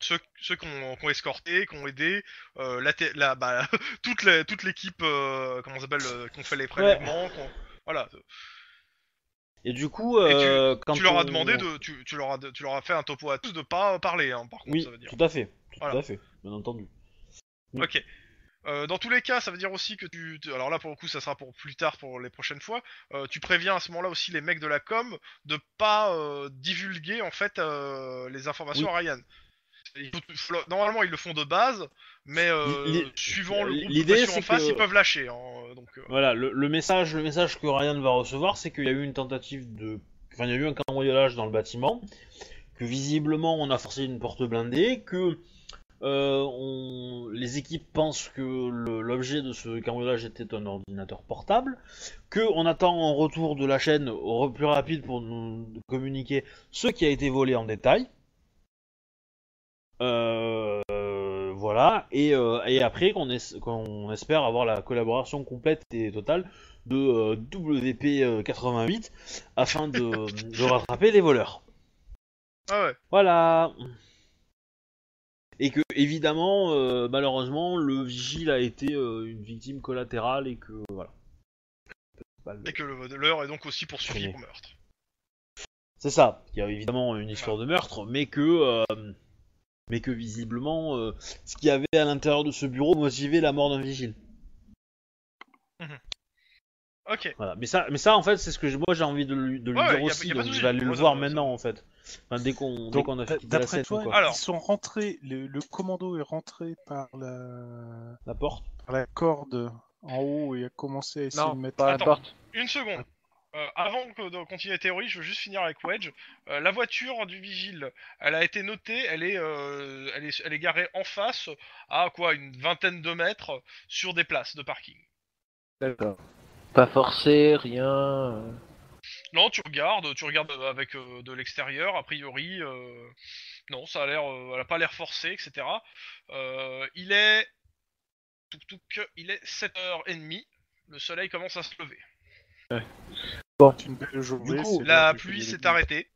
Ceux, ceux qui ont, ont escorté, qui ont aidé, euh, la, té- la, bah, toute la- toute l'équipe, euh, comment ça s'appelle, euh, qui ont fait les prélèvements, voilà. Et du coup, euh, quand tu leur as on- demandé de, tu, tu leur as, tu leur as fait un topo à tous de pas parler, hein, par contre, Oui, ça veut dire. tout à fait, tout Voilà. à fait, bien entendu. Ok. Euh, dans tous les cas, ça veut dire aussi que tu. tu- Alors là, pour le coup, ça sera pour plus tard, pour les prochaines fois. euh, tu préviens à ce moment-là aussi les mecs de la com de pas euh, divulguer en fait euh, les informations Oui. à Ryan. Normalement, ils le font de base, mais euh, suivant le groupe de pression en face, que- ils peuvent lâcher. hein, donc, euh, Voilà, le, le message, le message que Ryan va recevoir, c'est qu'il y a eu une tentative de, enfin, il y a eu un cambriolage dans le bâtiment, que visiblement on a forcé une porte blindée, que euh, on- les équipes pensent que l'objet de ce cambriolage était un ordinateur portable, que on attend en retour de la chaîne au plus rapide pour nous communiquer ce qui a été volé en détail. Euh, voilà, et, euh, et après qu'on es- qu'on espère avoir la collaboration complète et totale de euh, WP88 afin de, de rattraper les voleurs. Ah ouais. Voilà. Et que évidemment, malheureusement, le vigile a été une victime collatérale et que voilà. Le- Et que le leur est donc aussi poursuivi pour meurtre. C'est ça. Il y a évidemment une histoire de meurtre, mais que mais que visiblement, euh, ce qu'il y avait à l'intérieur de ce bureau motivait la mort d'un vigile. Ok. Voilà. Mais ça, mais ça en fait, c'est ce que moi j'ai envie de lui, de lui Ouais, dire aussi. a donc je vais aller le voir maintenant en fait. Enfin, dès qu'on qu'on a quitté la d'après scène, toi, quoi. Alors. ils sont rentrés, le, le commando est rentré par la, La porte. par la corde en haut et a commencé à essayer Non, de mettre. Attends. n'importe. Une seconde. Euh, avant que de continuer la théorie, je veux juste finir avec Wedge. Euh, la voiture du vigile, elle a été notée, elle est, euh, elle est, elle est garée en face, à quoi, une vingtaine de mètres, sur des places de parking. D'accord. Pas forcé, rien. Non, tu regardes, tu regardes avec euh, de l'extérieur, a priori, euh, non, ça a l'air, euh, elle a pas l'air forcée, etc. Euh, il est, il est 7h30, le soleil commence à se lever. C'est une belle journée. Du coup, c'est La pluie s'est arrêtée,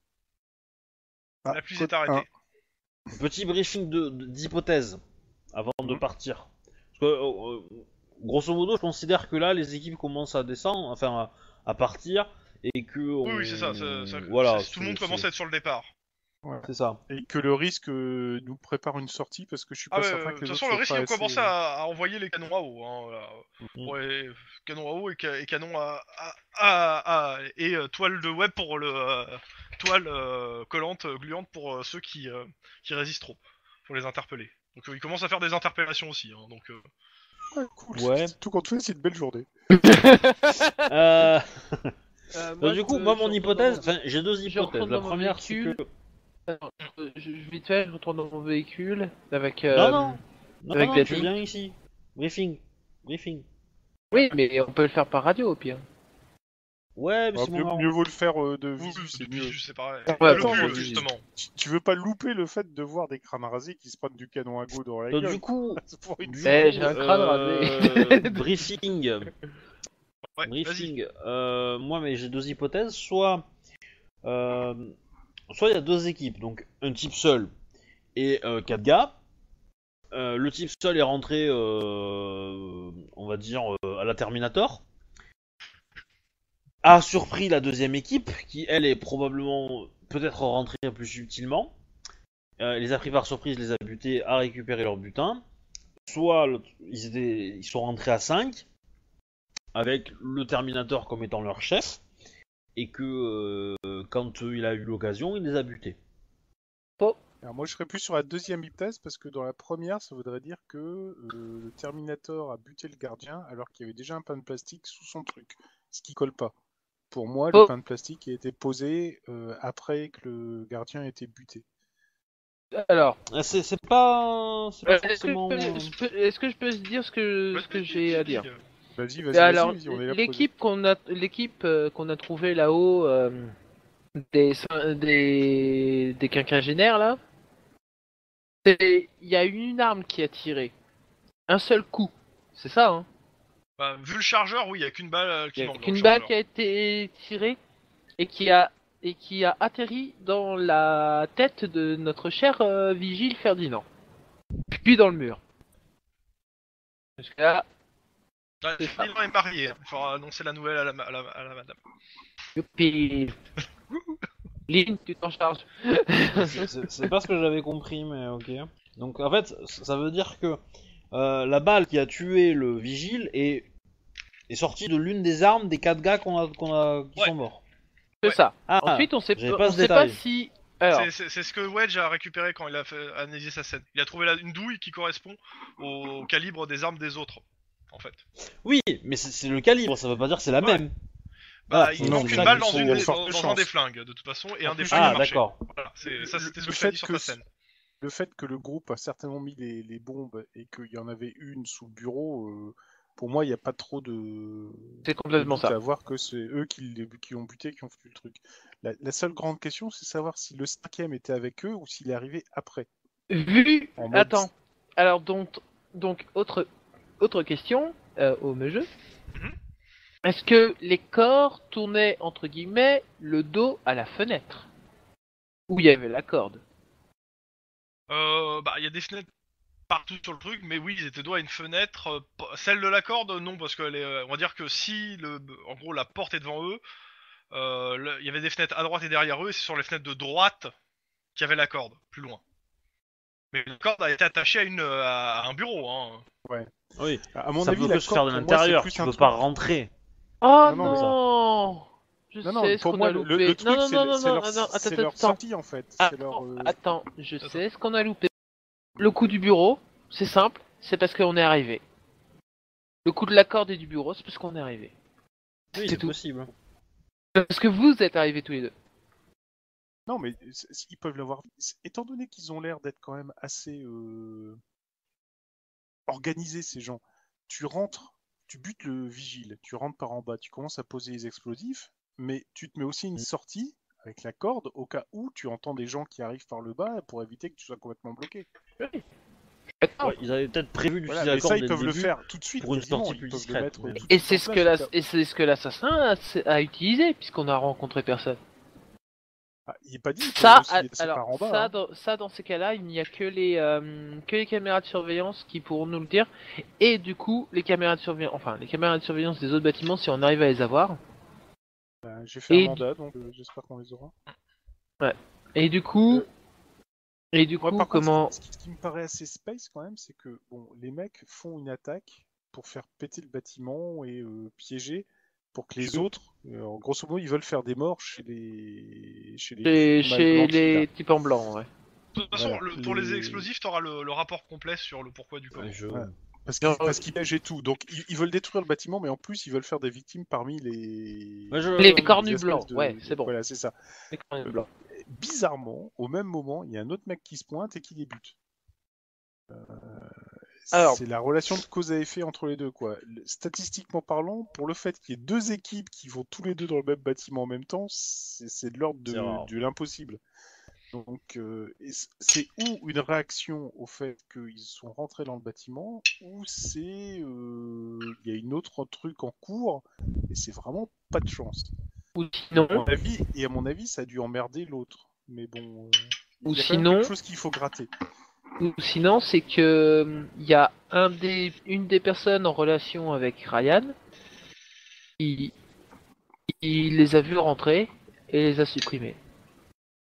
Ah, la pluie s'est arrêtée. Petit briefing de- de- d'hypothèse avant de Mhm. partir. Parce que, euh, euh, grosso modo, je considère que là, les équipes commencent à descendre, enfin à, à partir, et que. Oui, on- oui, c'est ça, ça- ça- voilà, c'est- tout le monde commence à être sur le départ. C'est ça. Et que le risque euh, nous prépare une sortie parce que je suis pas Ah certain euh, que de les toute façon, le risque, ils ont pas commencé assez- à, à envoyer les canons à eau. Hein. Mhm. Ouais, canons à eau et, ca- et canons à, à, à- à- et euh, toile de web pour le euh, toile euh, collante, euh, gluante pour euh, ceux qui euh, qui résistent trop, pour les interpeller. Donc euh, ils commencent à faire des interpellations aussi. Hein, donc euh, Ouais, cool. Ouais. Tout compte fait, c'est une belle journée. Euh, Euh, donc, du coup, moi, mon hypothèse, j'ai deux hypothèses. La première, c'est que. Euh, je, vite fait, je retourne dans mon véhicule avec. euh, Non, non, non, avec non, des tu filles. viens ici. Briefing. Briefing. Oui, mais on peut le faire par radio au pire. Ouais, mais Ah, c'est mieux, mieux vaut le faire euh, de visu, c'est mieux. visu, c'est pareil. Ouais, le attends, plus, justement. Tu- Tu veux pas louper le fait de voir des crânes rasés qui se prennent du canon à go dans la Donc, gueule. du coup, C'est pour une. Eh, j'ai un crâne euh, rasé. briefing. Ouais. Briefing. Euh, moi, mais j'ai deux hypothèses. Soit, euh, soit il y a deux équipes, donc un type seul et euh, quatre gars. Euh, le type seul est rentré, euh, on va dire, euh, à la Terminator. A surpris la deuxième équipe, qui elle est probablement peut-être rentrée plus subtilement. Les a pris par surprise, les a butés, a récupéré leur butin. Soit ils, ils sont rentrés à 5 avec le Terminator comme étant leur chef, et que quand euh, il a eu l'occasion, il les a butés. Alors moi je serais plus sur la deuxième hypothèse parce que dans la première ça voudrait dire que euh, le Terminator a buté le gardien alors qu'il y avait déjà un pain de plastique sous son truc, ce qui colle pas. Pour moi le Oh. pain de plastique a été posé euh, après que le gardien a été buté. Alors, Ah, C'est c'est pas, c'est pas est-ce que, je forcément. peux- je peux- est-ce que je peux dire ce que, ce que Vas-y, j'ai à dire? Vas-y, vas-y, vas-y, vas-y, on est là pour l'équipe qu'on a, l'équipe euh, qu'on a trouvé là-haut euh, des, des des quinquagénaires là, il y a une arme qui a tiré, un seul coup, c'est ça hein. bah, vu le chargeur, oui, il y a qu'une balle euh, qui y a manque. qu'une le balle qui a été tirée et qui a et qui a atterri dans la tête de notre cher euh, vigile Ferdinand, puis dans le mur. Que là. Ferdinand est marié, il faudra annoncer la nouvelle à la, à la, à la madame. youpi. Lynn, tu t'en charges. C'est- pas ce que j'avais compris, mais ok. Donc en fait, ça veut dire que euh, la balle qui a tué le vigile est, est sortie de l'une des armes des quatre gars qu'on a, qu'on a, qui Ouais. sont morts. C'est Ouais. ça. Ah, Ensuite, on sait, on pas ce sait pas si. C'est- ce que Wedge a récupéré quand il a fait analysé sa scène. Il a trouvé là une douille qui correspond au calibre des armes des autres, en fait. Oui, mais c'est c'est le calibre, ça veut pas dire que c'est la Ouais. même. Bah, Ah, il non, manque une balle dans, une des, dans, dans un des flingues, de toute façon, et un des flingues Ah, d'accord. Voilà, ça Le- c'était ce que je dit fait sur que ta scène. Le fait que le groupe a certainement mis les, les bombes et qu'il y en avait une sous le bureau, euh, pour moi, il n'y a pas trop de. c'est complètement ça. À voir que c'est eux qui, ont buté, qui ont foutu le truc. La, la seule grande question, c'est savoir si le cinquième était avec eux ou s'il est arrivé après. Vu. Mode- Attends. Alors, donc, donc autre, autre question euh, au jeu. Mhm. Est-ce que les corps tournaient, entre guillemets, le dos à la fenêtre Où il y avait la corde Euh, bah, il y a des fenêtres partout sur le truc, mais oui, ils étaient dos à une fenêtre. euh, celle de la corde, non, parce que on va dire que si, le, en gros, la porte est devant eux, euh, le- il y avait des fenêtres à droite et derrière eux, et c'est sur les fenêtres de droite qu'il y avait la corde, plus loin. Mais la corde a été attachée à, une, à un bureau, hein. Oui, À mon ça avis, peut la que se faire de corde, pour moi, c'est l'intérieur, plus tu un peux truc- pas rentrer. Oh Non, non, mais ça- non, Je Non, non, sais ce pour qu'on moi, a le, loupé. le truc, non, non, c'est non, leur, attends, leur sortie, en fait. Leur, euh, Attends, je Attends. sais ce qu'on a loupé. Le coup du bureau, c'est simple, c'est parce qu'on est arrivé. Le coup de la corde et du bureau, c'est parce qu'on est arrivé. Oui, C'est possible. Parce que vous êtes arrivés tous les deux. Non, mais ils peuvent l'avoir. Étant donné qu'ils ont l'air d'être quand même assez euh, organisés, ces gens, tu rentres, tu butes le vigile, tu rentres par en bas, tu commences à poser les explosifs, mais tu te mets aussi une sortie avec la corde au cas où tu entends des gens qui arrivent par le bas pour éviter que tu sois complètement bloqué. D'accord. Ouais, ils avaient peut-être prévu d'utiliser Voilà, la mais corde ça, ils peuvent le faire tout de suite. pour une sortie plus discrète, de Et c'est ce que ce l'assassin a, a utilisé puisqu'on a rencontré personne. Ah, il est pas dit. Ça, aussi a- laisser par alors bas, ça, hein. dans, ça dans ces cas-là, il n'y a que les euh, que les caméras de surveillance qui pourront nous le dire et du coup les caméras de surveillance, enfin les caméras de surveillance des autres bâtiments si on arrive à les avoir. Euh, J'ai fait et- un mandat, donc euh, j'espère qu'on les aura. Et du coup, et du Ouais, coup contre, comment ce, qui, ce qui me paraît assez space quand même, c'est que bon, les mecs font une attaque pour faire péter le bâtiment et euh, piéger pour que les autres, euh, en grosso modo, ils veulent faire des morts chez les chez les chez, les types en blanc, ouais. De toute façon, Voilà, le- pour les... les- explosifs, t'auras le, le rapport complet sur le pourquoi du comment. Ouais, je- Ouais. parce qu'ils parce et tout. Donc ils, ils veulent détruire le bâtiment, mais en plus ils veulent faire des victimes parmi les Ouais, je- Les les cornus blancs, de- ouais, c'est bon. Voilà, c'est ça. Les cornets blancs. Bizarrement, au même moment, il y a un autre mec qui se pointe et qui les bute. Euh, Alors- c'est la relation de cause à effet entre les deux, quoi. Statistiquement parlant, pour le fait qu'il y ait deux équipes qui vont tous les deux dans le même bâtiment en même temps, c'est de l'ordre de, de l'impossible. Donc, euh, c'est ou une réaction au fait qu'ils sont rentrés dans le bâtiment, ou c'est euh, il y a une autre truc en cours, et c'est vraiment pas de chance. Ou sinon, À mon avis, et à mon avis, ça a dû emmerder l'autre. Mais bon, euh, Ou y a sinon- quelque chose qu'il faut gratter. Ou sinon c'est que il y a un des une des personnes en relation avec Ryan qui il les a vus rentrer et les a supprimés.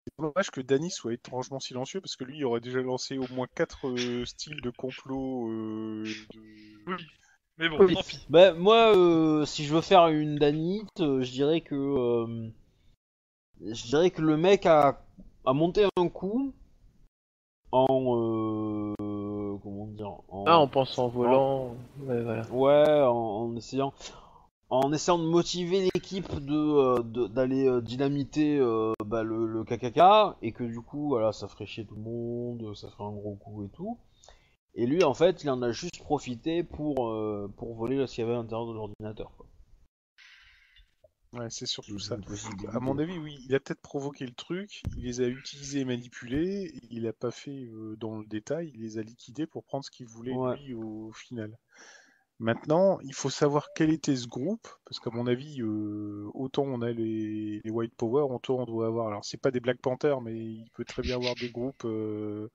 C'est dommage que Danny soit étrangement silencieux parce que lui, il aurait déjà lancé au moins quatre euh, styles de complot. euh, de... Oui. Mais bon, Oui. tant pis. Bah, moi, euh, si je veux faire une danite, euh, je dirais que. euh, je dirais que le mec a, a monté un coup en. euh, comment dire en, Ah, en pensant en volant, ouais, voilà. Ouais, en, en essayant. En essayant de motiver l'équipe de euh, d'aller euh, dynamiter euh, bah, le, le KKK et que du coup voilà ça ferait chier tout le monde, ça ferait un gros coup et tout. Et lui en fait il en a juste profité pour euh, pour voler ce qu'il y avait à l'intérieur de l'ordinateur. quoi. Ouais, c'est surtout ça. À mon avis, oui, il a peut-être provoqué le truc, il les a utilisés et manipulés, il a pas fait euh, dans le détail, il les a liquidés pour prendre ce qu'il voulait Ouais. lui au final. Maintenant, il faut savoir quel était ce groupe, parce qu'à mon avis, euh, autant on a les, les White Power, autant on doit avoir. Alors, c'est pas des Black Panthers, mais il peut très bien avoir des groupes euh,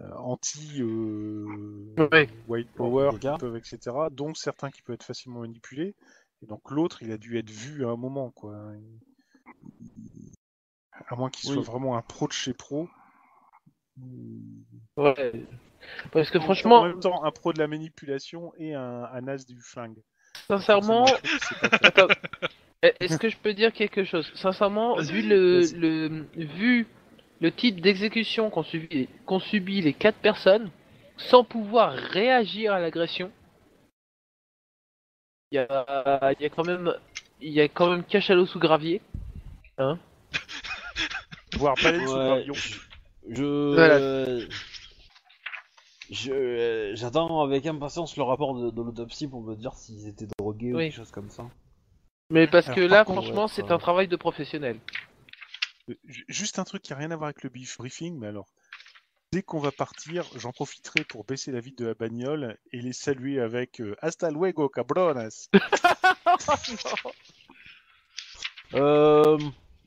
euh, anti euh, Ouais. White Power, qui peuvent, etc. Dont certains qui peuvent être facilement manipulés. Et donc l'autre, il a dû être vu à un moment, quoi. À moins qu'il Oui. soit vraiment un pro de chez pro. Ouais. Parce que En franchement, même temps, un pro de la manipulation et un, un as du flingue. sincèrement, Est-ce que je peux dire quelque chose? Sincèrement, vu le, le vu le type d'exécution qu'ont subi, qu'ont subi les quatre personnes, sans pouvoir réagir à l'agression, il y a, il y a quand même il y a quand même cachalot sous gravier. Voire baleine sous Ouais, gravillon. je. je- Voilà. euh, je- euh, J'attends avec impatience le rapport de, de l'autopsie pour me dire s'ils étaient drogués ou Oui. quelque chose comme ça. Mais parce Alors, que par là, contre, franchement, ouais, c'est ça- un travail de professionnel. Euh, ju- Juste un truc qui a rien à voir avec le brief- briefing, mais alors, dès qu'on va partir, j'en profiterai pour baisser la vitre de la bagnole et les saluer avec euh, Hasta luego, cabronas. Euh,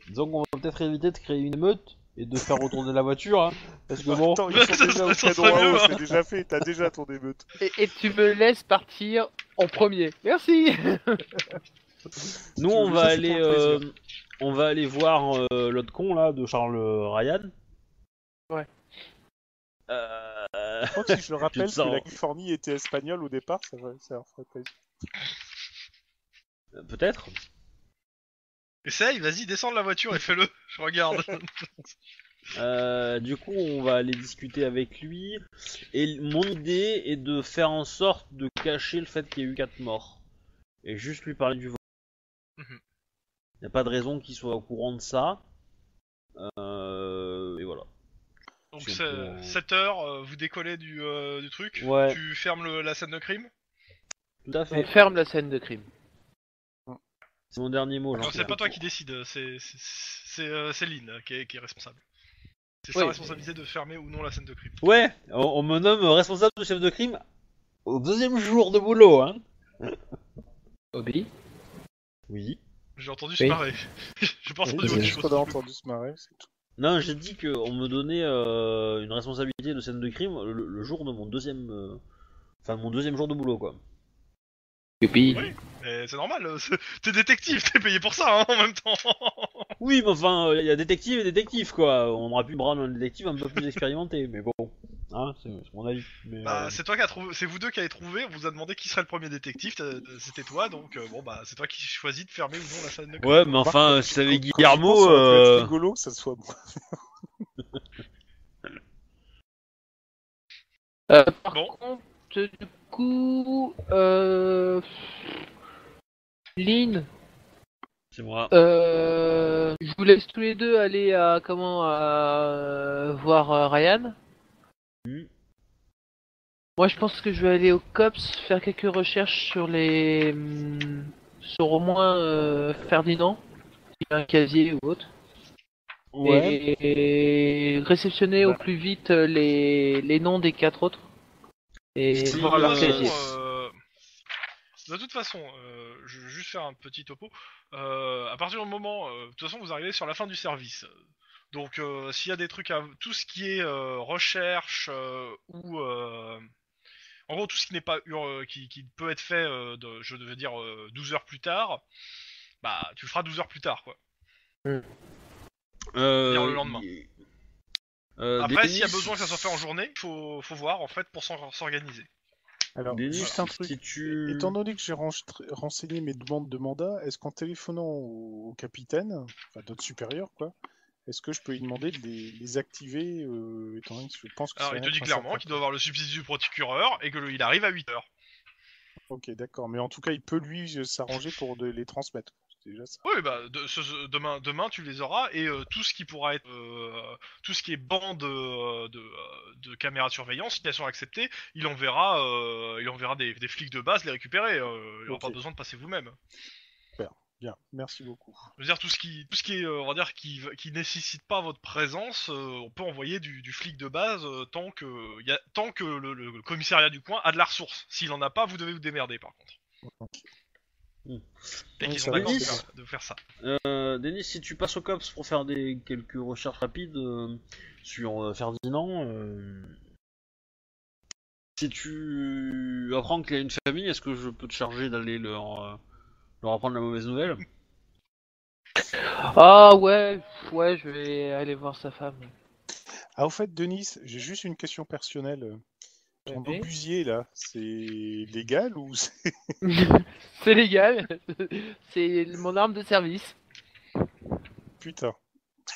disons qu'on va peut-être éviter de créer une émeute et de faire retourner la voiture, hein, parce que bon. Attends, ils sont déjà au mieux, hein. c'est déjà fait, t'as déjà ton émeute. Et, et tu me laisses partir en premier. Merci. Nous, on veux, va aller, euh, on va aller voir euh, l'autre con là de Charles Ryan. Ouais. Euh, Je crois que si je le rappelle que la Californie était espagnole au départ, ça, ça leur ferait plaisir. Peut-être. Essaye, vas-y, descends de la voiture et fais-le. Je regarde. Euh, du coup, on va aller discuter avec lui. Et mon idée est de faire en sorte de cacher le fait qu'il y a eu quatre morts. Et juste lui parler du vol. Il Mhm. n'y a pas de raison qu'il soit au courant de ça. Euh. Donc Si on peut en- 7 heures, euh, vous décollez du, euh, du truc. Ouais. Tu fermes le- la scène de crime. Tout à On ferme la scène de crime. C'est mon dernier mot. Non, c'est pas toi qui décide, c'est euh, Lynn qui est, qui est responsable. C'est Oui. sa responsabilité de fermer ou non la scène de crime. Ouais, on, on me nomme responsable de chef de crime au deuxième jour de boulot, hein. Obi. Oui. J'ai entendu Oui. se marrer. J'ai pas Oui, entendu c'est autre chose. a entendu se marrer, c'est tout. Non, j'ai dit qu'on me donnait euh, une responsabilité de scène de crime le, le jour de mon deuxième, euh, enfin mon deuxième jour de boulot, quoi. Youpi. Oui. Mais c'est normal, euh, t'es détective, t'es payé pour ça hein, en même temps. Oui, mais enfin, il y a détective et détective, quoi. On aurait pu prendre un détective un peu plus expérimenté, mais bon, hein, c'est c'est mon avis. Mais, Bah, euh, c'est toi qui a trouvé, c'est vous deux qui avez trouvé. On vous a demandé qui serait le premier détective. t'as- C'était toi, donc euh, bon bah c'est toi qui choisis de fermer ou non la scène de. Ouais, mais enfin, si t'avais Guillermo, euh... rigolo que ça soit moi. Euh, par Bon. contre, du coup, euh... Lynn, c'est moi. euh... je vous laisse tous les deux aller à comment à voir euh, Ryan. Hmm. Moi, je pense que je vais aller au cops faire quelques recherches sur les, hum, sur au moins euh, Ferdinand, s'il y a un casier ou autre, Ouais. et, et réceptionner au plus vite euh, les, les noms des quatre autres. Et voir de leur toute euh, casier. façon, euh, de toute façon, euh, je vais juste faire un petit topo. Euh, à partir du moment, euh, de toute façon, vous arrivez sur la fin du service. Donc, euh, s'il y a des trucs, à, tout ce qui est euh, recherche euh, ou, euh, en gros, tout ce qui n'est pas ur- euh, qui, qui peut être fait, euh, de, je devais dire euh, 12 heures plus tard, bah, tu le feras 12 heures plus tard, quoi. Euh, Dire le lendemain. euh, Après, s'il y a besoin que ça soit fait en journée, faut, faut voir en fait pour s'en- s'organiser. Alors, Denis, juste un truc. si tu... Étant donné que j'ai renseigné mes demandes de mandat, est-ce qu'en téléphonant au, au capitaine, enfin notre supérieur, quoi, est-ce que je peux lui demander de les, les activer euh, étant donné que je pense que Alors, il te dit clairement qu'il doit avoir le substitut du procureur et qu'il arrive à 8 heures. Ok, d'accord. Mais en tout cas, il peut lui euh, s'arranger pour de les transmettre. C'est déjà ça. Oui, bah de- ce- ce- demain, demain tu les auras et euh, tout ce qui pourra être, euh, tout ce qui est bande euh, de, de caméras de surveillance, si elles sont acceptées, il enverra, euh, il enverra des, des flics de base les récupérer. il n'y aura Ok. pas besoin de passer vous-même. Bien, merci beaucoup. Je veux dire tout ce qui, tout ce qui est, euh, on va dire, qui, qui nécessite pas votre présence, euh, on peut envoyer du, du flic de base euh, tant que, y a, tant que le, commissariat du coin a de la ressource. S'il en a pas, vous devez vous démerder par contre. Ok. Hmm. Et qu'ils ça sont d'accord de, Denis faire- de faire ça. Euh, Denis, si tu passes au COPS pour faire des quelques recherches rapides euh, sur euh, Ferdinand, euh, si tu apprends qu'il y a une famille, est-ce que je peux te charger d'aller leur, euh, leur apprendre la mauvaise nouvelle Ah ouais, ouais, je vais aller voir sa femme. Ah, au fait, Denis, j'ai juste une question personnelle. Ton Oui. obusier, là, c'est légal ou c'est... C'est légal. C'est mon arme de service. Putain.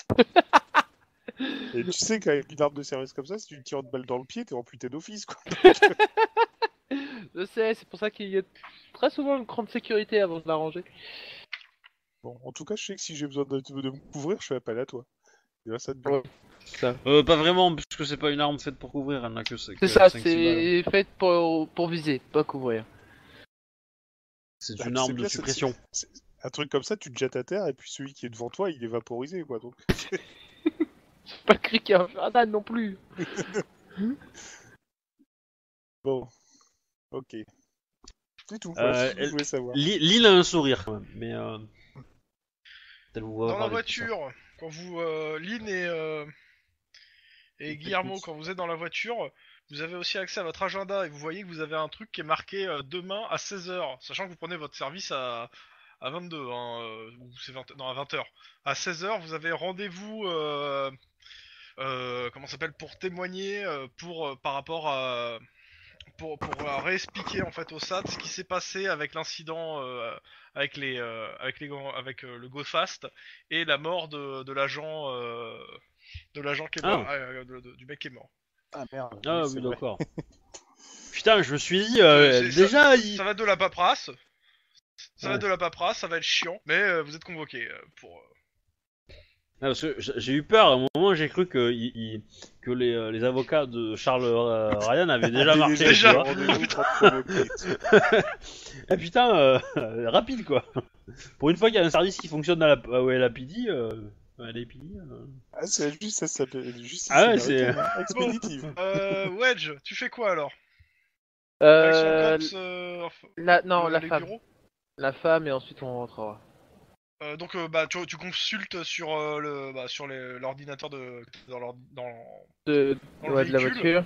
Et tu sais qu'avec une arme de service comme ça, si tu tires une balle dans le pied, t'es amputé d'office, quoi. Je sais, c'est pour ça qu'il y a très souvent une grande sécurité avant de la ranger. Bon, en tout cas, je sais que si j'ai besoin de, de me couvrir, je fais appel à toi. Et là, ça te Ouais. Ça. Euh, pas vraiment, puisque c'est pas une arme faite pour couvrir, elle n'a que C'est ça, 5-6 balles. c'est fait pour, pour viser, pas couvrir. C'est Bah, une arme de bien, suppression. Un truc comme ça, tu te jettes à terre, et puis celui qui est devant toi, il est vaporisé, quoi. Donc, C'est pas le cri qui est infernal non plus. bon. Ok. C'est tout, Euh, voilà ce que je elle- voulais savoir. Li- Lille a un sourire quand même, mais euh... elle vous voit Dans la parler de tout ça. voiture, quand vous, euh, Lynn et, euh, et Guillermo, quand vous êtes dans la voiture, vous avez aussi accès à votre agenda et vous voyez que vous avez un truc qui est marqué euh, demain à 16h, sachant que vous prenez votre service à, à 22, hein, euh, ou c'est 20, non, à 20h. À 16h, vous avez rendez-vous, euh, euh, comment ça s'appelle, pour témoigner, euh, pour, euh, par rapport à... Pour, pour euh, réexpliquer en fait au SAT ce qui s'est passé avec l'incident euh, avec les euh, avec les avec euh, le Go Fast et la mort de, de l'agent euh, de l'agent qui est Ah. mort, euh, de- de- du mec qui est mort. Ah merde. Ah oui, d'accord. Putain, je me suis dit, euh, déjà, il... Ça va être de la paperasse. Ça va être de la paperasse, ça va être chiant, mais euh, vous êtes convoqué pour. Ah, parce que j'ai eu peur, à un moment j'ai cru que, il- il- que les, euh, les avocats de Charles euh, Ryan avaient déjà déjà- tu vois. rendez-vous. Ah putain, euh, rapide quoi. Pour une fois qu'il y a un service qui fonctionne à la, à ouais, la PD, euh, à la PD, euh, Ah, c'est juste ça, s'appelle justice Ah ouais, c'est- hein, expéditive. Euh, Wedge, tu fais quoi alors? Avec son Euh, cops, euh, la, non, le- la les femme. bureaux? La femme et ensuite on rentrera. Euh, donc euh, bah tu, tu consultes sur euh, le bah, sur l'ordinateur de dans dans De, Dans le ouais, de la véhicule. voiture.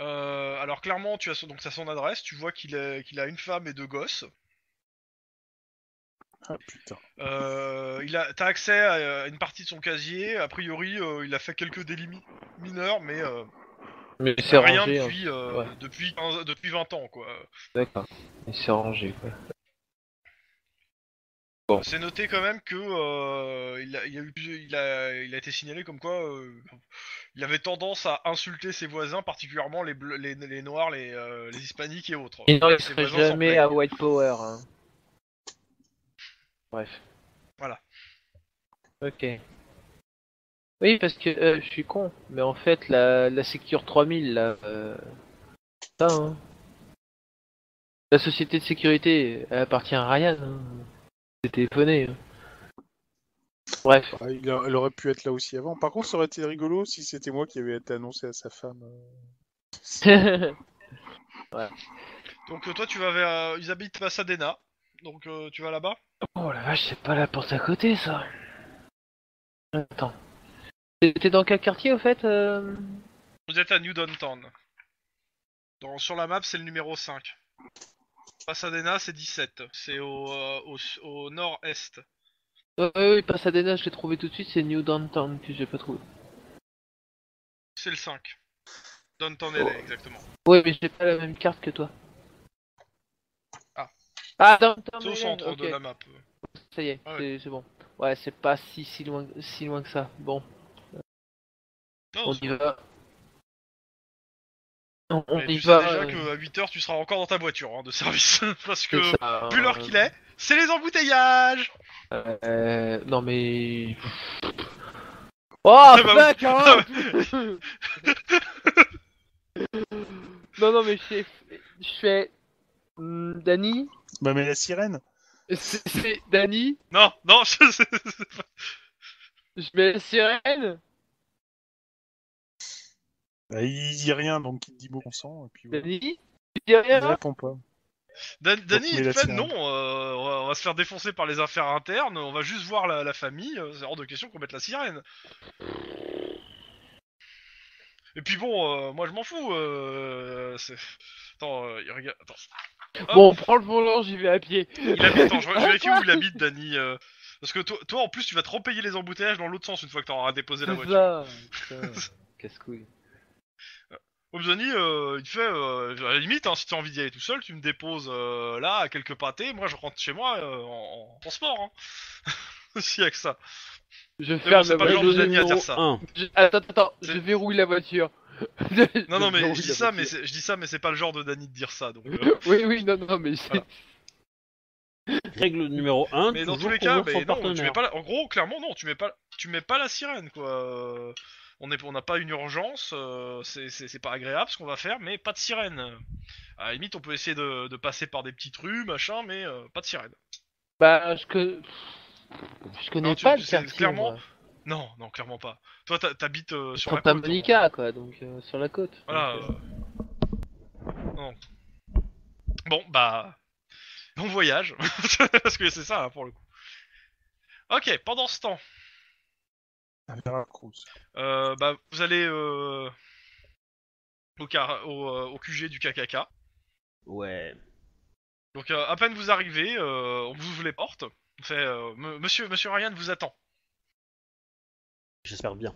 Euh, alors clairement, tu as son, donc t'as son adresse, tu vois qu'il est- qu'il a une femme et deux gosses. Ah putain. Euh, il a, t'as accès à, à une partie de son casier. A priori, euh, il a fait quelques délits mi- mineurs, mais euh, Mais c'est rien rangé. hein. depuis euh, ouais. depuis 15 depuis 20 ans quoi. D'accord. Il s'est rangé quoi. C'est noté quand même que euh, il, a, il, a eu, il, a, il a été signalé comme quoi euh, il avait tendance à insulter ses voisins, particulièrement les, les, les noirs, les, euh, les hispaniques et autres. Il n'en jamais à White Power. Hein. Bref. Voilà. Ok. Oui, parce que euh, je suis con, mais en fait, la, la Secure 3000, là, euh, ça, hein. La société de sécurité, elle appartient à Ryan. Hein. C'est téléphoné. hein. Bref. Ah, il, a- elle aurait pu être là aussi avant. Par contre, ça aurait été rigolo si c'était moi qui avais été annoncé à sa femme. euh. Donc euh, toi tu vas vers, euh, ils habitent Pasadena, donc euh, tu vas là-bas. oh la vache, c'est pas la porte à côté, ça. Attends. T'es dans quel quartier, au fait euh? Vous êtes à New Downtown. Dans, sur la map, c'est le numéro 5. Pasadena, c'est 17. C'est au, euh, au, au nord-est. Ouais, oui, Pasadena, je l'ai trouvé tout de suite, c'est New Downtown que j'ai pas trouvé. C'est le 5. Downtown Oh. LA, exactement. Ouais, mais j'ai pas la même carte que toi. Ah. Ah, Downtown C'est au centre de la map. Ça y est, Ah c'est bon. Ouais, c'est pas si, si, loin, si loin que ça. Bon, Non, on y va. On, on y tu va. sais déjà euh, qu'à 8h, tu seras encore dans ta voiture hein, de service. Parce que, ça, vu l'heure qu'il est, c'est les embouteillages Euh, non mais. Oh, bah fuck, hein Non, non, mais je fais. Je fais. Hmm, Dani Bah, mais la sirène C'est c'est Dani Non, non, je sais- Je mets la sirène bah, Il dit rien, donc il dit bon sang, et puis voilà. Dani Tu dis rien Il répond pas. Dan- Danny, il fait non, euh, on, va, on va se faire défoncer par les affaires internes, on va juste voir la, la famille, euh, c'est hors de question qu'on mette la sirène. Et puis bon, euh, moi je m'en fous. Euh, attends, euh, il regarde. Attends. Bon, prends le volant, j'y vais à pied. Il habite. Attends, je, je vérifie où il habite, Danny. euh, parce que toi, toi, en plus, tu vas trop payer les embouteillages dans l'autre sens une fois que t'auras déposé la C'est voiture. ça. putain, Obzoni, euh, il te fait, euh, à la limite, hein, si tu as envie d'y aller tout seul, tu me déposes euh, là, à quelques pâtés, moi je rentre chez moi euh, en, en transport. Hein. S'il y a que ça. Je bon, ferme c'est la pas le genre voiture. de Dany à dire numéro ça. 1. Je- Attends, attends, je verrouille la voiture. Non, non, mais je dis ça, mais je dis ça, mais c'est pas le genre de Dany de dire ça. Donc, euh, Oui, oui, non, non, mais c'est... Voilà. Règle numéro 1, mais dans tous les cas, mais non, tu mets pas. la- En gros, clairement, non, tu mets pas, tu mets pas la sirène, quoi. On n'a pas une urgence, euh, c'est- pas agréable ce qu'on va faire, mais pas de sirène. À la limite, on peut essayer de, de passer par des petites rues, machin, mais euh, pas de sirène. Bah, je, que... je connais Non, tu- pas le quartier, clairement- moi. Non, non, clairement pas. Toi, t'habites euh, sur la côte. Monica, quoi, donc sur la côte. Voilà. Donc, Non. Bon, bah. Bon voyage. Parce que c'est ça, hein, pour le coup. Ok, pendant ce temps, À Veracruz. euh, bah, vous allez euh, au, car- au, euh, au QG du KKK. Ouais. Donc, euh, à peine vous arrivez, euh, on vous ouvre les portes. On fait, euh, Monsieur, Monsieur Ryan vous attend. J'espère bien.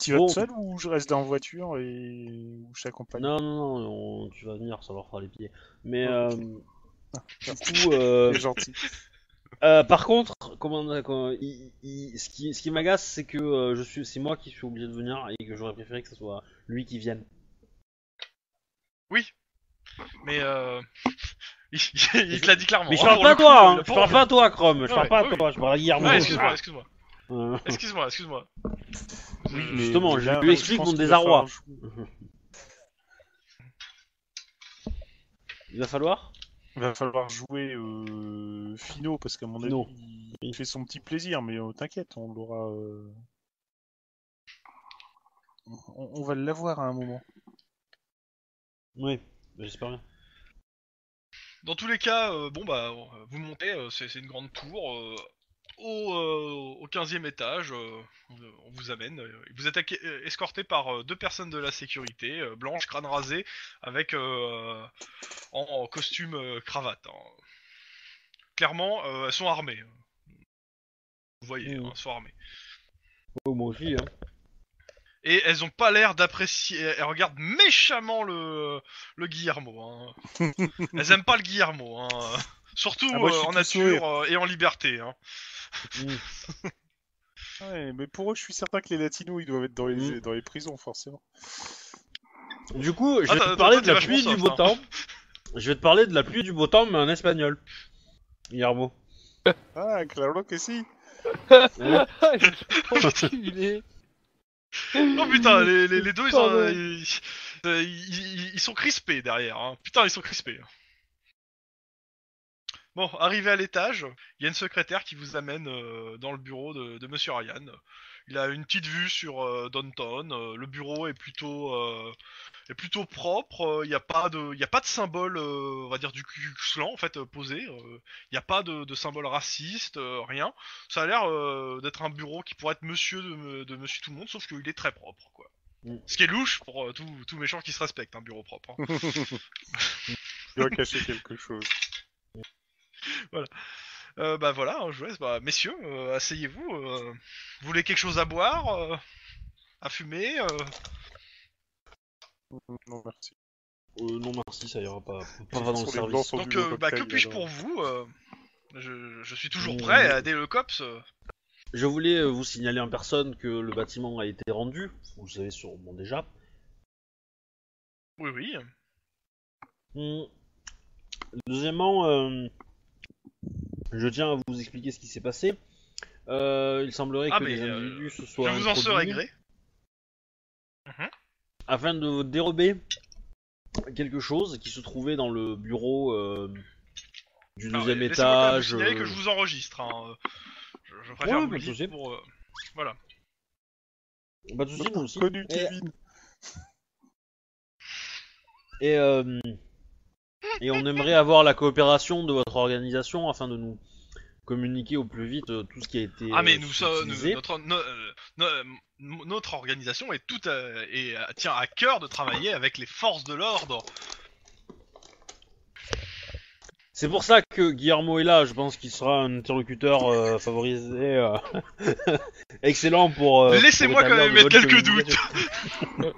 Tu vas Bon. tout seul ou je reste dans la voiture et ou je t'accompagne? Non, non, non, on- tu vas venir, ça leur fera les pieds. Mais Oh, euh, ok. du coup, euh, C'est gentil. Euh, par contre, comment, comment- il- il- ce qui, ce qui m'agace, c'est que euh, je suis, c'est moi qui suis obligé de venir et que j'aurais préféré que ce soit lui qui vienne. Mais euh, il, il te l'a dit clairement. Mais je hein, parle pour pas à coup, toi, hein, je parle pas à toi, Chrome, je parle pas à toi, je parle à Guillermo. Excuse-moi, excuse-moi. Euh, Excuse-moi, excuse-moi. Oui, justement, je lui explique mon désarroi. Il va falloir Il va falloir jouer euh, Fino parce qu'à mon Fino. avis, il fait son petit plaisir, mais euh, t'inquiète, on l'aura. euh, On, on va l'avoir à un moment. Oui, j'espère bien. Dans tous les cas, euh, bon bah, euh, vous montez, euh, c'est c'est une grande tour. euh, au, euh, au 15e étage, euh, on vous amène. euh, vous êtes euh, escorté par euh, deux personnes de la sécurité, euh, blanches, crâne rasé, avec euh, en, en costume euh, cravate. hein. Clairement, euh, elles sont armées. Vous voyez, Mhm. hein, elles sont armées. Oh, moi aussi, hein. Et elles ont pas l'air d'apprécier. Elles regardent méchamment le, le Guillermo. Hein. elles aiment pas le Guillermo. Hein. Surtout Ah, moi, je euh, suis en tout nature euh, et en liberté. Hein. Ouais, mais pour eux, je suis certain que les latinos, ils doivent être dans les, Mm. dans les prisons, forcément. Du coup, je Ah, vais te parler de la pluie du beau hein. temps. Je vais te parler de la pluie du beau temps, mais en espagnol. Guillermo. Ah, claro que si. Enculé. Oh putain, les, les, les deux ils euh, ils- ils- ils sont crispés derrière. Hein. Putain, ils sont crispés. Bon, arrivé à l'étage, il y a une secrétaire qui vous amène euh, dans le bureau de, de Monsieur Ryan. Il a une petite vue sur euh, euh, le bureau est plutôt euh, est plutôt propre. euh, Il n'y a pas de il y a pas de symbole, euh, on va dire du Ku Klux Klan en fait euh, posé. euh, Il n'y a pas de, de symbole raciste, euh, rien. Ça a l'air euh, d'être un bureau qui pourrait être Monsieur de, de Monsieur tout le monde, sauf qu'il est très propre quoi. Mm. Ce qui est louche pour euh, tout, tout méchant qui se respecte, un bureau propre. hein. Il doit cacher quelque chose. Euh, bah voilà, hein, je vous laisse. Bah, messieurs, euh, asseyez-vous. euh, vous voulez quelque chose à boire euh, À fumer euh? Non, merci. Euh, non, merci, ça ira pas. Pas dans le les service. Donc, du euh, bah, que puis-je alors. pour vous euh, je, je suis toujours Mm. prêt à aider le COPS. euh. Je voulais euh, vous signaler en personne que le bâtiment a été rendu. Vous le savez sûrement déjà. Oui, oui. Hmm. Deuxièmement, euh, je tiens à vous expliquer ce qui s'est passé. Euh, il semblerait Ah, que les euh, individus se Je soient vous en serai introduits gré. afin de dérober quelque chose qui se trouvait dans le bureau euh, du deuxième vous étage. signaler que je vous enregistre. hein, Je, je préfère Ouais, vous le dire pour. euh, Voilà. Pas de soucis, nous aussi. Connu Et- Kevin. Et, euh, et on aimerait avoir la coopération de votre organisation afin de nous communiquer au plus vite euh, tout ce qui a été Ah mais euh, nous sommes utilisé. notre no- euh, no- euh, notre organisation est toute euh, et euh, tient à cœur de travailler avec les forces de l'ordre. C'est pour ça que Guillermo est là. Je pense qu'il sera un interlocuteur euh, favorisé, euh, excellent pour. euh, Laissez-moi quand même mettre bonnes quelques communications.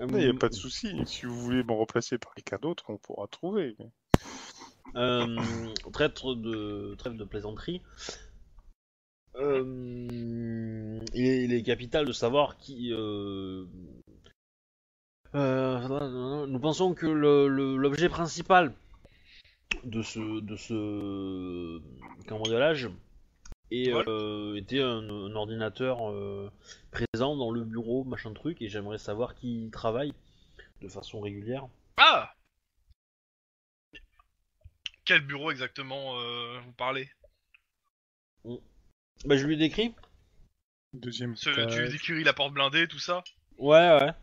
Il n'y a pas de souci. Si vous voulez me remplacer par quelqu'un d'autre, on pourra trouver. Euh, traître de trêve de plaisanterie. Euh, il, est, il est capital de savoir qui. euh, euh, nous pensons que l'objet principal de ce de ce cambriolage Ouais. euh, était un, un ordinateur euh, présent dans le bureau machin truc et j'aimerais savoir qui y travaille de façon régulière. Ah Quel bureau exactement euh, vous parlez? Bah je lui décris. Deuxième Ce-. Tu décriris la porte blindée, tout ça? Ouais ouais. Parce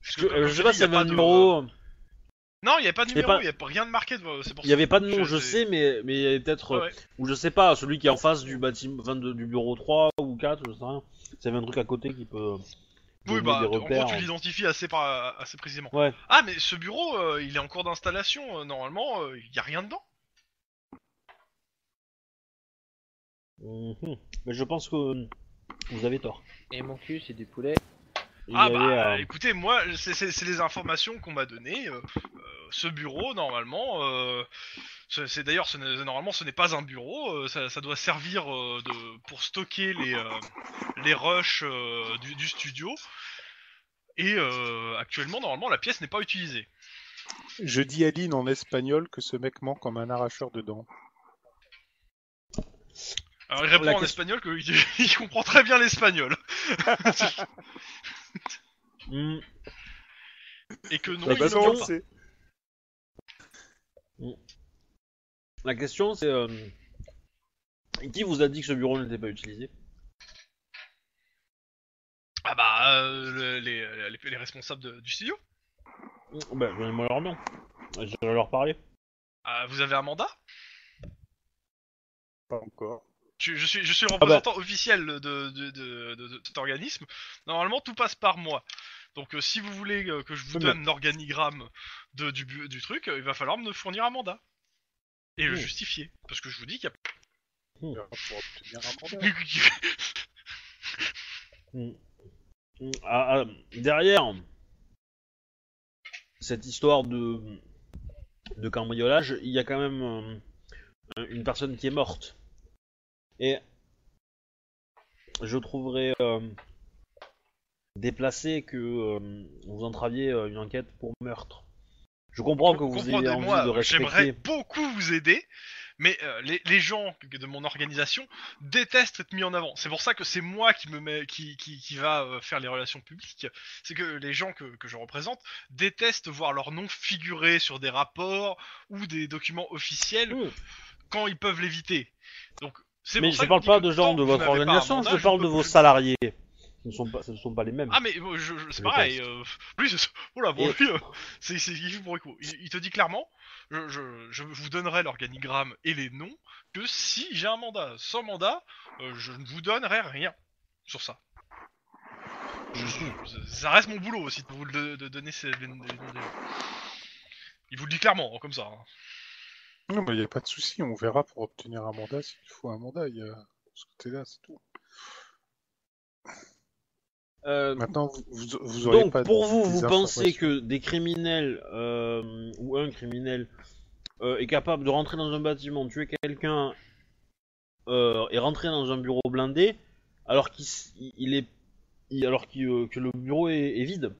Je, que, comme je sais pas s'il y a un pas de- numéro. Non, il n'y a pas de Il y a numéro, pas- il n'y a rien de marqué, de- c'est pour Il y avait pas de nom, je c'est- sais, mais mais il y avait peut-être, Ouais, euh, ou je sais pas, celui qui est en face du bâtiment, enfin, de- du bureau 3 ou 4, je sais rien. S'il y avait un truc à côté qui peut. Oui, donner bah, des en gros, tu l'identifies assez, par- assez précisément. Ouais. Ah, mais ce bureau, euh, il est en cours d'installation, euh, normalement, il n'y a rien dedans. Mhm. Mais je pense que euh, vous avez tort. Et mon cul, c'est du poulet. Y ah avait, bah, euh, écoutez, moi, c'est- les informations qu'on m'a données. euh, euh, ce bureau, normalement, euh, c'est d'ailleurs, ce n'est- normalement, ce n'est pas un bureau. euh, ça, ça doit servir euh, de, pour stocker les, euh, les rushs euh, du, du studio. Et euh, actuellement, normalement, la pièce n'est pas utilisée. Je dis à Lynn en espagnol que ce mec ment comme un arracheur de dents. Alors, il répond La en question- espagnol qu'il il comprend très bien l'espagnol. hmm, Et que non, La question- pas. c'est- La question c'est. euh, Qui vous a dit que ce bureau n'était pas utilisé? Ah bah, euh, le- les, les, les responsables de- du studio. Bah, donnez-moi leur nom. J'irai leur parler. Ah, vous avez un mandat? Pas encore. Je, je suis, je suis le Ah bah. représentant officiel de, de, de, de- de cet organisme. Normalement, tout passe par moi. Donc, euh, si vous voulez euh, que je vous donne l'organigramme de, du, du truc, euh, il va falloir me fournir un mandat. Et le Hmm. justifier. Parce que je vous dis qu'il y a... Mm. Mm. Ah, ah, derrière cette histoire de de cambriolage, il y a quand même euh, une personne qui est morte. Et je trouverais euh, déplacé que euh, vous entraviez euh, une enquête pour meurtre. Je comprends que vous ayez envie de respecter. j'aimerais beaucoup vous aider, mais euh, les, les gens de mon organisation détestent être mis en avant. C'est pour ça que c'est moi qui me mets, qui, qui, qui va euh, faire les relations publiques. C'est que les gens que, que je représente détestent voir leur nom figurer sur des rapports ou des documents officiels Mm. quand ils peuvent l'éviter. Donc c'est Mais pour ça je que parle dis pas que de tant gens que de vous votre n'avez pas un organisation, mandat, je parle peux de vos plus- salariés. Ce ne sont pas, ce ne sont pas les mêmes. Ah mais euh, je, je- c'est Je pareil. déteste. Euh, lui, c'est... Oula, bon, Et- lui, euh, c'est c'est il joue pour. Il, il te dit clairement, je, je, je vous donnerai l'organigramme et les noms que si j'ai un mandat. Sans mandat, euh, je ne vous donnerai rien sur ça. Je- je- ça reste mon boulot aussi de vous le de donner ces les. Il vous le dit clairement, hein, comme ça. hein. Non, mais il n'y a pas de souci. On verra pour obtenir un mandat s'il faut un mandat. Il y a ce côté-là, c'est tout. Euh, Maintenant, vous, vous, vous aurez Donc, pas pour vous, vous pensez que des criminels euh, ou un criminel euh, est capable de rentrer dans un bâtiment, tuer quelqu'un euh, et rentrer dans un bureau blindé alors qu'il il est il- alors qu'il, euh, que le bureau est, est vide?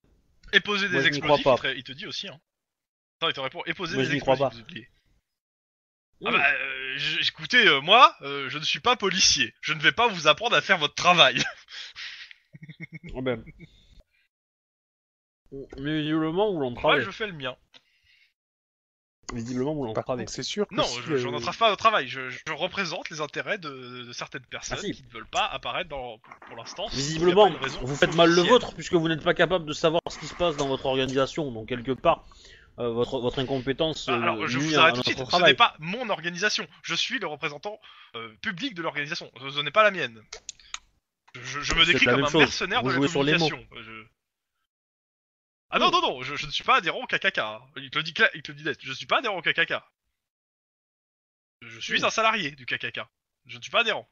Et poser Moi, des je n'y crois explosifs, pas. il te, il te dit aussi. Hein. Non, il te répond. Et poser Moi, des je n'y crois explosifs. pas. Ah bah, euh, je- écoutez, euh, moi, euh, je ne suis pas policier. Je ne vais pas vous apprendre à faire votre travail. Ah ben. Mais visiblement vous Moi, l'entravez. je fais le mien. Visiblement vous l'entravez. c'est sûr que Non, si, je, je euh, n'entrave pas au travail. Je, je représente les intérêts de, de certaines personnes Ah, si. qui ne veulent pas apparaître dans, pour, pour l'instant. Visiblement, vous faites mal le vôtre puisque vous n'êtes pas capable de savoir ce qui se passe dans votre organisation. Donc quelque part, euh, votre, votre incompétence Ah, euh, alors, je vous arrête tout de suite. Ce n'est pas mon organisation. Je suis le représentant euh, public de l'organisation. Ce, n'est pas la mienne. Je, je me décris comme un chose. mercenaire Vous de la communication. Je- Ah non, non, non, je, je ne suis pas adhérent au KKK. Il te le dit, il te le dit net, je suis pas adhérent au KKK. Je suis un salarié du KKK. Je ne suis pas adhérent.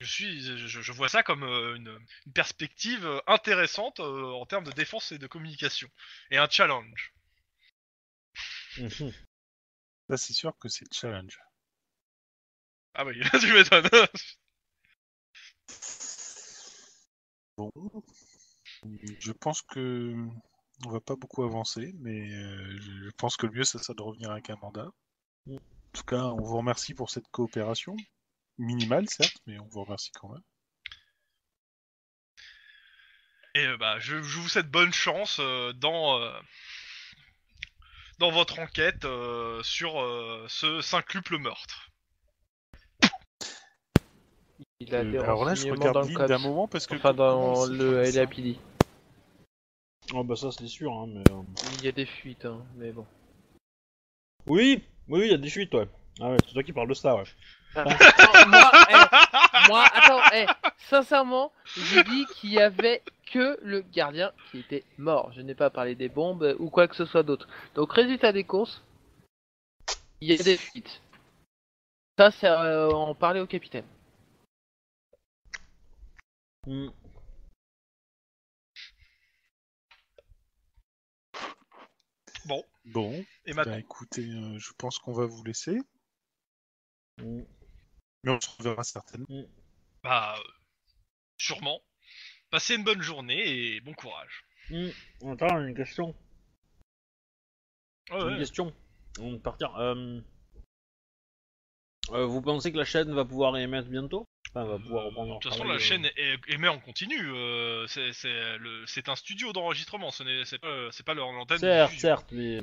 Je suis, je, je vois ça comme euh, une, une perspective euh, intéressante euh, en termes de défense et de communication. Et un challenge. Mhm. Là, c'est sûr que c'est le challenge. Ah oui, tu m'étonnes. Bon. Je pense que on va pas beaucoup avancer, mais je pense que le mieux, ça sera de revenir avec un mandat. En tout cas, on vous remercie pour cette coopération. Minimale, certes, mais on vous remercie quand même. Et euh, bah, je, je vous souhaite bonne chance euh, dans euh, dans votre enquête euh, sur euh, ce cinquuple meurtre. Il a des Euh, alors là, je regarde l'île d'un moment parce que. Enfin, dans le LAPD. Oh bah ça c'est sûr, hein, mais... Il y a des fuites, hein, mais bon. Oui, oui, il y a des fuites, ouais. Ah ouais, c'est toi qui parles de ça, ouais. Moi, eh, moi, attends, eh, sincèrement, j'ai dit qu'il y avait que le gardien qui était mort. Je n'ai pas parlé des bombes ou quoi que ce soit d'autre. Donc, résultat des courses, il y a des fuites. Ça, c'est euh, en parler au capitaine. Hmm. Bon, Et maintenant, bah écoutez, euh, je pense qu'on va vous laisser, Hmm. Mais on se reverra certainement. bah, euh, sûrement. Passez une bonne journée et bon courage. Hmm. Attends, une question. Ouais, Une ouais. question. On va partir. Euh... euh, vous pensez que la chaîne va pouvoir émettre bientôt? Enfin, va pouvoir reprendre De toute façon, la euh, chaîne émet en continu. euh, c'est un studio d'enregistrement. Ce n'est c'est pas, pas leur antenne. Certes, certes, mais.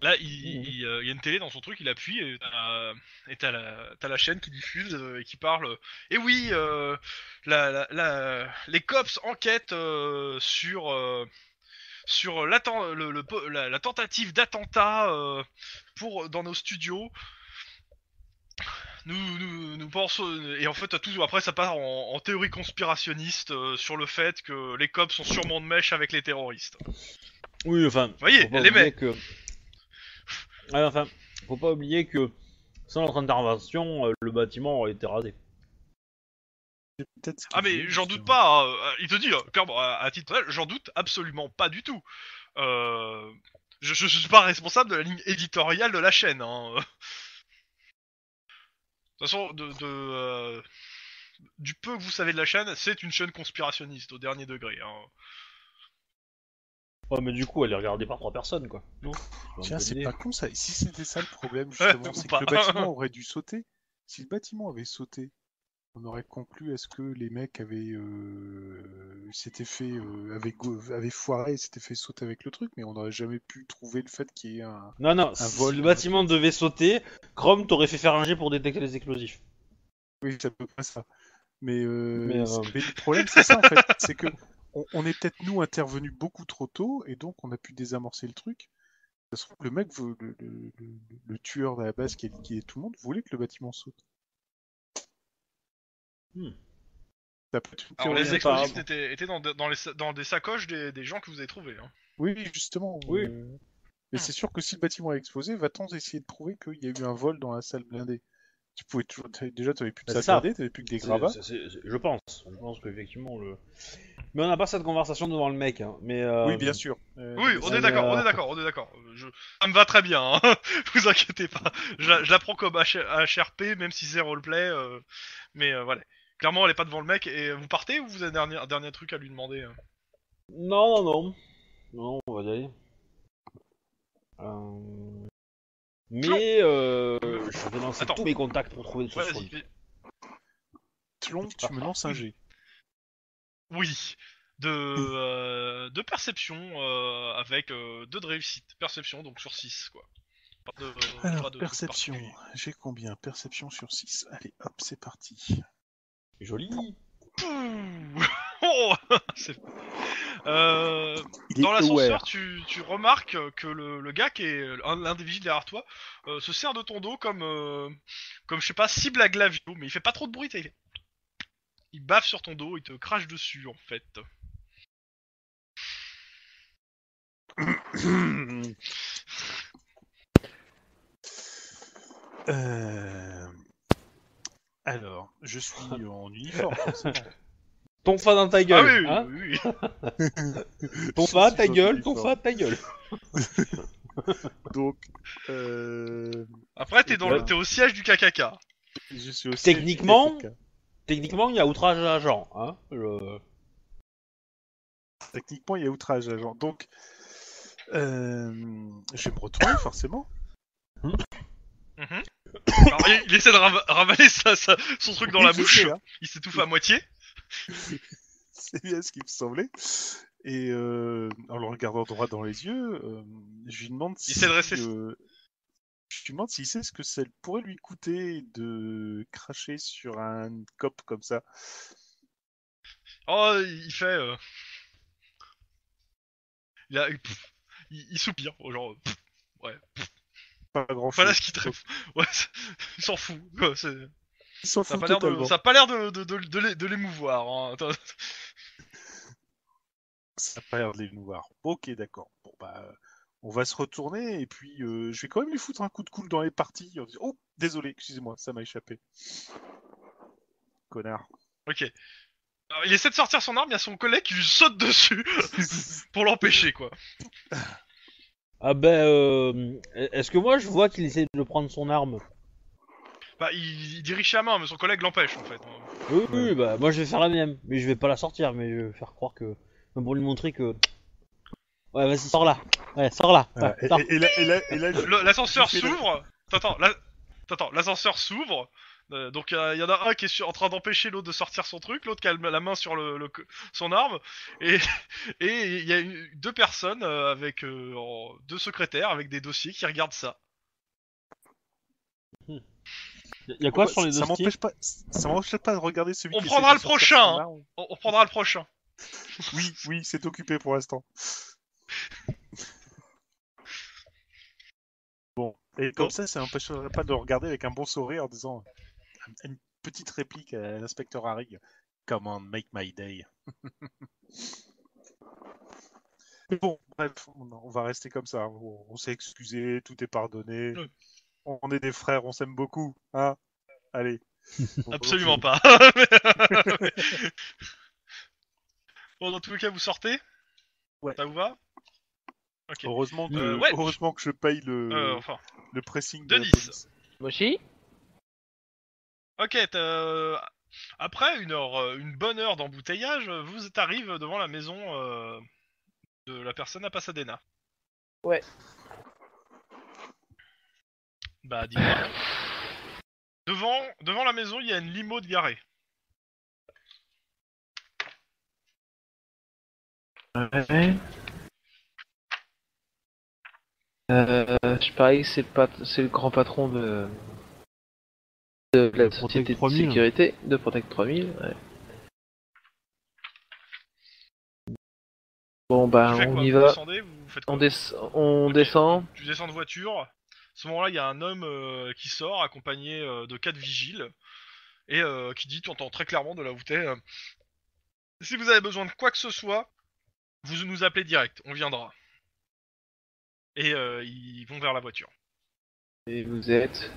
Là, il, il, euh, il y a une télé dans son truc, il appuie et t'as et t'as la, t'as la chaîne qui diffuse euh, et qui parle. Et oui, euh, la, la, la- les cops enquêtent sur sur l'atten- le, le po- la, tentative d'attentat pour dans nos studios. Nous, nous, nous pensons et en fait tout après ça part en, en théorie conspirationniste sur le fait que les cops sont sûrement de mèche avec les terroristes. Oui, enfin. voyez, elle émet. oublier que. Ouais, enfin, faut pas oublier que sans notre intervention, euh, le bâtiment aurait été rasé. Ah mais j'en doute pas, hein. Euh, il te dit, euh, clairement, à, à titre personnel, j'en doute absolument pas du tout. Euh, je, je, je suis pas responsable de la ligne éditoriale de la chaîne. Hein. De toute façon, de, de, euh, du peu que vous savez de la chaîne, c'est une chaîne conspirationniste au dernier degré. Hein. Ouais, mais du coup, elle est regardée par trois personnes, quoi. Non Tiens, c'est pas con ça. Si c'était ça le problème, justement, c'est que le bâtiment aurait dû sauter. Si le bâtiment avait sauté, on aurait conclu à ce que les mecs avaient euh, s'étaient fait euh, avaient, foiré, et s'étaient fait sauter avec le truc, mais on n'aurait jamais pu trouver le fait qu'il y ait un. Non, non, si vol, le bâtiment devait sauter, Chrome t'aurait fait faire un jet pour détecter les explosifs. Oui, c'est à peu près ça. Mais, euh, euh, mais le problème, c'est ça en fait, c'est que on, on est peut-être nous intervenus beaucoup trop tôt et donc on a pu désamorcer le truc. Ça se trouve, le mec, veut- le, le- le- le tueur à la base qui a liquidé tout le monde, voulait que le bâtiment saute. Hmm. Ça peut être une Alors les explosifs étaient, étaient dans, les, dans des sacoches des, des gens que vous avez trouvés. Hein. Oui, oui, justement. Oui. euh, Mais c'est sûr que si le bâtiment a explosé, va-t-on essayer de prouver qu'il y a eu un vol dans la salle blindée? Tu pouvais toujours... t'avais- Déjà, tu n'avais plus de Bah, ça. tu n'avais plus que des gravats. c'est- c'est- c'est- je pense, je pense qu'effectivement le. Mais on n'a pas cette conversation devant le mec, hein. Mais. euh, Oui, bien sûr. Euh, Oui, on est d'accord, on est d'accord, on est d'accord. Je... Ça me va très bien, hein. vous inquiétez pas. Je la, je la prends comme H- HRP, même si c'est roleplay. euh, Mais euh, voilà. Clairement, elle est pas devant le mec. Et vous partez ou vous avez un dernier, un dernier truc à lui demander Non, non, non. Non, on va y aller. Euh, Mais euh, je vais lancer Attends. tous mes contacts pour trouver des Ouais, vas-y, Tlon, tu me lances un G. Oui. De, euh, de perception euh, avec euh, deux de réussite. Perception, donc sur 6, quoi. Pas de- pas Alors, de- perception. J'ai combien? Perception sur 6. Allez, hop, c'est parti. Joli. Pouh Oh C'est- Euh, Dans l'ascenseur, tu, tu remarques que le, le gars qui est un- l'un des vigiles derrière toi euh, se sert de ton dos comme, euh, comme je sais pas, cible à glavio, mais il fait pas trop de bruit. Il, fait- il baffe sur ton dos, il te crache dessus en fait. Euh, Alors, je suis en uniforme, forcément. Ton fa dans ta Ah gueule. oui, hein oui, oui. ton Je fa, suis ta gueule, ton uniforme. fa, ta gueule. Donc, euh, Après, t'es dans le, t'es au siège du KKK. je suis aussi Techniquement, Techniquement, il y a outrage à agent. Hein le- Techniquement, il y a outrage agent. Donc, euh, je vais me retourner forcément. Mhm. Alors, il, il essaie de rava- ravaler sa- sa- son truc dans la bouche. sais, hein. Il s'étouffe à moitié. C'est bien ce qui me semblait. Et euh, en le regardant droit dans les yeux, euh, je lui demande si. essaie de rester- euh, je lui demande s'il sait ce que ça pourrait lui coûter de cracher sur un cop comme ça. Oh, il fait. euh, Il, a... il, il soupire, genre. pff, Pas grand Voilà chose. ce qu'il te Ouais, il s'en fout. quoi, Il s'en Ça a fout pas l'air de, totalement. ça a pas l'air de, de, de, de l'é- de l'émouvoir. Hein. Ça a pas l'air de les voir. Ok, d'accord. Bon, bah, on va se retourner et puis euh, je vais quand même lui foutre un coup de cool dans les parties. en disant, Oh, désolé, excusez-moi, ça m'a échappé. Connard. Ok. Alors, il essaie de sortir son arme, il y a son collègue qui lui saute dessus pour l'empêcher, quoi. Ah ben, euh, est-ce que moi je vois qu'il essaie de prendre son arme? Bah, il, il dirige sa main, mais son collègue l'empêche, en fait. Oui, oui, bah moi je vais faire la même, mais je vais pas la sortir, mais je vais faire croire que, pour lui montrer que. Ouais, vas-y, sors là. Ouais, sors là. Ouais, et, sors. et- et là, et là, et là, je- Le- L'ascenseur s'ouvre. Attends, la- attends, l'ascenseur s'ouvre. Euh, donc il y en a un qui est sur- en train d'empêcher l'autre de sortir son truc, l'autre qui a la main sur le, le- son arme, et et il y a une- deux personnes euh, avec euh, en- deux secrétaires avec des dossiers qui regardent ça. Y a quoi Pourquoi- sur les ça dossiers m'empêche pas, ça m'empêche pas de regarder celui On qui prendra le prochain, hein. On, on prendra le prochain. Oui, oui, c'est occupé pour l'instant. Bon, et comme Bon. ça, ça m'empêcherait pas de regarder avec un bon sourire en disant une petite réplique à l'inspecteur Harry. Come on, make my day. Mais bon, bref, on, on va rester comme ça. On, on s'est excusé, tout est pardonné. Oui. On, est des frères, on s'aime beaucoup. Hein Allez. Absolument pas. bon, dans tous les cas, vous sortez? Ouais. Ça vous va? Ok. Heureusement que, Euh, ouais. heureusement que je paye le, Euh, enfin. le pressing de Denis. police. Moshi Ok, t'as- après une heure, euh, une bonne heure d'embouteillage, vous arrivez devant la maison euh, de la personne à Pasadena. Ouais. Bah dis-moi. devant, devant la maison, il y a une limo de garée. Ouais. Euh, je parie que c'est le, pat- c'est le grand patron de, de la Protect société de 3000. sécurité de Protect 3000. ouais. Bon bah on quoi y Vous va, descendez Vous faites quoi on, des- on descend. Tu descends de voiture. À ce moment-là, il y a un homme euh, qui sort accompagné euh, de quatre vigiles et euh, qui dit, tu entends très clairement de t'es, euh, si vous avez besoin de quoi que ce soit, vous nous appelez direct, on viendra. Et euh, ils vont vers la voiture. Et vous êtes.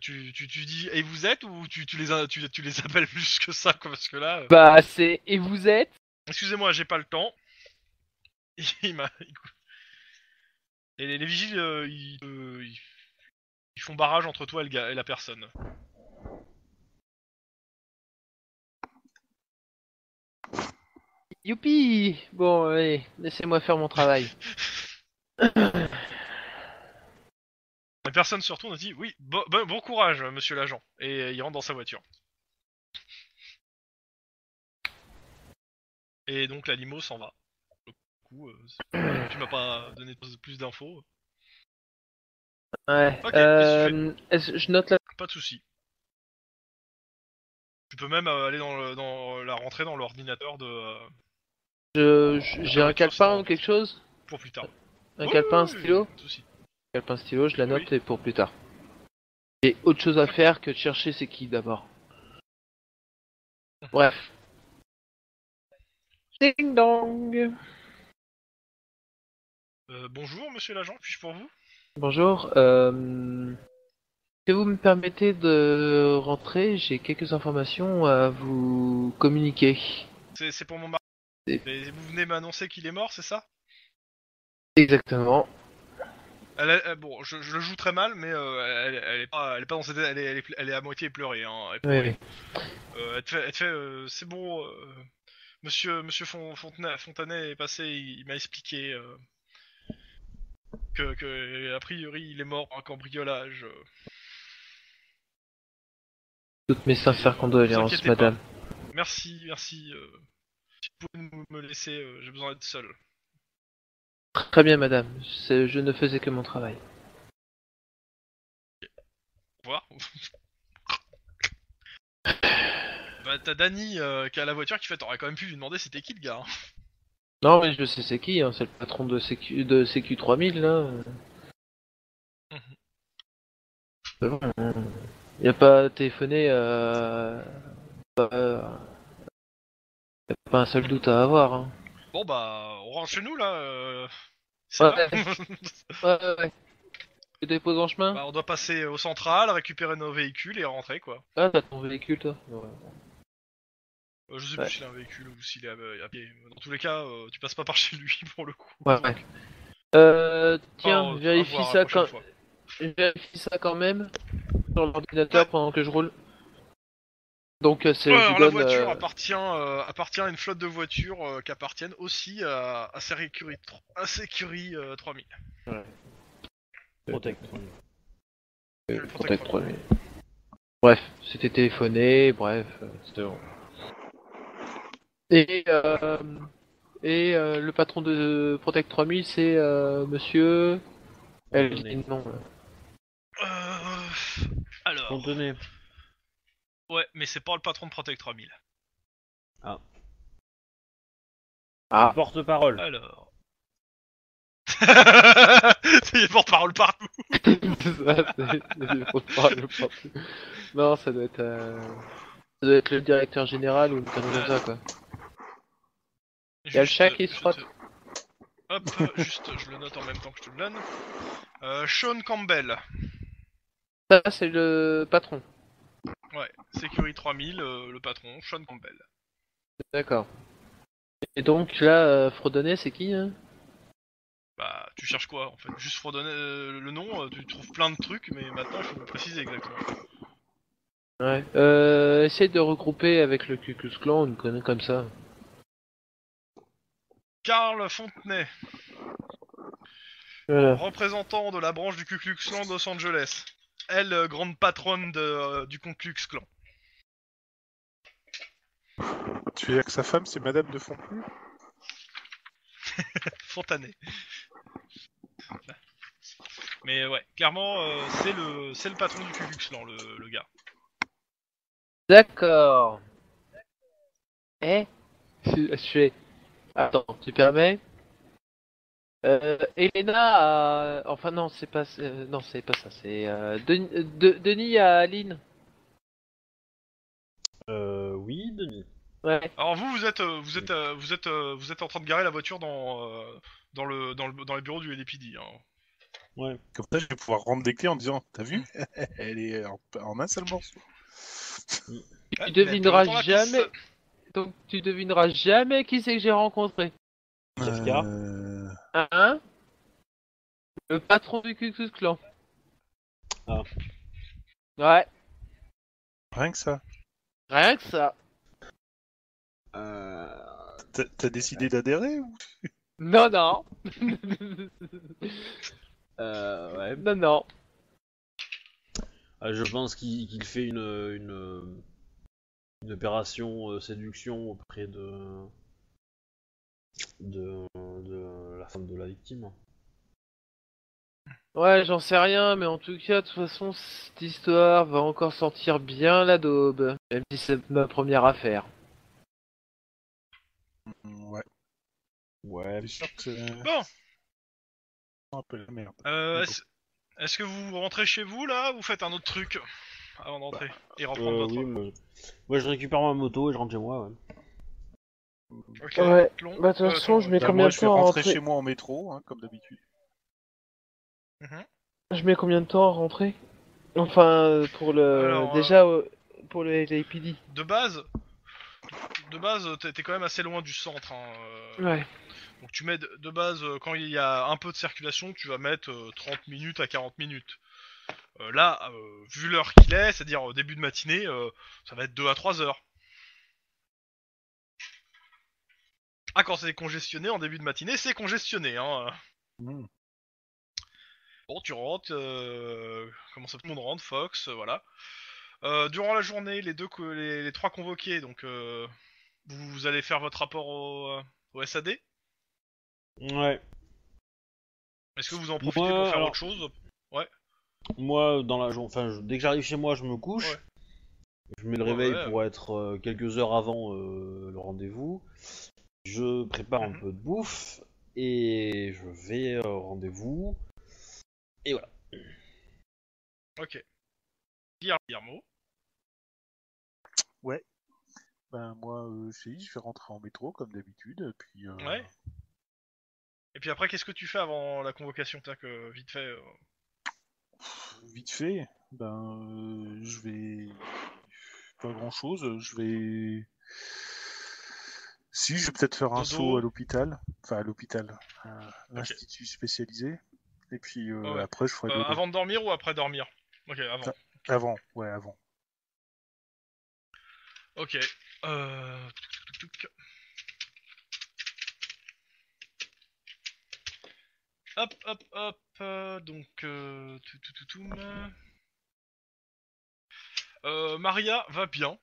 Tu, tu, tu dis et vous êtes? ou tu, tu les a- tu, tu les appelles plus que ça quoi parce que là Bah c'est et vous êtes? Excusez-moi j'ai pas le temps il m'a et les, les vigiles euh, ils, euh, ils, ils font barrage entre toi et, le gars, et la personne. Youpi! Bon allez, laissez-moi faire mon travail. la personne se retourne et dit oui bon, bon, bon courage monsieur l'agent. Et euh, il rentre dans sa voiture. Et donc la limo s'en va coup euh, tu m'as pas donné plus d'infos Ouais. Ok, euh, je note la. Pas de souci. Tu peux même euh, aller dans, le, dans la rentrée dans l'ordinateur de euh, je- J'ai un calepin ou quelque chose? Pour plus tard. Un Oui, calepin, un stylo? Pas de souci. Calepin, stylo, je la note Oui. et pour plus tard. J'ai autre chose à faire que de chercher c'est qui d'abord? Bref. Ding dong. Euh, bonjour, monsieur l'agent, puis-je pour vous? Bonjour. Euh... Si vous me permettez de rentrer, j'ai quelques informations à vous communiquer. C'est pour mon mari. Et- vous venez m'annoncer qu'il est mort, c'est ça? Exactement. elle, euh, Bon, je, je le joue très mal, mais euh, elle, elle est pas, elle est pas dans cette, elle est, elle est, elle est à moitié pleurée. Hein, elle, Oui, oui. Euh, elle te fait, euh, c'est bon, euh, monsieur, monsieur Fon- Fontenay, Fontanet est passé, il, il m'a expliqué que, que, a priori, il est mort en cambriolage. Toutes mes sincères condoléances, madame. Merci, merci. euh, si vous pouvez me- laisser, euh, j'ai besoin d'être seul. Très bien, madame. Je ne faisais que mon travail. Au revoir. bah, t'as Dany euh, qui a la voiture qui fait, t'aurais quand même pu lui demander c'était qui le gars. hein. Non, mais je sais c'est qui, hein, c'est le patron de, CQ, de CQ3000, là. C'est bon, hein. Il a pas téléphoné, euh... pas- y a pas un seul doute à avoir, hein. Bon bah, on rentre chez nous là. Euh... là. Ouais, ouais, ouais. Tu déposes en chemin bah, on doit passer au central, récupérer nos véhicules et rentrer quoi. Ah, t'as ton véhicule, toi? Ouais. Euh, je sais Ouais. plus s'il a un véhicule ou s'il est à, à pied. Dans tous les cas, euh, tu passes pas par chez lui pour le coup. Ouais, ouais. Euh, tiens, vérifie voir ça quand... fois. Vérifie ça quand même sur l'ordinateur Ouais. pendant que je roule. Donc euh, c'est Ouais, alors, la voiture euh, appartient, euh, appartient à une flotte de voitures euh, qui appartiennent aussi à, à Security, à Security euh, 3000. Protect. euh, le Protect Protect 3000. Bref, c'était téléphoné, bref, c'était bon. Et euh, et euh, le patron de Protect 3000 c'est euh, monsieur elle dit non. Euh... Alors, ouais, mais c'est pas le patron de Protect 3000. Ah, Porte-parole. Alors. C'est porte-parole partout. c'est ça, c'est- te parler partout. Non, ça doit être euh, ça doit être le directeur général ou une connerie comme ça quoi. Y a le chat qui se je frotte. te- Hop, juste, je le note en même temps que je te le donne. Euh, Sean Campbell, Ça c'est le patron. ouais, Security 3000, euh, le patron, Sean Campbell. D'accord. Et donc là, euh, c'est qui hein? Bah, tu cherches quoi en fait? Juste pour donner euh, le nom, euh, tu trouves plein de trucs, mais maintenant il faut me préciser exactement. Ouais. Euh, essaye de regrouper avec le Ku Klux Klan une connerie comme ça. Carl Fontenay, Voilà. représentant de la branche du Ku Klux Klan de Los Angeles. Elle, euh, grande patronne de, euh, du Ku Klux Klan. Tu veux dire que sa femme, c'est Madame de Fontenay? Fontanet. Mais ouais, clairement, euh, c'est le c'est le patron du Ku Klux Klan, le, le gars. D'accord. Eh Je je fais. Attends, tu permets euh, Elena a... Enfin non, c'est pas... euh, non, c'est pas ça, c'est... Euh, Den- euh, De- Denis à Aline. Euh, oui, Denis. Ouais. Alors vous, vous êtes vous êtes vous êtes vous êtes en train de garer la voiture dans euh, dans le dans le dans les bureaux du LAPD. Hein. Ouais. Comme ça, je vais pouvoir rendre des clés en disant T'as vu? Elle est en, en un seul morceau. Tu devineras jamais... Donc tu devineras jamais qui c'est que j'ai rencontré. Kafka. Euh, Hein Le patron du Ku Klux Klan. Ah. Ouais, Rien que ça. rien que ça. Euh... T'as décidé d'adhérer ou? Non, non. euh, ouais. non, non. Euh, je pense qu'il qu'il fait une, une, une opération euh, séduction auprès de, de de la femme de la victime. Ouais, j'en sais rien, mais en tout cas, de toute façon, cette histoire va encore sortir bien la daube. Même si c'est ma première affaire. Mm, Ouais, Ouais. c'est sûr que c'est Bon, un peu la merde. euh, Mais est-ce est-ce que vous rentrez chez vous là ou vous faites un autre truc? Avant d'entrer et reprendre Euh, votre oui, moi, moi, je récupère ma moto et je rentre chez moi. Ouais. Ok. Ouais. Tlon. Bah, de toute Euh, façon, Tlon, je mets Bah, combien moi, de je vais temps à rentrer rentrer chez moi en métro, hein, comme d'habitude. Je mets combien de temps à rentrer? Enfin, euh, pour le. Alors, euh, Déjà, euh, pour le LAPD. De base, de base, t'es t'es quand même assez loin du centre. hein, euh, Ouais. Donc tu mets de, de base, euh, quand il y a un peu de circulation, tu vas mettre euh, 30 minutes à 40 minutes. Euh, là, euh, vu l'heure qu'il est, c'est-à-dire au début de matinée, euh, ça va être 2 à 3 heures. Ah, quand c'est congestionné en début de matinée, c'est congestionné. Hein. Hmm. Bon, tu rentres, euh, comment ça, tout le monde rentre, Fox, euh, voilà. Euh, durant la journée, les deux, les, les trois convoqués, donc euh, vous, vous allez faire votre rapport au, euh, au SAD. Ouais. Est-ce que vous en profitez Ouais, pour faire alors- autre chose? Moi, dans la journée, enfin, je- dès que j'arrive chez moi, je me couche. Ouais. Je mets le Ouais, réveil ouais. pour être euh, quelques heures avant euh, le rendez-vous. Je prépare un Mhm. peu de bouffe et je vais euh, au rendez-vous. Et voilà. Ok. Guillermo. Guillermo. Ben, moi, euh, je vais rentrer en métro, comme d'habitude, puis... euh, Ouais. Et puis après, qu'est-ce que tu fais avant la convocation Tac, que vite fait. Vite fait, ben, euh, je vais... Pas grand-chose, je vais... Si, je vais peut-être faire un Dodo. saut à l'hôpital, enfin à l'hôpital, à l'institut spécialisé, et puis euh, Ouais, après je ferai euh, dodo. avant de dormir ou après dormir? Ok, avant. Avant, ouais, avant. Ok. Euh... Hop, hop, hop. euh, donc, euh... tout, tout, tout, tout, euh, Maria va bien.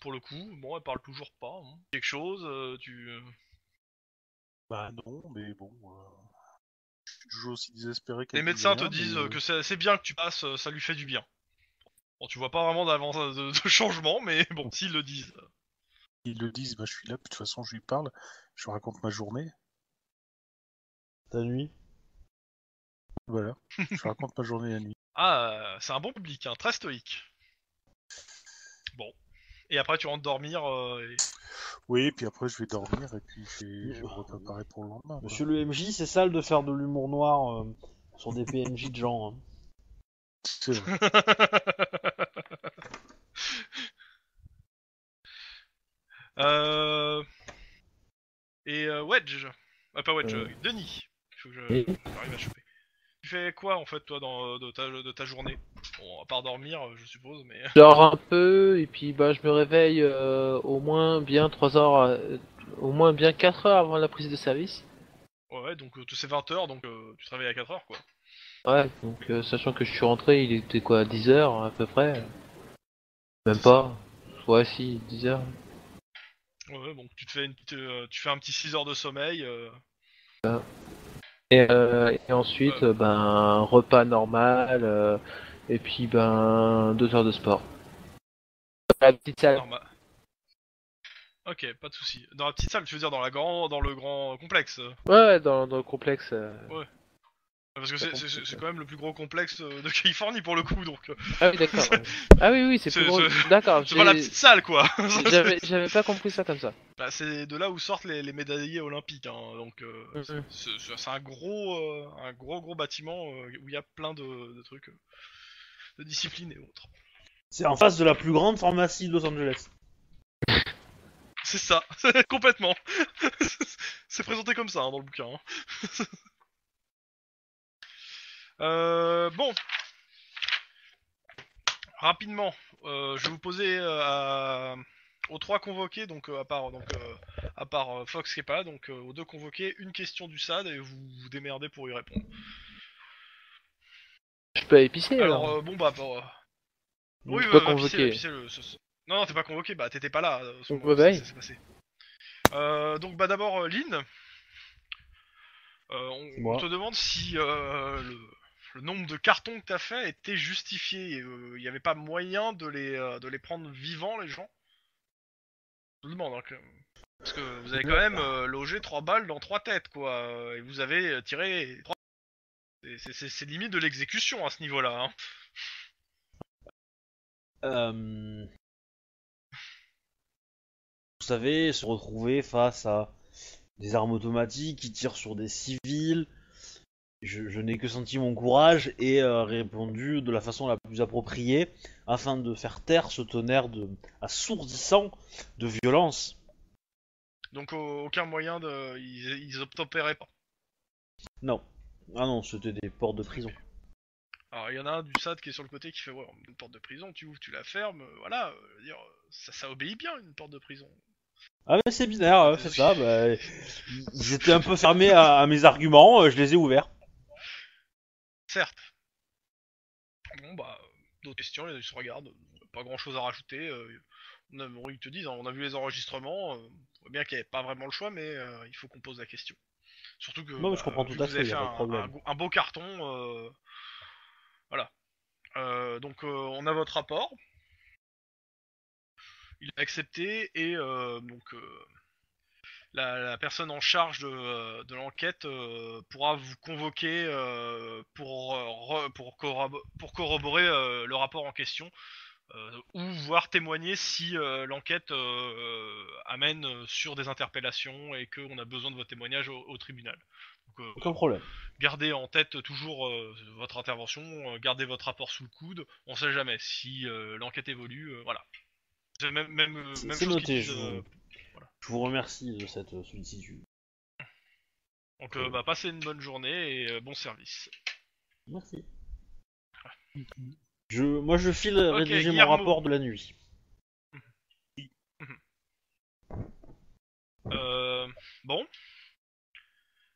pour le coup, bon, elle parle toujours pas. hein. Quelque chose, tu. Bah non, mais bon... Je suis toujours aussi désespéré Les qu'elle médecins te disent mais, que c'est bien que tu passes, ça lui fait du bien. Bon, tu vois pas vraiment d'avance de, de changement, mais bon, s'ils le disent. Ils le disent, bah je suis là, de toute façon je lui parle, je lui raconte ma journée, Ta nuit voilà. je raconte ma journée la nuit. Ah, c'est un bon public, hein, très stoïque. Bon. Et après, tu rentres dormir. euh, et- Oui, puis après je vais dormir, et puis je vais, je vais me préparer pour le lendemain. quoi. Monsieur le MJ, c'est sale de faire de l'humour noir euh, sur des PNJ de gens. hein. C'est vrai. Euh... Et euh, Wedge. Ah, pas Wedge, Euh. euh, Denis. Il faut que je- Oui. j'arrive à choper. Tu fais quoi en fait, toi, dans, de, ta, de ta journée? Bon, à part dormir, je suppose, mais. Je dors un peu et puis bah je me réveille euh, au moins bien 3 heures, euh, au moins bien 4 heures avant la prise de service. Ouais, ouais, donc euh, c'est 20h, donc euh, tu te réveilles à 4h, quoi. Ouais, donc euh, sachant que je suis rentré, il était quoi, 10 heures à peu près? Même pas Ouais, si, 10 heures. Ouais, ouais, donc tu te fais, une petite, euh, tu fais un petit 6 heures de sommeil. euh, Et, euh, et ensuite, ben, repas normal, euh, et puis ben, 2 heures de sport. La petite salle. normal. Ok, pas de souci. Dans la petite salle, tu veux dire dans la grand, dans le grand complexe? Ouais, ouais, dans, dans le complexe. euh. Parce que c'est- c'est c'est quand même le plus gros complexe euh, de Californie pour le coup, donc euh, Ah oui, d'accord. Ah oui, oui, c'est plus gros. c'est- D'accord, c'est pas la petite salle quoi. j'avais j'avais pas compris ça comme ça. Bah, c'est de là où sortent les, les médaillés olympiques, hein, donc euh, c'est un gros, euh, un gros gros bâtiment euh, où il y a plein de, de trucs, euh, de disciplines et autres. C'est en face de la plus grande pharmacie de Los Angeles. C'est ça, complètement. c'est présenté comme ça hein, dans le bouquin. hein. Euh, bon, rapidement, euh, je vais vous poser euh, à- aux trois convoqués, donc à part donc à part Fox qui est pas là, donc aux deux convoqués, une question du SAD et vous vous démerdez pour y répondre. Je peux épicer alors. Alors bon bah, oui, le- ce- ce- Non non t'es pas convoqué, bah t'étais pas là. euh, bah passé. Euh, donc bah d'abord Lynn, Euh, on, te demande si le, le nombre de cartons que t'as fait était justifié. Il n'y avait pas moyen de les, euh, de les prendre vivants, les gens Je te demande, hein, Parce que vous avez quand même euh, logé trois balles dans trois têtes, quoi. euh, Et vous avez euh, tiré. C'est- limite de l'exécution à ce niveau-là. Hein. Euh... savez, se retrouver face à des armes automatiques qui tirent sur des civils. Je, je n'ai que senti mon courage et euh, répondu de la façon la plus appropriée afin de faire taire ce tonnerre de assourdissant de violence. Donc au- aucun moyen de... Ils, ils obtempéraient pas. Non. Ah non, c'était des portes de prison. Alors il y en a un du SAD qui est sur le côté qui fait ouais, une porte de prison, tu ouvres, tu la fermes, euh, voilà, euh, je veux dire, ça, ça obéit bien une porte de prison. Ah mais c'est binaire, euh, c'est ça. Bah, ils étaient un peu fermés à, à mes arguments, euh, je les ai ouverts. Certes. Bon bah, d'autres questions, ils se regardent, pas grand chose à rajouter. euh, on a- bon, ils te disent, hein, on a vu les enregistrements, euh, on voit bien qu'il n'y avait pas vraiment le choix, mais euh, il faut qu'on pose la question. Surtout que Non, mais je comprends vu tout que à vous fait, un, un beau carton, voilà. Donc on a votre rapport. Il a accepté et donc la, la personne en charge de, euh, de l'enquête euh, pourra vous convoquer euh, pour, re- pour, corrobo- pour corroborer euh, le rapport en question ou voir témoigner si l'enquête amène sur des interpellations et qu'on a besoin de votre témoignage au, au tribunal. Donc, Aucun problème. gardez en tête toujours votre intervention, gardez votre rapport sous le coude. On sait jamais si l'enquête évolue, voilà. C'est même même, C'est même c'est chose noté, je. Je vous remercie de cette sollicitude. donc euh, bah passez une bonne journée et euh, bon service. Merci. Je, moi je file rédiger mon rapport de la nuit. Euh, bon.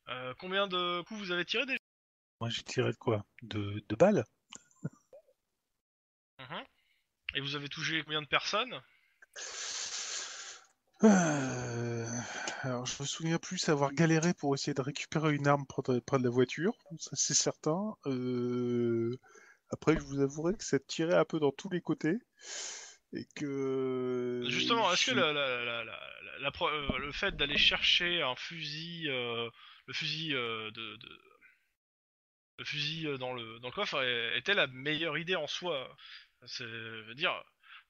Euh, combien de coups vous avez tiré déjà? Moi, j'ai tiré de quoi? De, de balles? Mhm. Et vous avez touché combien de personnes? Euh, Alors, je me souviens plus avoir galéré pour essayer de récupérer une arme près de, la voiture, ça c'est certain. Euh, Après, je vous avouerai que ça tirait un peu dans tous les côtés. Et que. Justement, est-ce que la, la- la- euh, le fait d'aller chercher un fusil, euh, le fusil euh, de, de- le fusil dans le dans le coffre était la meilleure idée en soi C'est dire,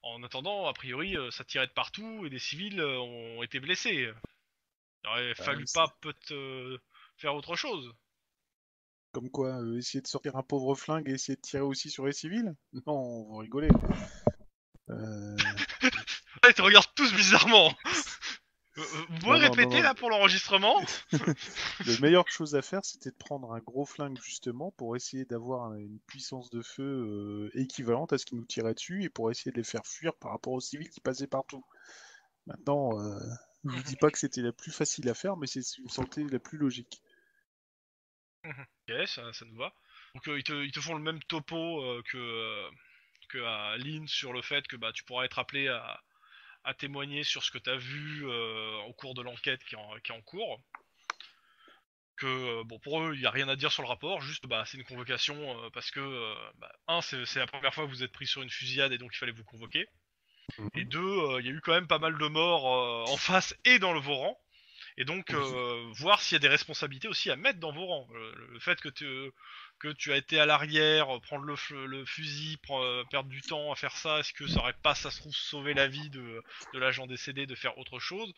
en attendant, a priori, euh, ça tirait de partout et des civils euh, ont été blessés. Il aurait Bah, fallu pas peut-être euh, faire autre chose. Comme quoi, euh, essayer de sortir un pauvre flingue et essayer de tirer aussi sur les civils? Non, vous rigolez. Euh, ils te regardent tous bizarrement. Vous pouvez Non, répéter non, non. là pour l'enregistrement La meilleure chose à faire, c'était de prendre un gros flingue justement pour essayer d'avoir un- une puissance de feu euh, équivalente à ce qui nous tirait dessus et pour essayer de les faire fuir par rapport aux civils qui passaient partout. Maintenant, euh, je vous dis pas que c'était la plus facile à faire, mais c'est me semblait la plus logique. Ok, ça, ça nous va. Donc euh, ils, te, ils te font le même topo euh, que, que à Lynn sur le fait que bah, tu pourras être appelé à, à témoigner sur ce que tu as vu euh, au cours de l'enquête qui, est en- qui est en cours. Que euh, bon pour eux il n'y a rien à dire sur le rapport, juste bah c'est une convocation euh, parce que bah, un c'est la première fois que vous êtes pris sur une fusillade et donc il fallait vous convoquer. Et deux, il y a eu quand même pas mal de morts en face et dans le vos rangs. Et donc, euh, voir s'il y a des responsabilités aussi à mettre dans vos rangs. Le fait que tu, que tu as été à l'arrière, euh, prendre le, le fusil, euh, perdre du temps à faire ça, est-ce que ça aurait pas, ça se trouve, sauvé la vie de, de l'agent décédé de faire autre chose?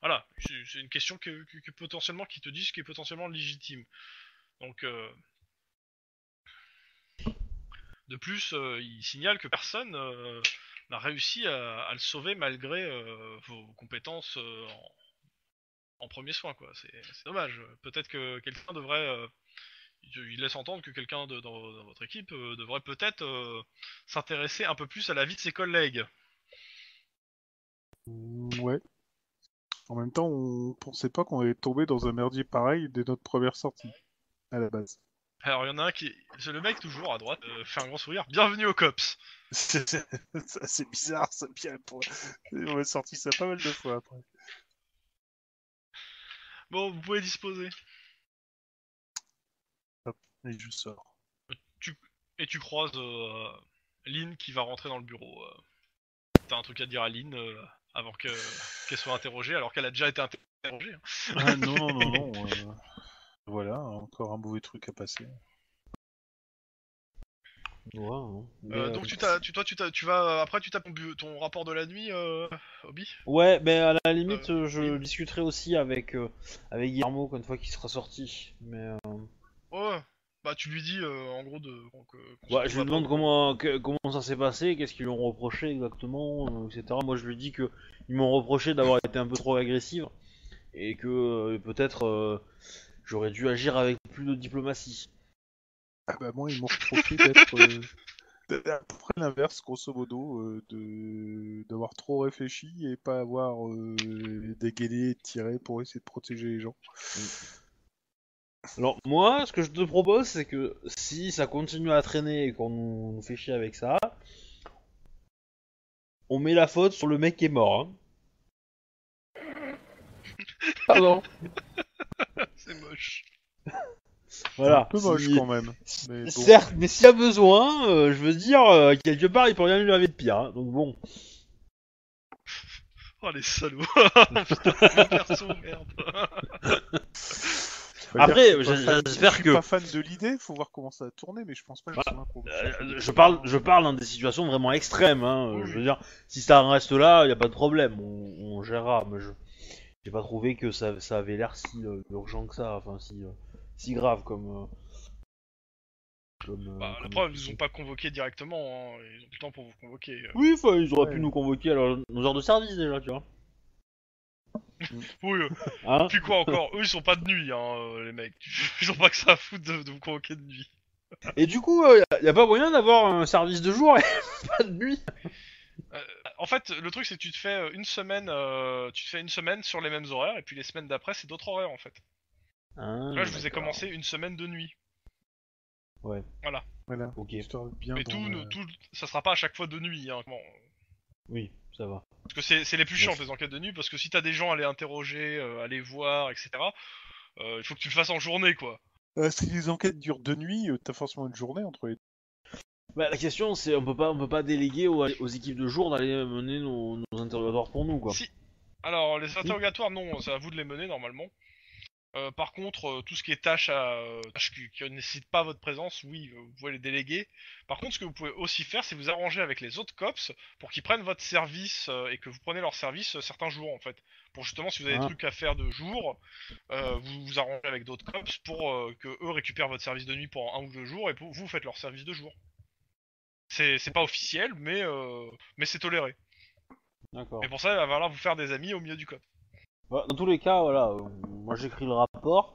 Voilà, c'est une question que, que- que potentiellement qui te disent qui est potentiellement légitime. Donc, euh, de plus, euh, il signale que personne n'a réussi à, à le sauver malgré vos compétences en, en premier soin, quoi. C'est dommage. Peut-être que quelqu'un devrait. euh, il laisse entendre que quelqu'un dans, dans votre équipe euh, devrait peut-être euh, s'intéresser un peu plus à la vie de ses collègues. Mm, Ouais. En même temps, on pensait pas qu'on allait tomber dans un merdier pareil dès notre première sortie, à la base. Alors il y en a un qui. C'est le mec toujours à droite, fait un grand sourire. Bienvenue au COPS C'est bizarre, ça bien. Pour... On a sorti ça pas mal de fois après. Bon, vous pouvez disposer. Et je sors. Et tu croises euh, Lynn qui va rentrer dans le bureau. euh. T'as un truc à dire à Lynn euh, avant que qu'elle soit interrogée, alors qu'elle a déjà été interrogée. hein. Ah non, non, non, non. euh, Voilà, encore un mauvais truc à passer. Ouais, non. Mais, Euh, euh, donc tu t'as, tu, toi tu t'as, tu vas après tu tapes ton, bu- ton rapport de la nuit, euh, Obi? Ouais, mais à la limite, Euh, euh, je discuterai aussi avec euh, avec Guillermo une fois qu'il sera sorti. Mais euh, Ouais. Bah tu lui dis euh, en gros de. euh, qu'on ouais, je lui retrouve demande comment que- comment ça s'est passé, qu'est-ce qu'ils lui ont reproché exactement, euh, etc. Moi, je lui dis que ils m'ont reproché d'avoir été un peu trop agressif et que euh, peut-être euh, j'aurais dû agir avec plus de diplomatie. Ah bah moi, ils m'ont reproché d'être euh, d'être à peu près l'inverse, grosso modo, euh, de d'avoir trop réfléchi et pas avoir euh, dégainé et tiré pour essayer de protéger les gens. Alors moi, ce que je te propose, c'est que si ça continue à traîner et qu'on nous, nous fait chier avec ça, on met la faute sur le mec qui est mort. hein. Pardon. C'est moche. Voilà. Un peu moche Si- quand même. Mais bon. Certes, mais s'il y a besoin, euh, je veux dire, euh, quelque part, il peut rien lui arriver de pire. hein. Donc bon. Oh les salauds. Putain, perso, merde. Dire Après, que je suis pas fan- j'espère de l'idée, faut voir comment ça va tourner, mais je pense pas que Bah, soit un problème. Euh, je parle, je parle dans des situations vraiment extrêmes. Hein. Oui, Je veux dire, si ça en reste là, il y a pas de problème, on, on gérera. Mais je, j'ai pas trouvé que ça, ça avait l'air si euh, urgent que ça, enfin si, euh, si grave comme. euh, comme, euh, Bah, la preuve, ils ont pas convoqué directement. Hein. Ils ont le temps pour vous convoquer. euh. Oui, enfin, ils auraient Ouais. pu nous convoquer à leur- nos heures de service déjà, tu vois. Oui. euh, Hein Puis quoi encore? Eux ils sont pas de nuit, hein, euh, les mecs. Ils ont pas que ça à foutre de, de vous convoquer de nuit. Et du coup, il y, a pas moyen d'avoir un service de jour et pas de nuit? En fait, le truc c'est que tu te fais euh, une semaine, euh, tu te fais une semaine sur les mêmes horaires et puis les semaines d'après c'est d'autres horaires en fait. Là, je vous ai commencé une semaine de nuit. Voilà. Ok. Histoire de bien Mais dans tout, ne- tout, ça sera pas à chaque fois de nuit. Hein. Bon, Oui, ça va. Parce que c'est c'est les plus chiantes les enquêtes de nuit parce que si t'as des gens à les interroger, euh, à les voir, etc. euh, il faut que tu le fasses en journée quoi. Euh, si les enquêtes durent deux nuits, euh, t'as forcément une journée entre les Bah, la question, c'est on peut pas, on peut pas déléguer aux, aux équipes de jour d'aller mener nos, nos interrogatoires pour nous, quoi. Si. Alors, les interrogatoires, non, c'est à vous de les mener normalement. Euh, par contre, euh, tout ce qui est tâches, à, euh, tâches qui, qui ne nécessitent pas votre présence, oui, vous pouvez les déléguer. Par contre, ce que vous pouvez aussi faire, c'est vous arranger avec les autres cops pour qu'ils prennent votre service et que vous prenez leur service certains jours en fait. Pour justement, si vous avez des Ah. trucs à faire de jour, vous vous arrangez avec d'autres cops pour que eux récupèrent votre service de nuit pendant un ou deux jours et pour, vous faites leur service de jour. C'est pas officiel, mais, euh, mais c'est toléré. D'accord. Et pour ça, il va falloir vous faire des amis au milieu du cop. Dans tous les cas, voilà, euh, moi j'écris le rapport.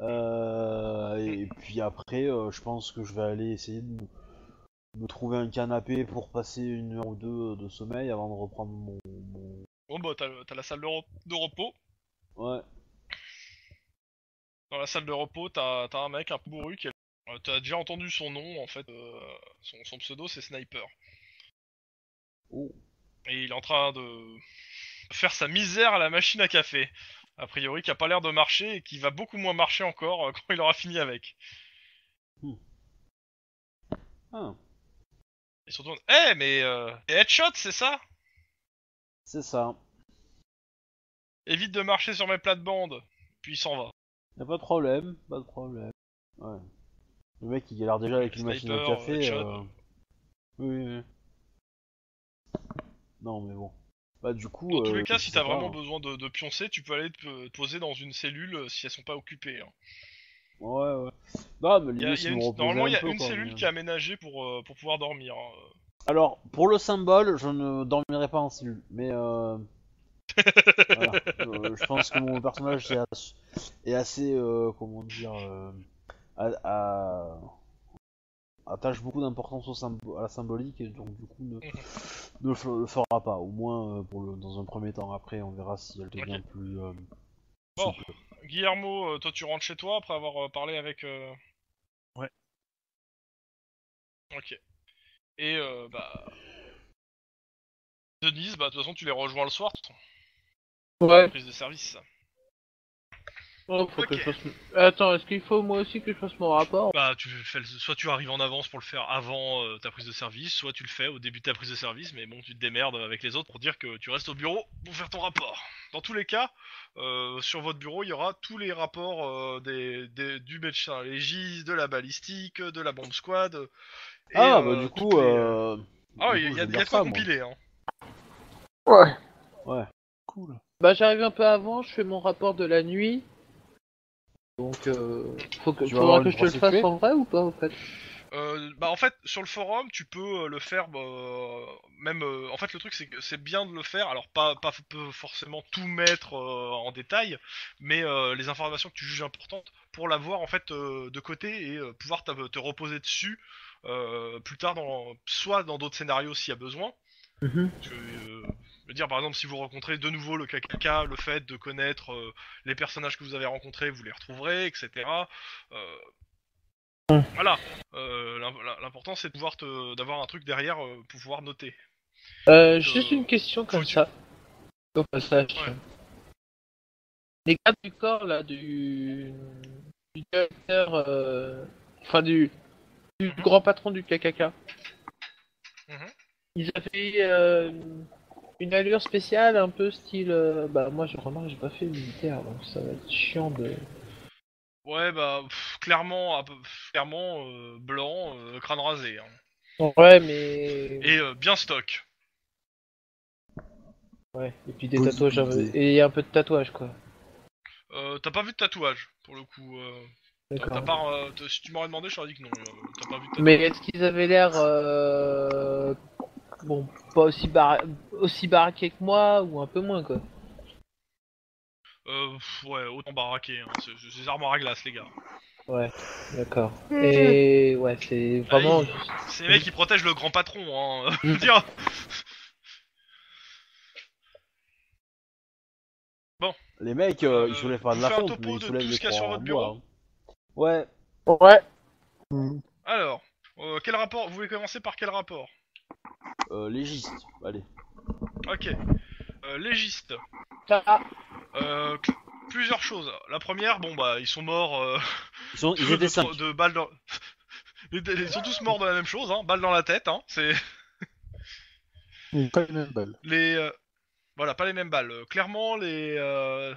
euh, et puis après, euh, je pense que je vais aller essayer de me, me trouver un canapé pour passer une heure ou deux de sommeil avant de reprendre mon. mon- Bon bah t'as t'as la salle de, re- de repos. Ouais. Dans la salle de repos, t'as t'as un mec un peu bourru qui est... euh, T'as déjà entendu son nom en fait. euh, son, son pseudo c'est Sniper. Oh. Et il est en train de faire sa misère à la machine à café. A priori qui a pas l'air de marcher et qui va beaucoup moins marcher encore euh, quand il aura fini avec. Ah, Il se retourne. Eh mais euh, headshot c'est ça? C'est ça. Évite de marcher sur mes plates-bandes. Puis il s'en va. Y a pas de problème, pas de problème. Ouais. Le mec il galère déjà avec une machine à café. euh, Oui, oui, oui. Non, mais bon. Bah, du coup. Dans tous euh, les cas, si t'as vraiment hein. besoin de, de pioncer, tu peux aller te, te poser dans une cellule euh, si elles sont pas occupées. hein. Ouais, ouais. Non, mais y a- y a une- normalement, il y a peu, une quoi, cellule mais- qui est aménagée pour, euh, pour pouvoir dormir. hein. Alors, pour le symbole, je ne dormirai pas en cellule, mais euh... voilà. Euh, je pense que mon personnage est, as- est assez, euh, comment dire, euh, a- attache beaucoup d'importance au symbo- à la symbolique et donc du coup ne, ne le fera pas, au moins euh, pour le, dans un premier temps. Après, on verra si elle devient plus. euh, Bon. souple. Guillermo, euh, toi tu rentres chez toi après avoir parlé avec. euh, Ouais. Ok. Et euh, bah. Denise, bah de toute façon tu les rejoins le soir, Ouais. prise de service. Oh, faut que je fasse... Attends, est-ce qu'il faut moi aussi que je fasse mon rapport Bah, tu fais le- soit tu arrives en avance pour le faire avant euh, ta prise de service, soit tu le fais au début de ta prise de service, mais bon, tu te démerdes avec les autres pour dire que tu restes au bureau pour faire ton rapport. Dans tous les cas, euh, sur votre bureau, il y aura tous les rapports euh, des, des- du médecin légiste, de la balistique, de la bombe squad. et, Ah, euh, bah du coup, les- euh... Ah, il y, a- y de quoi compiler, hein. Ouais. Cool. Bah j'arrive un peu avant, je fais mon rapport de la nuit. Donc euh, faut que, Tu vas faudra avoir que une je te le fasse prostituée en vrai ou pas en fait? Euh, bah en fait sur le forum tu peux euh, le faire bah, même euh, en fait le truc c'est que c'est bien de le faire. Alors pas pas f- peu forcément tout mettre euh, en détail mais euh, les informations que tu juges importantes pour l'avoir en fait euh, de côté et euh, pouvoir te, te reposer dessus euh, plus tard dans soit dans d'autres scénarios s'il y a besoin. Parce que, euh, je veux dire, par exemple, si vous rencontrez de nouveau le KKK, le fait de connaître euh, les personnages que vous avez rencontrés, vous les retrouverez, etc. Euh, Voilà. Euh, l'im- L'important, c'est de pouvoir te- d'avoir un truc derrière pour pouvoir noter. Euh, juste une question comme ça. Au passage. Ouais. Les gardes du corps là du, du directeur, enfin du, du Mhm. grand patron du KKK. Mhm. Ils avaient une allure spéciale, un peu style. euh, bah moi je remarque, j'ai pas fait militaire, donc ça va être chiant de. Ouais, bah, pff, clairement, peu- clairement euh, blanc, euh, crâne rasé. hein. Ouais, mais. Et euh, bien stock. Ouais, et puis des Bonne tatouages, un peu- idée. et un peu de tatouage quoi. Euh, t'as pas vu de tatouage, pour le coup. euh, t'as D'accord. pas, euh, t- si tu m'aurais demandé, je t'aurais dit que non. euh, t'as pas vu de tatouage. Mais est-ce qu'ils avaient l'air euh... bon, pas aussi bar... aussi baraqués que moi ou un peu moins quoi Euh, ouais, autant baraqué. Hein. C'est c'est des armoires à glace, les gars. Ouais, d'accord. Et ouais, c'est vraiment. Ah, C'est les mecs qui protègent le grand patron, hein. Je veux dire. Les mecs, euh, Euh, ils soulèvent pas de vous la faites un fonte, topo mais ils de soulèvent tout des ce qu'il y a sur votre bureau hein. Ouais. Ouais. Alors, euh, quel rapport Vous voulez commencer par quel rapport? Euh, légiste, allez. Ok. Euh, légiste. Euh, plusieurs choses. La première, bon bah, ils sont morts. Euh, Ils, sont, ils de, étaient de- cinq. de balles dans. Ils ils sont tous morts de la même chose, hein. Balles dans la tête, hein. C'est pas les mêmes balles. les. euh, Voilà, pas les mêmes balles. Euh, Clairement, les. euh,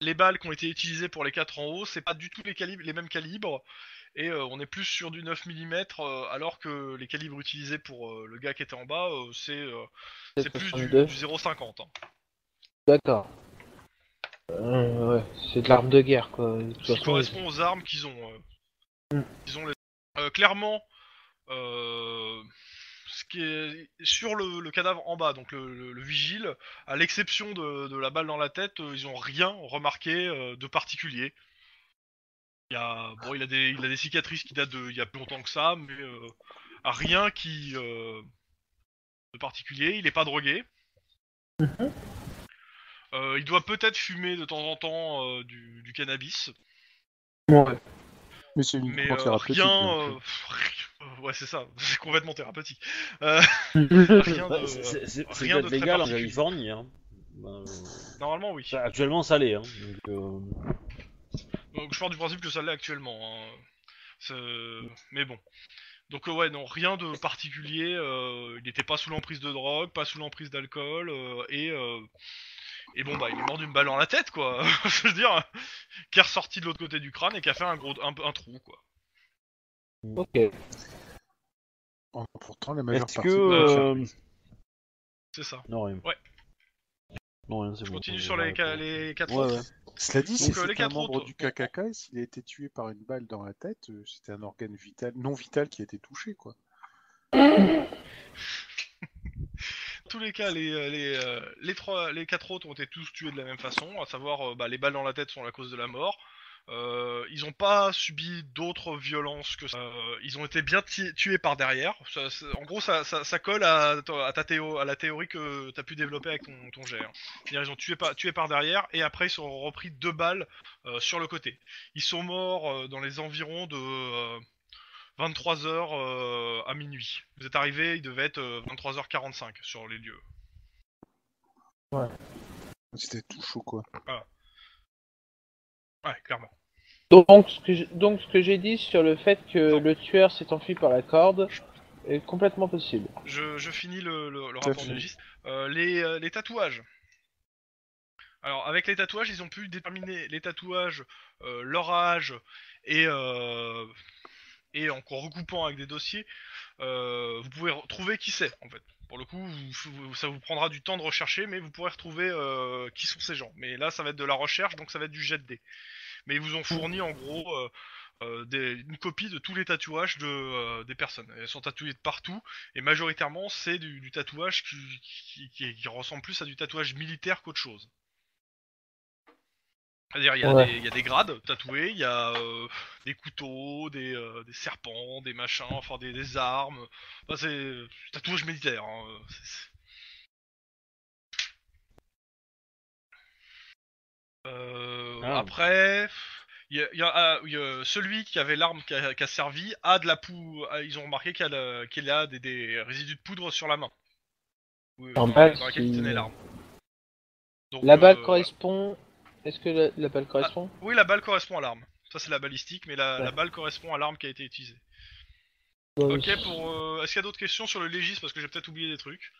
Les balles qui ont été utilisées pour les 4 en haut, c'est pas du tout les, calibres, les mêmes calibres. Et euh, on est plus sur du 9 mm, alors que les calibres utilisés pour euh, le gars qui était en bas, euh, c'est euh, c'est plus du, 62. du 0,50. hein. D'accord. Euh, ouais, c'est de l'arme de guerre quoi. De toute qui correspond aux armes qu'ils ont. euh, Mm. qu'ils ont les- Euh, clairement, euh, ce qui est sur le, le cadavre en bas, donc le, le- le vigile, à l'exception de, de la balle dans la tête, euh, ils ont rien remarqué euh, de particulier. Il y a, bon, il a des, il a des cicatrices qui datent de, il y a plus longtemps que ça, mais euh, rien qui euh, de particulier. Il est pas drogué. Euh, il doit peut-être fumer de temps en temps euh, du, du cannabis. ouais. Mais c'est Mais euh, thérapeutique. rien. ouais, c'est ça, c'est complètement thérapeutique. Euh, rien Bah, de. c'est- c'est c'est de très légal en. Californie. Hein. Bah, euh, Normalement, oui. ça, actuellement, ça l'est. Hein. Donc, euh, Donc, je pars du principe que ça l'est actuellement. hein. C'est- Mais bon. Donc, euh, ouais, non, rien de particulier. euh, il n'était pas sous l'emprise de drogue, pas sous l'emprise d'alcool, euh, et. euh, Et bon, bah, il est mort d'une balle dans la tête, quoi. Je veux dire, qui est ressorti de l'autre côté du crâne et qui a fait un gros un, un trou, quoi. Ok. pourtant, la majeure Est-ce partie. que. euh, C'est ça. Non, rien. Ouais. Non, rien, c'est Je bon. continue on sur les, ca- répondre. les quatre Ouais, autres. ouais. Cela dit, si Donc, euh, les c'était un quatre membre autres. du KKK et s'il a été tué par une balle dans la tête, euh, c'était un organe vital, non vital qui a été touché, quoi. tous les cas, les, euh, les, euh, les, trois, les quatre autres ont été tous tués de la même façon, à savoir euh, bah, les balles dans la tête sont la cause de la mort. Euh, ils ont pas subi d'autres violences que ça. Euh, ils ont été bien tués par derrière. Ça- en gros, ça, ça, ça colle à, ta- à ta théo, à la théorie que tu as pu développer avec ton, ton. C'est-à-dire, ils ont tué par, tué par derrière et après ils sont repris deux balles euh, sur le côté. Ils sont morts euh, dans les environs de 23h à minuit. Vous êtes arrivés, il devait être euh, 23h45 sur les lieux. C'était tout chaud, quoi. Ouais, clairement. Donc, ce que je- donc, ce que j'ai dit sur le fait que le tueur s'est enfui par la corde est complètement possible. Je, je finis le, le- rapport de légiste. Euh, les, euh, les tatouages. Alors, avec les tatouages, ils ont pu déterminer les tatouages, euh, leur âge, et, euh, et en recoupant avec des dossiers, euh, vous pouvez retrouver qui c'est, en fait. Pour le coup, ça vous prendra du temps de rechercher, mais vous pourrez retrouver euh, qui sont ces gens. Mais là, ça va être de la recherche, donc ça va être du jet de. Mais ils vous ont fourni, en gros, euh, une copie de tous les tatouages de, des personnes. Elles sont tatouées de partout, et majoritairement, c'est du, tatouage qui ressemble plus à du tatouage militaire qu'autre chose. C'est-à-dire, il y, a Ouais. des- il y a des grades tatoués, il y a euh, des couteaux, des, euh, des serpents, des machins, enfin des, des armes. Enfin, c'est tatouage militaire. hein, euh, Euh, Ah. Après, il y a, il y a, il y a celui qui avait l'arme qui a, qui a servi a de la poudre. Ils ont remarqué qu'il a, qu'il a des, des résidus de poudre sur la main. Dans, bas, dans laquelle il tenait l'arme. La balle euh, correspond. Est-ce que la, la balle correspond? Oui, la balle correspond à l'arme. Ça, c'est la balistique, mais la, Ouais. la balle correspond à l'arme qui a été utilisée. Ouais, Ok, pour. euh, Est-ce qu'il y a d'autres questions sur le légiste Parce que j'ai peut-être oublié des trucs.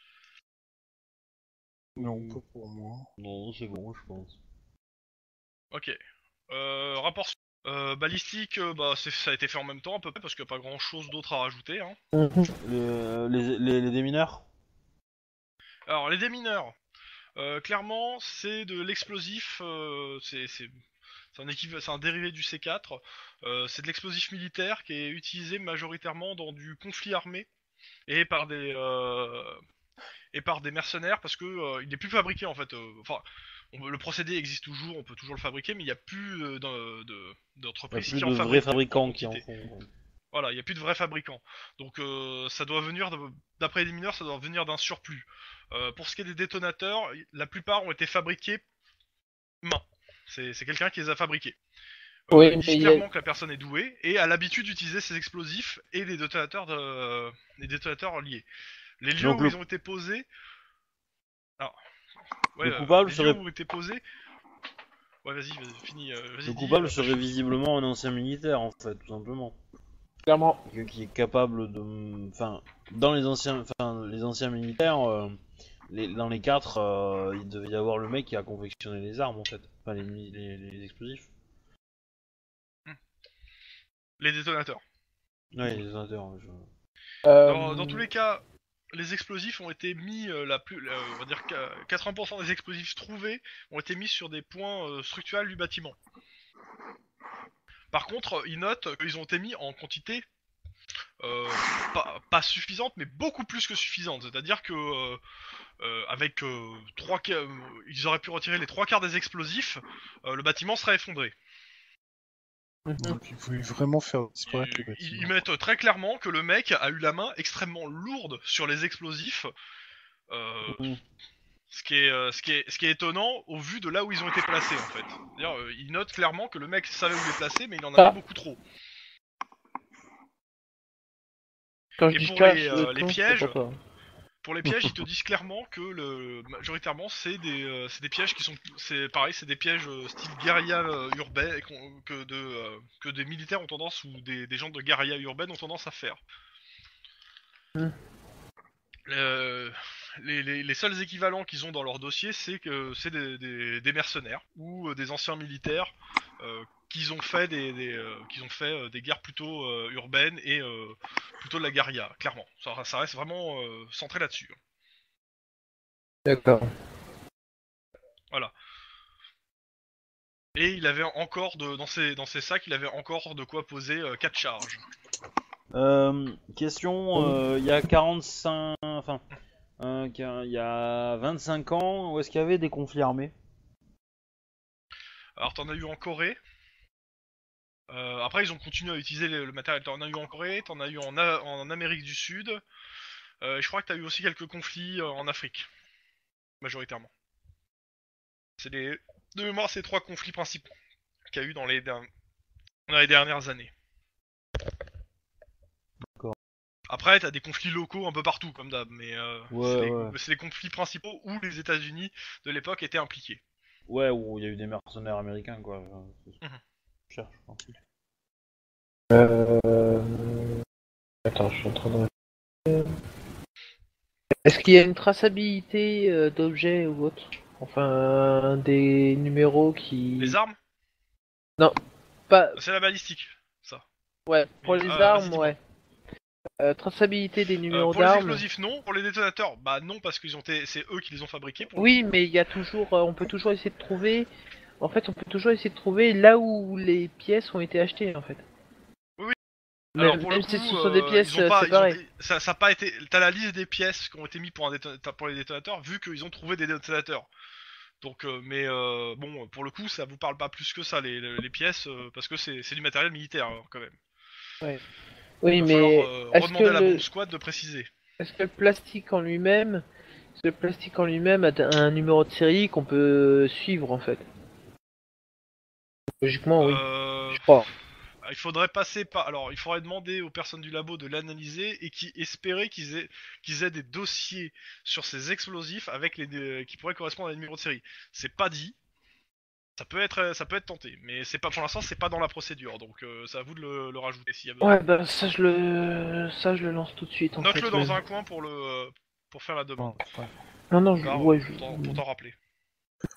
Non, pas pour moi. Non, c'est bon, je pense. Ok. Euh, rapport. Euh, balistique, euh, bah, c'est- ça a été fait en même temps à peu près parce qu'il n'y a pas grand chose d'autre à rajouter. Hein. Les, les, les, les démineurs? Alors, les démineurs. Euh, clairement, c'est de l'explosif. euh, c'est un, un dérivé du C4. euh, c'est de l'explosif militaire qui est utilisé majoritairement dans du conflit armé et par des euh, et par des mercenaires parce que euh, il n'est plus fabriqué en fait. Enfin, on le procédé existe toujours, on peut toujours le fabriquer, mais il n'y a plus d'en- de- Il n'y a d'entreprises plus qui de en vrais fabriquent. fabricants qui en font. Voilà, il n'y a plus de vrais fabricants. Donc ça doit venir, de- d'après les mineurs, ça doit venir d'un surplus. Euh, pour ce qui est des détonateurs, la plupart ont été fabriqués main. C'est quelqu'un qui les a fabriqués. Euh, Oui, ils mais disent il y a- clairement que la personne est douée et a l'habitude d'utiliser ces explosifs et les détonateurs, de... les détonateurs liés. Les lieux Donc où le- ils ont été posés... Alors, ouais, Le euh, coupable les serait- lieux où ont été posés... Ouais, vas-y, finis. euh, Le coupable euh, serait visiblement un ancien militaire, en fait, tout simplement. Clairement. Quelqu'un qui est capable de. Enfin, dans les anciens, enfin, les anciens militaires, euh, les- dans les quatre, euh, il devait y avoir le mec qui a confectionné les armes, en fait. Enfin, les, mi- les, les explosifs. les détonateurs. Ouais, les détonateurs. je- Euh, Dans, dans tous les cas, les explosifs ont été mis, euh, la plus, on va dire que 80% des explosifs trouvés ont été mis sur des points euh, structurels du bâtiment. Par contre, ils notent qu'ils ont été mis en quantité euh, pas, pas suffisante, mais beaucoup plus que suffisante. C'est-à-dire que euh, euh, avec euh, trois, euh, ils auraient pu retirer les trois quarts des explosifs, euh, le bâtiment serait effondré. mhm. Donc, il voulait vraiment faire disparaître le Ils, ils mettent très clairement que le mec a eu la main extrêmement lourde sur les explosifs. Euh, Mhm. ce, qui est, ce, qui est, ce qui est étonnant au vu de là où ils ont été placés en fait. Euh, ils notent clairement que le mec savait où les placer, mais il en avait Ah. beaucoup trop. Quand Et je dis pour cache, les, le euh, les pièges, toi. Pour les pièges, ils te disent clairement que le majoritairement c'est des, euh, c'est des pièges qui sont, c'est pareil, c'est des pièges euh, style guérilla euh, urbaine et qu'on- que de euh, que des militaires ont tendance ou des, des gens de guérilla urbaine ont tendance à faire. Hmm. Euh, les, les- les seuls équivalents qu'ils ont dans leur dossier, c'est que c'est des, des- des mercenaires ou euh, des anciens militaires euh, qu'ils ont fait des, des, euh, qu'ils ont fait euh, des guerres plutôt urbaines et plutôt de la guérilla, clairement. Ça, ça reste vraiment centré là-dessus. D'accord. Et il avait encore de, dans ses dans ses sacs, il avait encore de quoi poser 4 charges. Euh, question, euh, il y a 45... Enfin, euh, il y a 25 ans, où est-ce qu'il y avait des conflits armés? Alors t'en as eu en Corée. Après ils ont continué à utiliser le, matériel. T'en as eu en Corée, t'en as eu en, A- en Amérique du Sud. Je crois que t'as eu aussi quelques conflits en Afrique, majoritairement. C'est les de mémoire ces trois conflits principaux qu'il y a eu dans les dans les dernières années. D'accord. Après, t'as des conflits locaux un peu partout, comme d'hab, mais euh, Ouais, c'est les- ouais. c'est les conflits principaux où les États-Unis de l'époque étaient impliqués. Ouais, où il y a eu des mercenaires américains, quoi. euh, c'est ce que Mhm. je cherche, quoi. Euh... Attends, je suis en train de... Est-ce qu'il y a une traçabilité euh, d'objets ou autre? Enfin, des numéros qui... Les armes? Pas... C'est la balistique, ça. Ouais, pour Mais- les ah, armes, ouais. Euh, traçabilité des Euh, numéros pour les d'armes. explosifs, non. Pour les détonateurs, bah non, parce qu'ils ont été... c'est eux qui les ont fabriqués. Pour Oui, mais il y a toujours, euh, on peut toujours essayer de trouver. En fait, on peut toujours essayer de trouver là où les pièces ont été achetées, en fait. Oui, oui. Même, Alors pour le même coup, si ce sont des euh, pièces ils ont pas, ils ont séparées. ça, ça a pas été. T'as la liste des pièces qui ont été mises pour un détonateur, pour les détonateurs, vu qu'ils ont trouvé des détonateurs. Donc, euh, mais euh, bon, pour le coup, ça vous parle pas plus que ça les, les- les pièces, euh, parce que c'est c'est du matériel militaire quand même. Oui, mais falloir, euh, est-ce redemander que à la le- bombe squad de préciser. est-ce que le plastique en lui-même, le plastique en lui-même a un numéro de série qu'on peut suivre, en fait? Logiquement, oui. Euh, Je crois. il faudrait passer par. Alors, il faudrait demander aux personnes du labo de l'analyser et qui espérer qu'ils aient qu'ils aient des dossiers sur ces explosifs avec les des- qui pourraient correspondre à des numéros de série. C'est pas dit. Ça peut être ça peut être tenté, mais c'est pas pour l'instant c'est pas dans la procédure, donc euh, c'est à vous de le, le rajouter s'il y a besoin. Ouais, bah ça je le, ça je le lance tout de suite. En Note-le dans même. un coin pour le euh, pour faire la demande. Ouais. Non, non, je... Car, ouais, euh, je... pour t'en- pour t'en rappeler.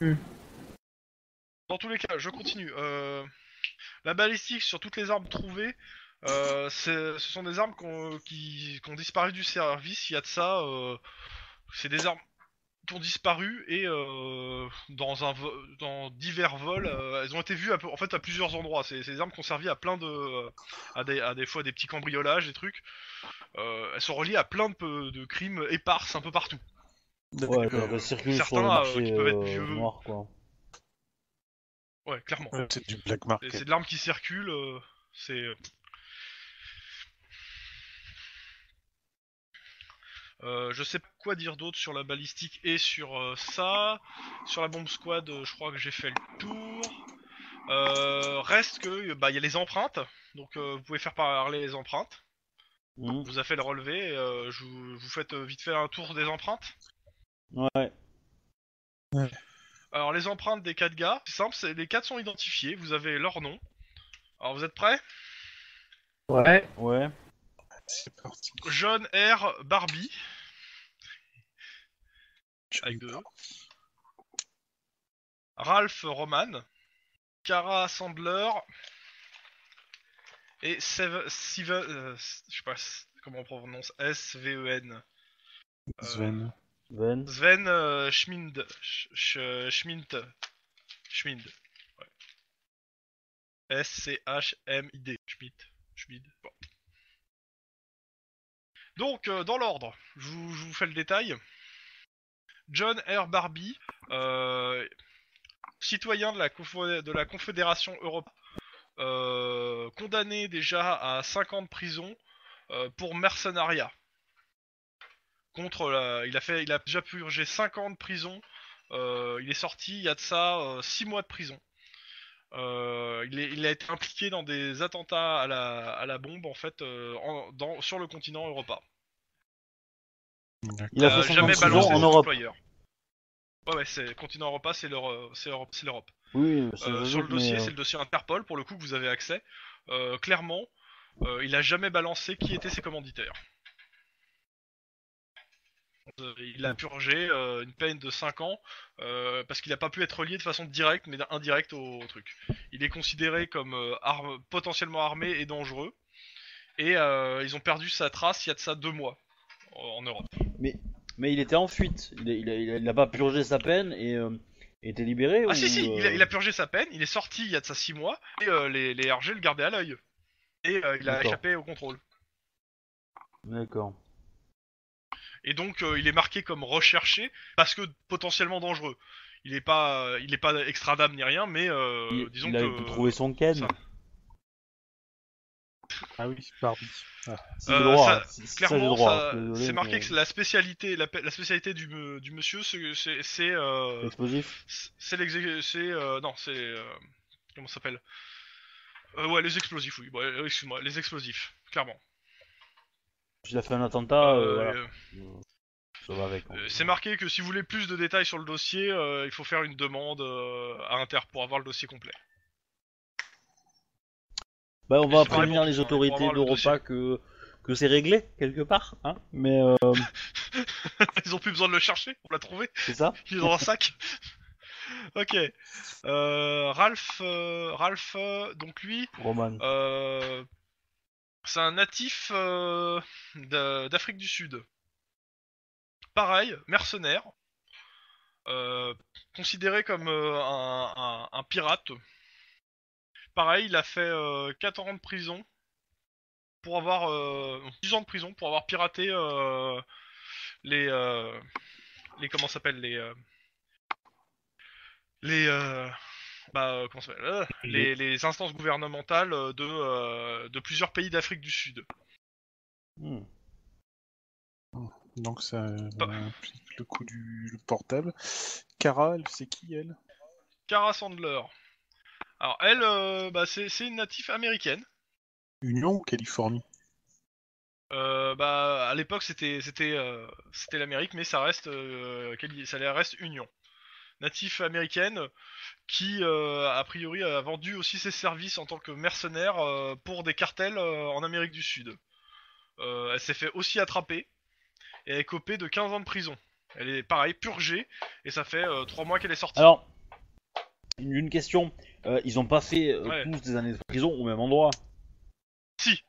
Hmm. Dans tous les cas, je continue. Euh, la balistique sur toutes les armes trouvées, euh, c'est- ce sont des armes qu'on- qui, qui ont disparu du service. Il y a de ça. euh, c'est des armes qui ont disparu et euh, dans un vo- dans divers vols, euh, elles ont été vues à en fait à plusieurs endroits. C'est c'est des armes qui ont servi à plein de à des, à des fois des petits cambriolages, des trucs. Euh, elles sont reliées à plein de, pe- de crimes éparses un peu partout. Ouais, circule certains, sur le euh, marché qui peuvent être euh, vieux. noir, quoi. Ouais, clairement. C'est du black C'est- market. C'est de l'arme qui circule, euh, c'est... Euh, je sais pas quoi dire d'autre sur la balistique et sur euh, ça. Sur la bombe squad, euh, je crois que j'ai fait le tour. Euh, reste que bah il y a les empreintes, donc euh, vous pouvez faire parler les empreintes. On vous a fait le relevé. euh, je vous, vous faites vite fait un tour des empreintes. Ouais. Alors les empreintes des quatre gars, c'est simple, c'est- les quatre sont identifiés. Vous avez leur nom. Alors vous êtes prêts? Ouais. Ouais. C'est parti. John R. Barbie. Avec deux. Ralph Roman. Cara Sandler. Et Sev- Steven. euh, je sais pas s- comment on prononce. S-V-E-N. Sven. Ven. Sven euh, Schmind. Sch- Sch- Schmind. Schmind. Ouais. S-C-H-M-I-D. Schmidt. Schmid. Bon. Donc, euh, dans l'ordre, je vous, fais le détail. John R. Barbie, euh, citoyen de la, Confédération Europe, euh, condamné déjà à 5 ans de prison euh, pour mercenariat. Contre il a fait, il a déjà purgé 5 ans de prison. il est sorti il y a de ça 6 mois de prison. Il, a été impliqué dans des attentats à la, bombe en fait sur le continent Europa. Il a Euh, fait son jamais prison balancé en Europe. employeur. Ouais ouais c'est continent Europa c'est l'Europe. Oui, Euh, sur le dossier mais, euh, c'est le dossier Interpol pour le coup que vous avez accès. Euh, clairement euh, il a jamais balancé qui étaient ses commanditaires. Euh, il a purgé euh, une peine de 5 ans euh, parce qu'il n'a pas pu être lié de façon directe mais indirecte au, au truc. Il est considéré comme euh, arme- potentiellement armé et dangereux et euh, ils ont perdu sa trace il y a de ça deux mois en Europe. mais il était en fuite. Il a, il a, il a- il a pas purgé sa peine et euh, était libéré Ah ou, si si, il, a, euh, il a purgé sa peine, il est sorti il y a de ça 6 mois et euh, les, les RG le gardaient à l'œil. Et il a échappé au contrôle. D'accord. Et donc il est marqué comme recherché parce que potentiellement dangereux. Il est pas, il est pas extradable ni rien, mais euh, il, disons il a que trouvé son Ken. ça. Ah oui, Barbie. C'est Euh, le droit. ça- hein. C'est- clairement, ça- Désolé, c'est marqué mais- que c'est la spécialité, la, spécialité du, monsieur, c'est, c'est, c'est, euh, Explosif. c'est l'exé- c'est, euh, non, c'est, euh, comment ça s'appelle? Ouais, les explosifs, oui. Excuse-moi, les explosifs, clairement. Il a fait un attentat. voilà. ça va avec. hein. C'est marqué que si vous voulez plus de détails sur le dossier, il faut faire une demande à Inter pour avoir le dossier complet. Bah, on va prévenir les autorités d'Europa que que c'est réglé quelque part, hein. Mais euh, Ils ont plus besoin de le chercher, on l'a trouvé, c'est ça. il est dans un sac. ok. Euh, Ralph, euh, Ralph, euh, donc lui, Roman. euh, c'est un natif d'A- d'Afrique du Sud. Pareil, mercenaire, euh, considéré comme un, un- un pirate. Pareil, il a fait euh, 4 ans de prison pour avoir euh, 10 ans de prison pour avoir piraté euh, les euh, les comment s'appelle les les euh, bah comment ça s'appelle les, les instances gouvernementales euh, de de plusieurs pays d'Afrique du Sud. Hmm. Donc ça implique le coup du le portable. Elle, c'est qui elle? Cara Sandler. Alors elle, euh, bah, c'est c'est une native américaine. Union ou Californie Euh, bah à l'époque c'était c'était euh, c'était l'Amérique, mais ça reste euh, Cali- ça reste Union. Natif américaine qui euh, a priori a vendu aussi ses services en tant que mercenaire euh, pour des cartels euh, en Amérique du Sud. Euh, elle s'est fait aussi attraper et elle est copée de 15 ans de prison. Elle est pareil purgée et ça fait 3 mois qu'elle est sortie. Alors, une, une question. Euh, ils ont pas fait euh, Ouais. tous des années de prison au même endroit. Si.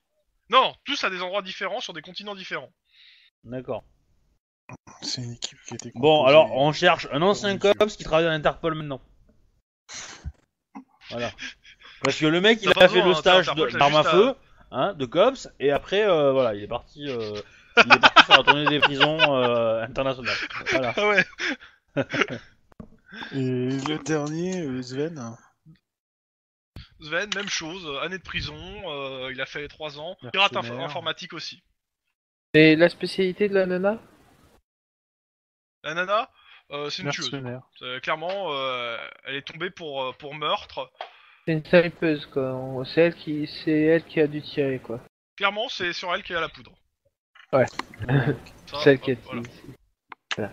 Non, tous à des endroits différents sur des continents différents. D'accord. C'est une équipe qui a été Bon, composée- alors on cherche un ancien Monsieur. cops qui travaille à l'Interpol maintenant. Voilà. Parce que le mec, il T'as a fait besoin, le hein, stage Interpol, de- t'as d'arme à juste à- feu, hein, de cops, et après, euh, voilà, il est parti, euh, il est parti faire la tournée des prisons euh, internationales. Voilà. Ah ouais. Et le dernier, euh, Sven. Sven, même chose, euh, année de prison, euh, il a fait 3 ans. Pirate inf- informatique aussi. Et la spécialité de la nana? La nana, euh, c'est une tueuse. Mercenaire. Euh, clairement, euh, elle est tombée pour, euh, pour meurtre. C'est une snipeuse quoi. On- C'est elle qui, c'est elle qui a dû tirer quoi. Clairement, c'est sur elle qu'il y a la poudre. Ouais. Ça, Celle qui a hop, voilà, tiré.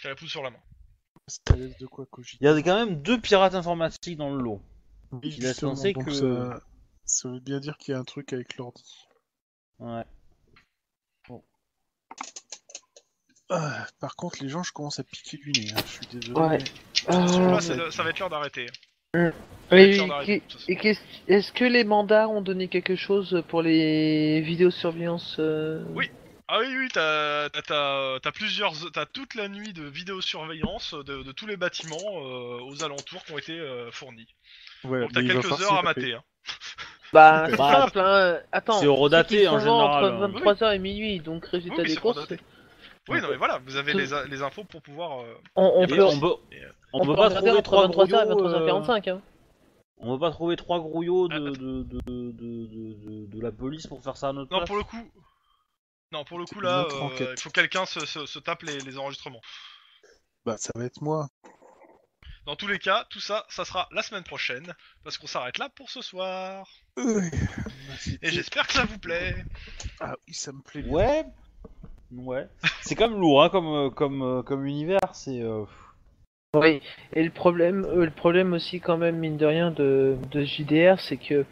qui a la poudre sur la main. Ça laisse de quoi cogiter. Il y a quand même deux pirates informatiques dans le lot. Oui, Il que- ça... ça veut bien dire qu'il y a un truc avec l'ordi. Ouais. Ah, par contre, les gens, je commence à piquer du nez. hein, Je suis désolé. Ouais. Ah, le- ça va être l'heure d'arrêter. Oui, Tiens, oui, on arrête, et- est-ce que les mandats ont donné quelque chose pour les vidéosurveillance euh, Oui. Ah oui, oui, t'as t'as- t'as- t'as plusieurs, t'as toute la nuit de vidéosurveillance de, de tous les bâtiments euh, aux alentours qui ont été euh, fournis. Voilà, Donc t'as mais il va quelques falloir heures à s'y taper. mater. Hein. Bah, c'est Bah, simple, hein. Attends. c'est qui en général, Entre hein. 23h et minuit, donc résultat Oui, des c'est courses. Oui, non mais voilà, vous avez Tout- les, a- les infos pour pouvoir. euh, On, on Et peut, on peut, euh, on on peut pas regarder trouver entre trois 23h et grouillots, euh, 23h45. Hein. On peut pas trouver trois grouillots de, Ah, de, de, de, de, de- de la police pour faire ça à notre Non, place pour le coup. Non, pour le C'est coup une là, autre euh, enquête. il faut que quelqu'un se, se, se tape les, les enregistrements. Bah, ça va être moi. Dans tous les cas, tout ça, ça sera la semaine prochaine, parce qu'on s'arrête là pour ce soir. Et j'espère que ça vous plaît. Ah oui, ça me plaît bien. Ouais. Ouais. C'est quand même lourd, hein, comme, euh, comme, euh, comme univers. C'est. euh, Oui. Et le problème, euh, le problème aussi quand même mine de rien de, de JDR, c'est que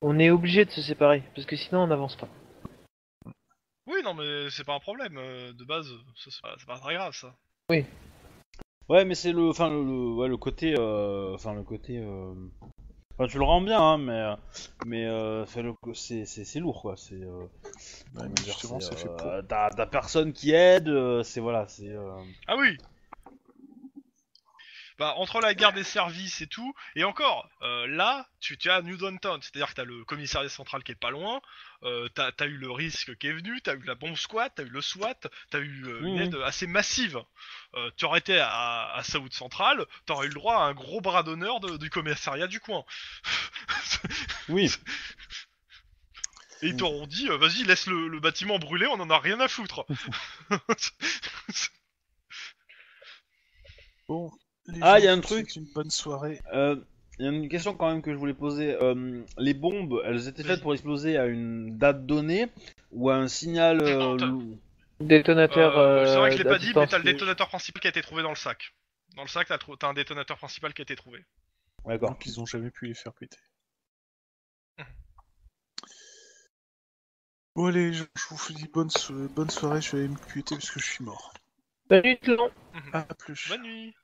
on est obligé de se séparer parce que sinon on n'avance pas. Oui, non, mais c'est pas un problème. De base, ça, c'est pas, pas très grave ça. Ouais, mais c'est le, enfin le, le- ouais, le côté, euh, enfin le côté. euh, Enfin, tu le rends bien, hein, mais, mais euh, enfin, le- c'est, c'est, c'est lourd, quoi. C'est. euh, Ouais, mais justement, c'est, fait euh, pour. T'as, t'as personne qui aide. euh, c'est voilà, c'est. euh, Ah oui Bah, entre la guerre des services et tout, et encore, euh, là, tu, tu as New Downtown, c'est-à-dire que t'as le commissariat central qui est pas loin, euh, t'as as eu le risque qui est venu, t'as eu la bombe squad, t'as eu le SWAT, t'as eu euh, une aide assez massive. Euh, tu aurais été à, à South Central, t'aurais eu le droit à un gros bras d'honneur de- du commissariat du coin. Oui. Et ils t'auront dit, euh, vas-y, laisse le, le bâtiment brûler, on en a rien à foutre. Bon. Les Ah, gens, y a un truc. une bonne soirée. Euh, Il y a une question quand même que je voulais poser. Euh, les bombes, elles étaient faites pour exploser à une date donnée ou à un signal euh, Détonateur. Euh, c'est vrai que je l'ai pas dit, mais t'as le détonateur principal qui a été trouvé dans le sac. Dans le sac, t'as trou- t'as un détonateur principal qui a été trouvé. D'accord. Donc ils ont jamais pu les faire péter. Bon allez, je, je vous dis bonne, so- bonne soirée, je vais aller me cuiter parce que je suis mort. Salut Tlon. À plus. Bonne nuit.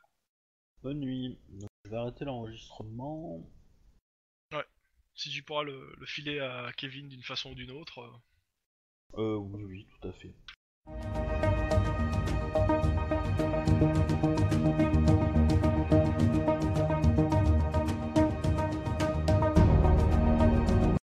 Bonne nuit. Donc, je vais arrêter l'enregistrement. Si tu pourras le, le filer à Kevin d'une façon ou d'une autre. euh, Euh, oui, oui, tout à fait.